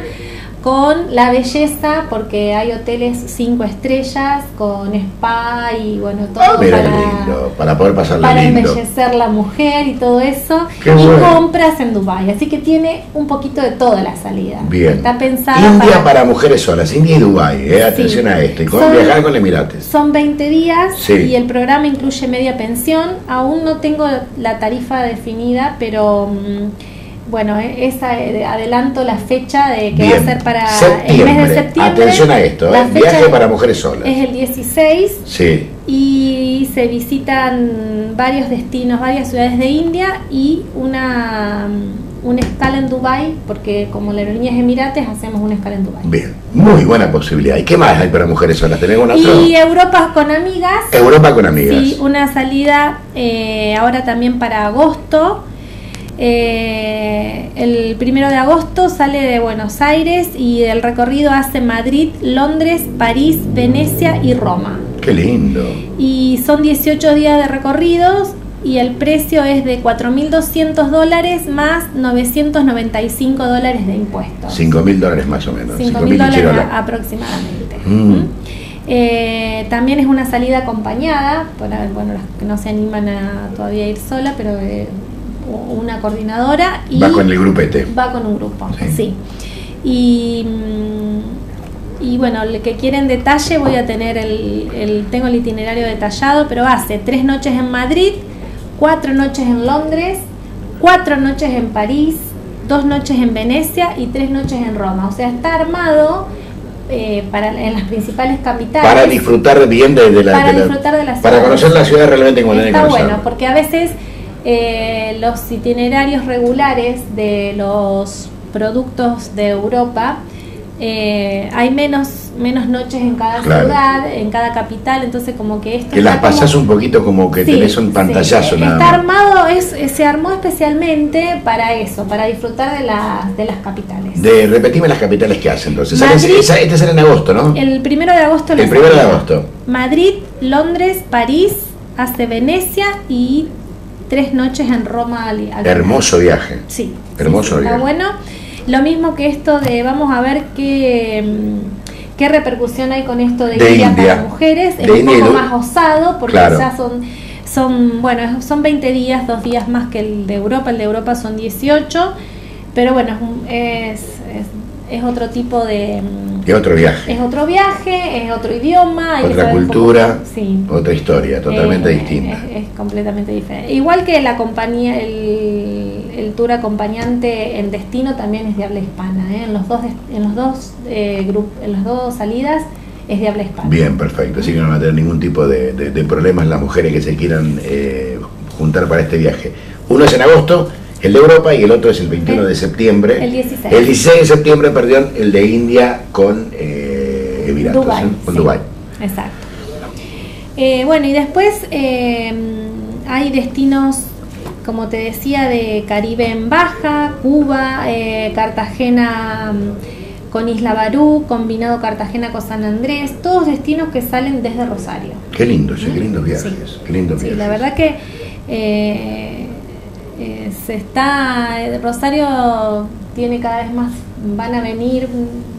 con la belleza, porque hay hoteles cinco estrellas con spa y bueno, todo para, lindo, para poder pasarla para lindo. embellecer la mujer y todo eso. Qué y bueno. compras en Dubai, así que tiene un poquito de toda la salida. Bien. Está pensada India para, para mujeres solas, India y Dubái, eh, atención a esto. Y con Son- viajar con Emirates. Son 20 días Sí. y el programa incluye media pensión. Aún no tengo la tarifa definida, pero mm, bueno, eh, esa eh, adelanto la fecha de que va a ser para Septiembre. el mes de septiembre. Atención a esto, La eh, fecha viaje para mujeres solas. Es el 16 Sí. y se visitan varios destinos, varias ciudades de India y una, mm, una escala en Dubai, porque como la aerolínea es Emirates, hacemos una escala en Dubai. Bien, muy buena posibilidad. ¿Y qué más hay para mujeres solas? ¿Tenemos una? Y Europa con amigas. Europa con amigas. Sí, una salida eh, ahora también para agosto. Eh, el primero de agosto sale de Buenos Aires y el recorrido hace Madrid, Londres, París, Venecia y Roma. Qué lindo. Y son 18 días de recorridos y el precio es de 4.200 dólares más 995 dólares de impuestos. 5 mil dólares más o menos. 5 5 mil mil dólares chirolas. a- aproximadamente. Mm. Eh, también es una salida acompañada, para bueno, las que no se animan a todavía ir sola, pero eh, una coordinadora y Va con el grupete. va con un grupo, sí. Y, mm, y bueno, el que quieren detalle voy a tener el, el- tengo el itinerario detallado, pero hace tres noches en Madrid, cuatro noches en Londres, cuatro noches en París, dos noches en Venecia y tres noches en Roma. O sea, está armado eh, para en las principales capitales. Para disfrutar bien de, de la. Para de la- disfrutar de la Para ciudad. conocer la ciudad realmente como que Está bueno, porque a veces eh, los itinerarios regulares de los productos de Europa eh, hay menos menos noches en cada Claro. ciudad, en cada capital, entonces como que esto Que las está como- pasás un poquito como que Sí, tenés un pantallazo sí. nada Está más. armado, es, se armó especialmente para eso, para disfrutar de, las de las capitales. De, repetime las capitales que hace entonces. Madrid. este sale en agosto, ¿no? El primero de agosto la El primero de agosto. Madrid, Londres, París, hace Venecia y tres noches en Roma. al- al- Hermoso viaje. Sí. Hermoso viaje. bueno. Lo mismo que esto de, vamos a ver qué, mm, qué repercusión hay con esto de, De India, para mujeres. Es De un poco más osado porque Claro. ya son, son, bueno, son 20 días, dos días más que el de Europa. El de Europa son 18, pero bueno, es, es, es, es otro tipo de... mm, Y otro viaje, Es otro viaje, es otro idioma. otra poco- cultura, sí. otra historia, totalmente Eh, distinta. Es, es completamente diferente. Igual que la compañía, el, el tour acompañante en destino también es de habla hispana. ¿eh? En los dos, en los dos eh, grup- en las dos salidas es de habla hispana. Bien, perfecto. Así que no van a tener ningún tipo de, de- de problemas las mujeres que se quieran eh, juntar para este viaje. Uno es en agosto, el de Europa, y el otro es el 21 de septiembre. El 16. El 16 de septiembre, perdón, el de India con eh, Emiratos, Dubái, ¿eh? con sí. Dubái. Exacto. Eh, bueno, y después eh, hay destinos, como te decía, de Caribe en Baja, Cuba, eh, Cartagena mm, con Isla Barú, combinado Cartagena con San Andrés, todos destinos que salen desde Rosario. Qué lindo, qué lindos viajes. Qué lindos Sí, viajes. la verdad que eh, se está. eh, Rosario tiene cada vez más. Van a venir,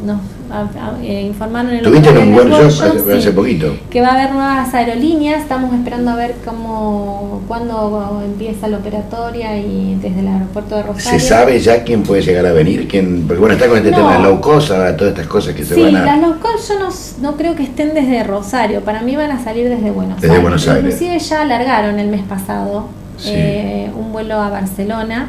nos a- a- eh, informaron en el Tuviste un workshop hace, hace poquito. que va a haber nuevas aerolíneas. Estamos esperando a ver cómo cuándo empieza la operatoria y desde el aeropuerto de Rosario. ¿Se sabe ya quién puede llegar a venir? ¿Quién? Porque bueno, está con este No. tema de low cost, ahora todas estas cosas que se Sí, van a... las low cost yo no, no creo que estén desde Rosario, para mí van a salir desde Buenos Desde Aires. Buenos Aires. Inclusive ya alargaron el mes pasado Sí. eh, un vuelo a Barcelona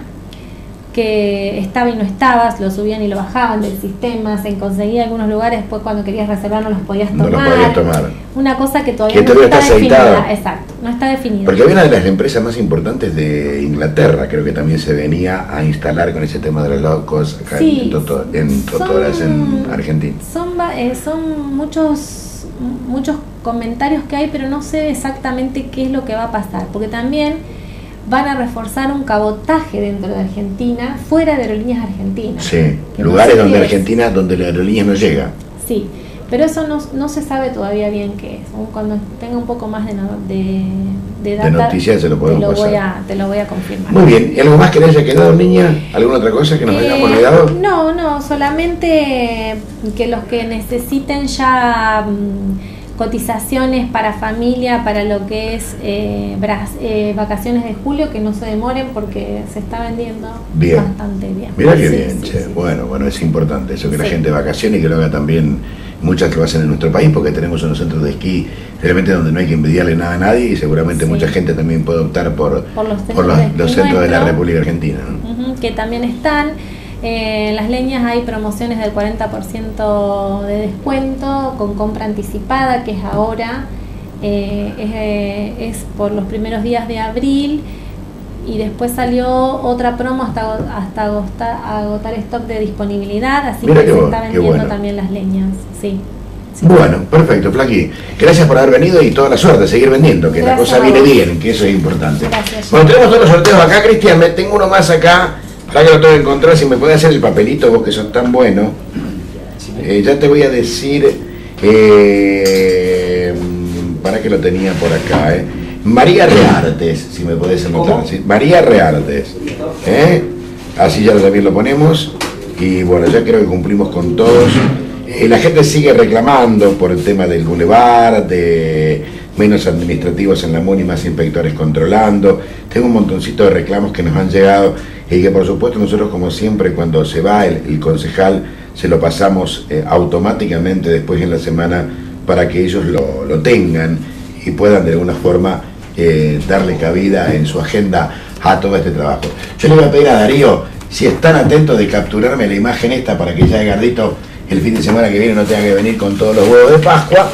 que estaba y no estabas, lo subían y lo bajaban del sistema, se conseguía en algunos lugares, después cuando querías reservar no los podías No tomar. lo podías tomar. Una cosa que todavía Que no está está definida. Exacto, no está definida. Porque había una de las empresas más importantes de Inglaterra, creo que también se venía a instalar con ese tema de los low cost acá Sí. en, Toto- en Totoras, en Argentina. Son, eh, son muchos, muchos comentarios que hay, pero no sé exactamente qué es lo que va a pasar, porque también van a reforzar un cabotaje dentro de Argentina, fuera de aerolíneas argentinas. Sí, no lugares sé donde. Argentina, donde la aerolínea no llega. Sí, pero eso no, no se sabe todavía bien qué es. Cuando tenga un poco más de, de, de data, noticias se lo podemos te lo voy pasar. a, te lo voy a confirmar. Muy bien, ¿y algo más que le haya quedado, niña? ¿Alguna otra cosa que nos hayamos Eh, olvidado? No, no, solamente que los que necesiten ya mm, cotizaciones para familia, para lo que es eh, eh, vacaciones de julio, que no se demoren porque se está vendiendo Bien. bastante bien. Mira qué Sí, bien, sí, che. sí. Bueno, bueno, es importante eso, que la gente vacacione y que lo haga también. Muchas lo hacen en nuestro país porque tenemos unos centros de esquí realmente donde no hay que envidiarle nada a nadie y seguramente mucha gente también puede optar por, Por los por centros los, de los centros de la. República Argentina. que también están. Eh, en las leñas hay promociones del 40% de descuento con compra anticipada, que es ahora, eh, es, eh, es por los primeros días de abril. Y después salió otra promo hasta, hasta agotar, agotar stock de disponibilidad, así Mira que se está vendiendo bueno. también las leñas. Sí. Bueno, perfecto, Flaqui. Gracias por haber venido y toda la suerte, seguir vendiendo, que la cosa viene bien, que eso es importante. Gracias. Bueno, tenemos todos los sorteos acá, Cristian. Me tengo uno más acá. Para que lo tengo que encontrar, si me puede hacer el papelito, vos que sos tan bueno. Eh, ya te voy a decir. Eh, para que lo tenía por acá, eh. María Reartes, si me podés anotar. ¿sí? María Reartes. ¿eh? Así ya también lo ponemos. Y bueno, ya creo que cumplimos con todos. Eh, la gente sigue reclamando por el tema del bulevar, de menos administrativos en la MUNI, más inspectores controlando. Tengo un montoncito de reclamos que nos han llegado y que por supuesto nosotros como siempre cuando se va el, concejal se lo pasamos eh, automáticamente después en la semana para que ellos lo, lo tengan y puedan de alguna forma eh, darle cabida en su agenda a todo este trabajo. Yo le voy a pedir a Darío si están atentos de capturarme la imagen esta para que ya Gardito el fin de semana que viene no tenga que venir con todos los huevos de Pascua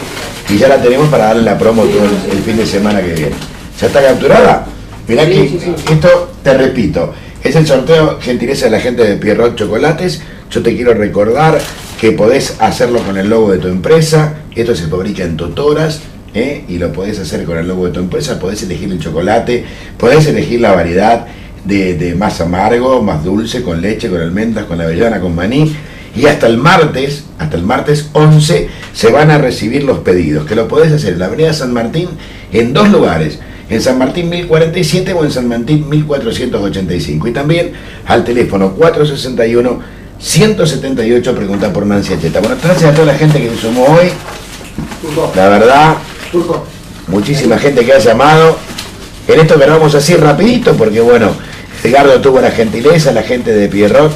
y ya la tenemos para darle la promo todo el, el fin de semana que viene. ¿Ya está capturada? Mirá que esto, te repito, es el sorteo gentileza de la gente de Pierrot Chocolates. Yo te quiero recordar que podés hacerlo con el logo de tu empresa. Esto se fabrica en Totoras. ¿eh? Y lo podés hacer con el logo de tu empresa. Podés elegir el chocolate. Podés elegir la variedad de, de más amargo, más dulce, con leche, con almendras, con avellana, con maní. Y hasta el martes, hasta el martes 11, se van a recibir los pedidos. Que lo podés hacer en la Avenida San Martín en dos lugares en San Martín 1047 o en San Martín 1485. Y también al teléfono 178 pregunta por Nancy Acheta. Bueno, gracias a toda la gente que se sumó hoy. La verdad, muchísima gente que ha llamado. En esto que vamos así rapidito, porque bueno, Edgardo tuvo la gentileza, la gente de Pierrot,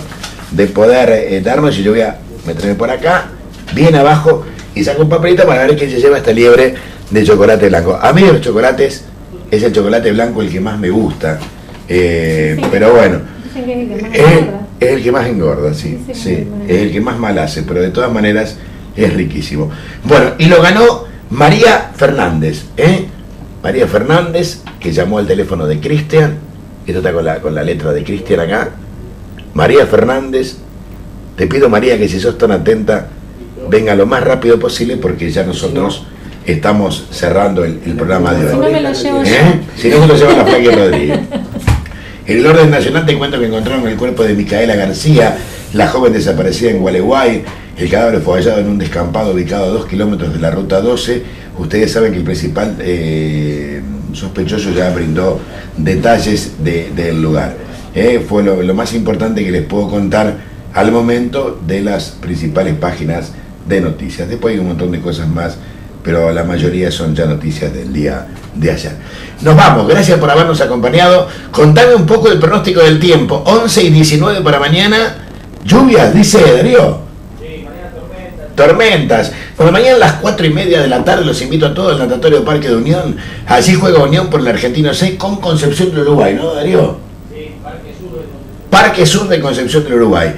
de poder eh, darnos, y yo voy a meterme por acá, bien abajo, y saco un papelito para ver quién se lleva esta liebre de chocolate blanco. A mí los chocolates es el chocolate blanco el que más me gusta. Eh, pero bueno, Dicen que es el que más es, engorda. es el que más engorda, sí, sí, es el que más mal hace, pero de todas maneras es riquísimo. Bueno, y lo ganó María Fernández, ¿eh? María Fernández, que llamó al teléfono de Cristian, esto está con la, con la letra de Cristian acá. María Fernández, te pido María que si sos tan atenta, venga lo más rápido posible porque ya nosotros estamos cerrando el, el programa de hoy. Si no me lo llevo. ¿Eh? Si no se lo lleva la Frankie Rodríguez. En el orden nacional te cuento que encontraron el cuerpo de Micaela García, la joven desaparecida en Gualeguay. El cadáver fue hallado en un descampado ubicado a dos kilómetros de la ruta 12. Ustedes saben que el principal eh, sospechoso ya brindó detalles de- del lugar. Eh, fue lo, lo más importante que les puedo contar al momento de las principales páginas de noticias. Después hay un montón de cosas más, pero la mayoría son ya noticias del día de ayer. Nos vamos, gracias por habernos acompañado. Contame un poco el pronóstico del tiempo. 11 y 19 para mañana. Lluvias, dice Darío. Tormentas. Bueno, mañana a las 4 y media de la tarde los invito a todos al Natatorio Parque de Unión. Allí juega Unión por el Argentino 6 con Concepción del Uruguay, ¿no, Darío? Parque Sur de Concepción del Uruguay.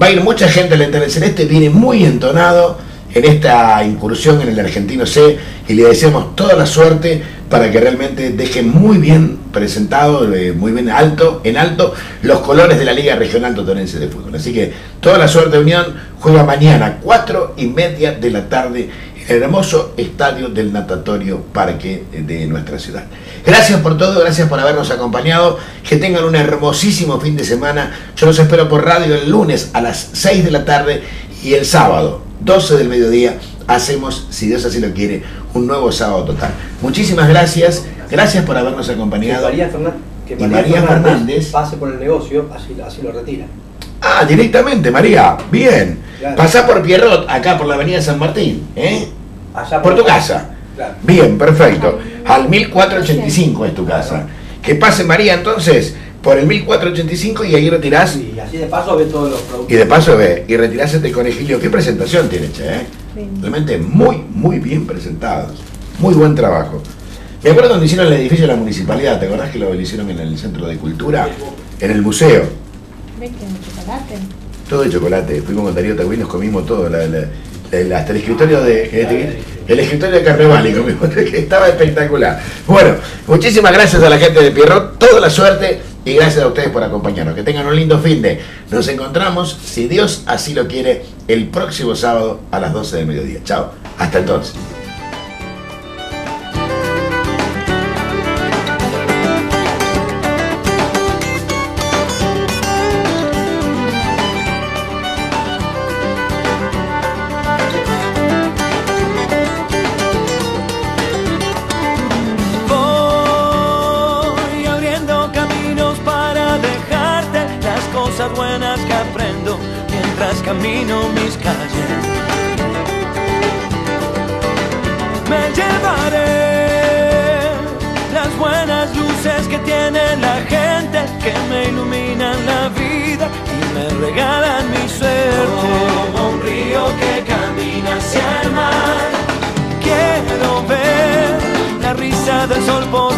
Va a ir mucha gente al Entender Celeste, viene muy entonado en esta incursión en el Argentino C y le deseamos toda la suerte para que realmente deje muy bien presentado, eh, muy bien alto, en alto, los colores de la Liga Regional Totonense de Fútbol. Así que toda la suerte Unión juega mañana, cuatro y media de la tarde, en el hermoso estadio del Natatorio Parque de nuestra ciudad. Gracias por todo, gracias por habernos acompañado. Que tengan un hermosísimo fin de semana. Yo los espero por radio el lunes a las 6 de la tarde y el sábado, 12 del mediodía, hacemos, si Dios así lo quiere, un nuevo sábado total. Muchísimas gracias, gracias por habernos acompañado. Que María, Fernan- que Y María Fernández. pase por el negocio, así, así lo retira. Ah, directamente, María. Bien. Claro. Pasá por Pierrot, acá por la avenida San Martín, ¿eh? Allá Por tu casa. Claro. Bien, perfecto. Al 1485 es tu casa. Que pase María entonces por el 1485 y ahí retirás. Y así de paso ve todos los productos. Y de paso ve, y retirás este conejillo. ¿Qué presentación tiene, che? eh? Realmente muy, muy bien presentados. Muy buen trabajo. Me acuerdo cuando hicieron el edificio de la municipalidad, ¿te acordás que lo hicieron en el Centro de Cultura? En el museo. ¿Ves que chocolate? Todo de chocolate. Fuimos con Darío Tagüín, nos comimos todo. la- la- hasta el escritorio de. El escritorio de comimos, que estaba espectacular. Bueno, muchísimas gracias a la gente de Pierrot, toda la suerte y gracias a ustedes por acompañarnos. Que tengan un lindo fin de. Nos encontramos, si Dios así lo quiere, el próximo sábado a las 12 del mediodía. Chao. Hasta entonces. Que me iluminan la vida y me regalan mi suerte. Como un río que camina hacia el mar. Quiero ver la risa del sol por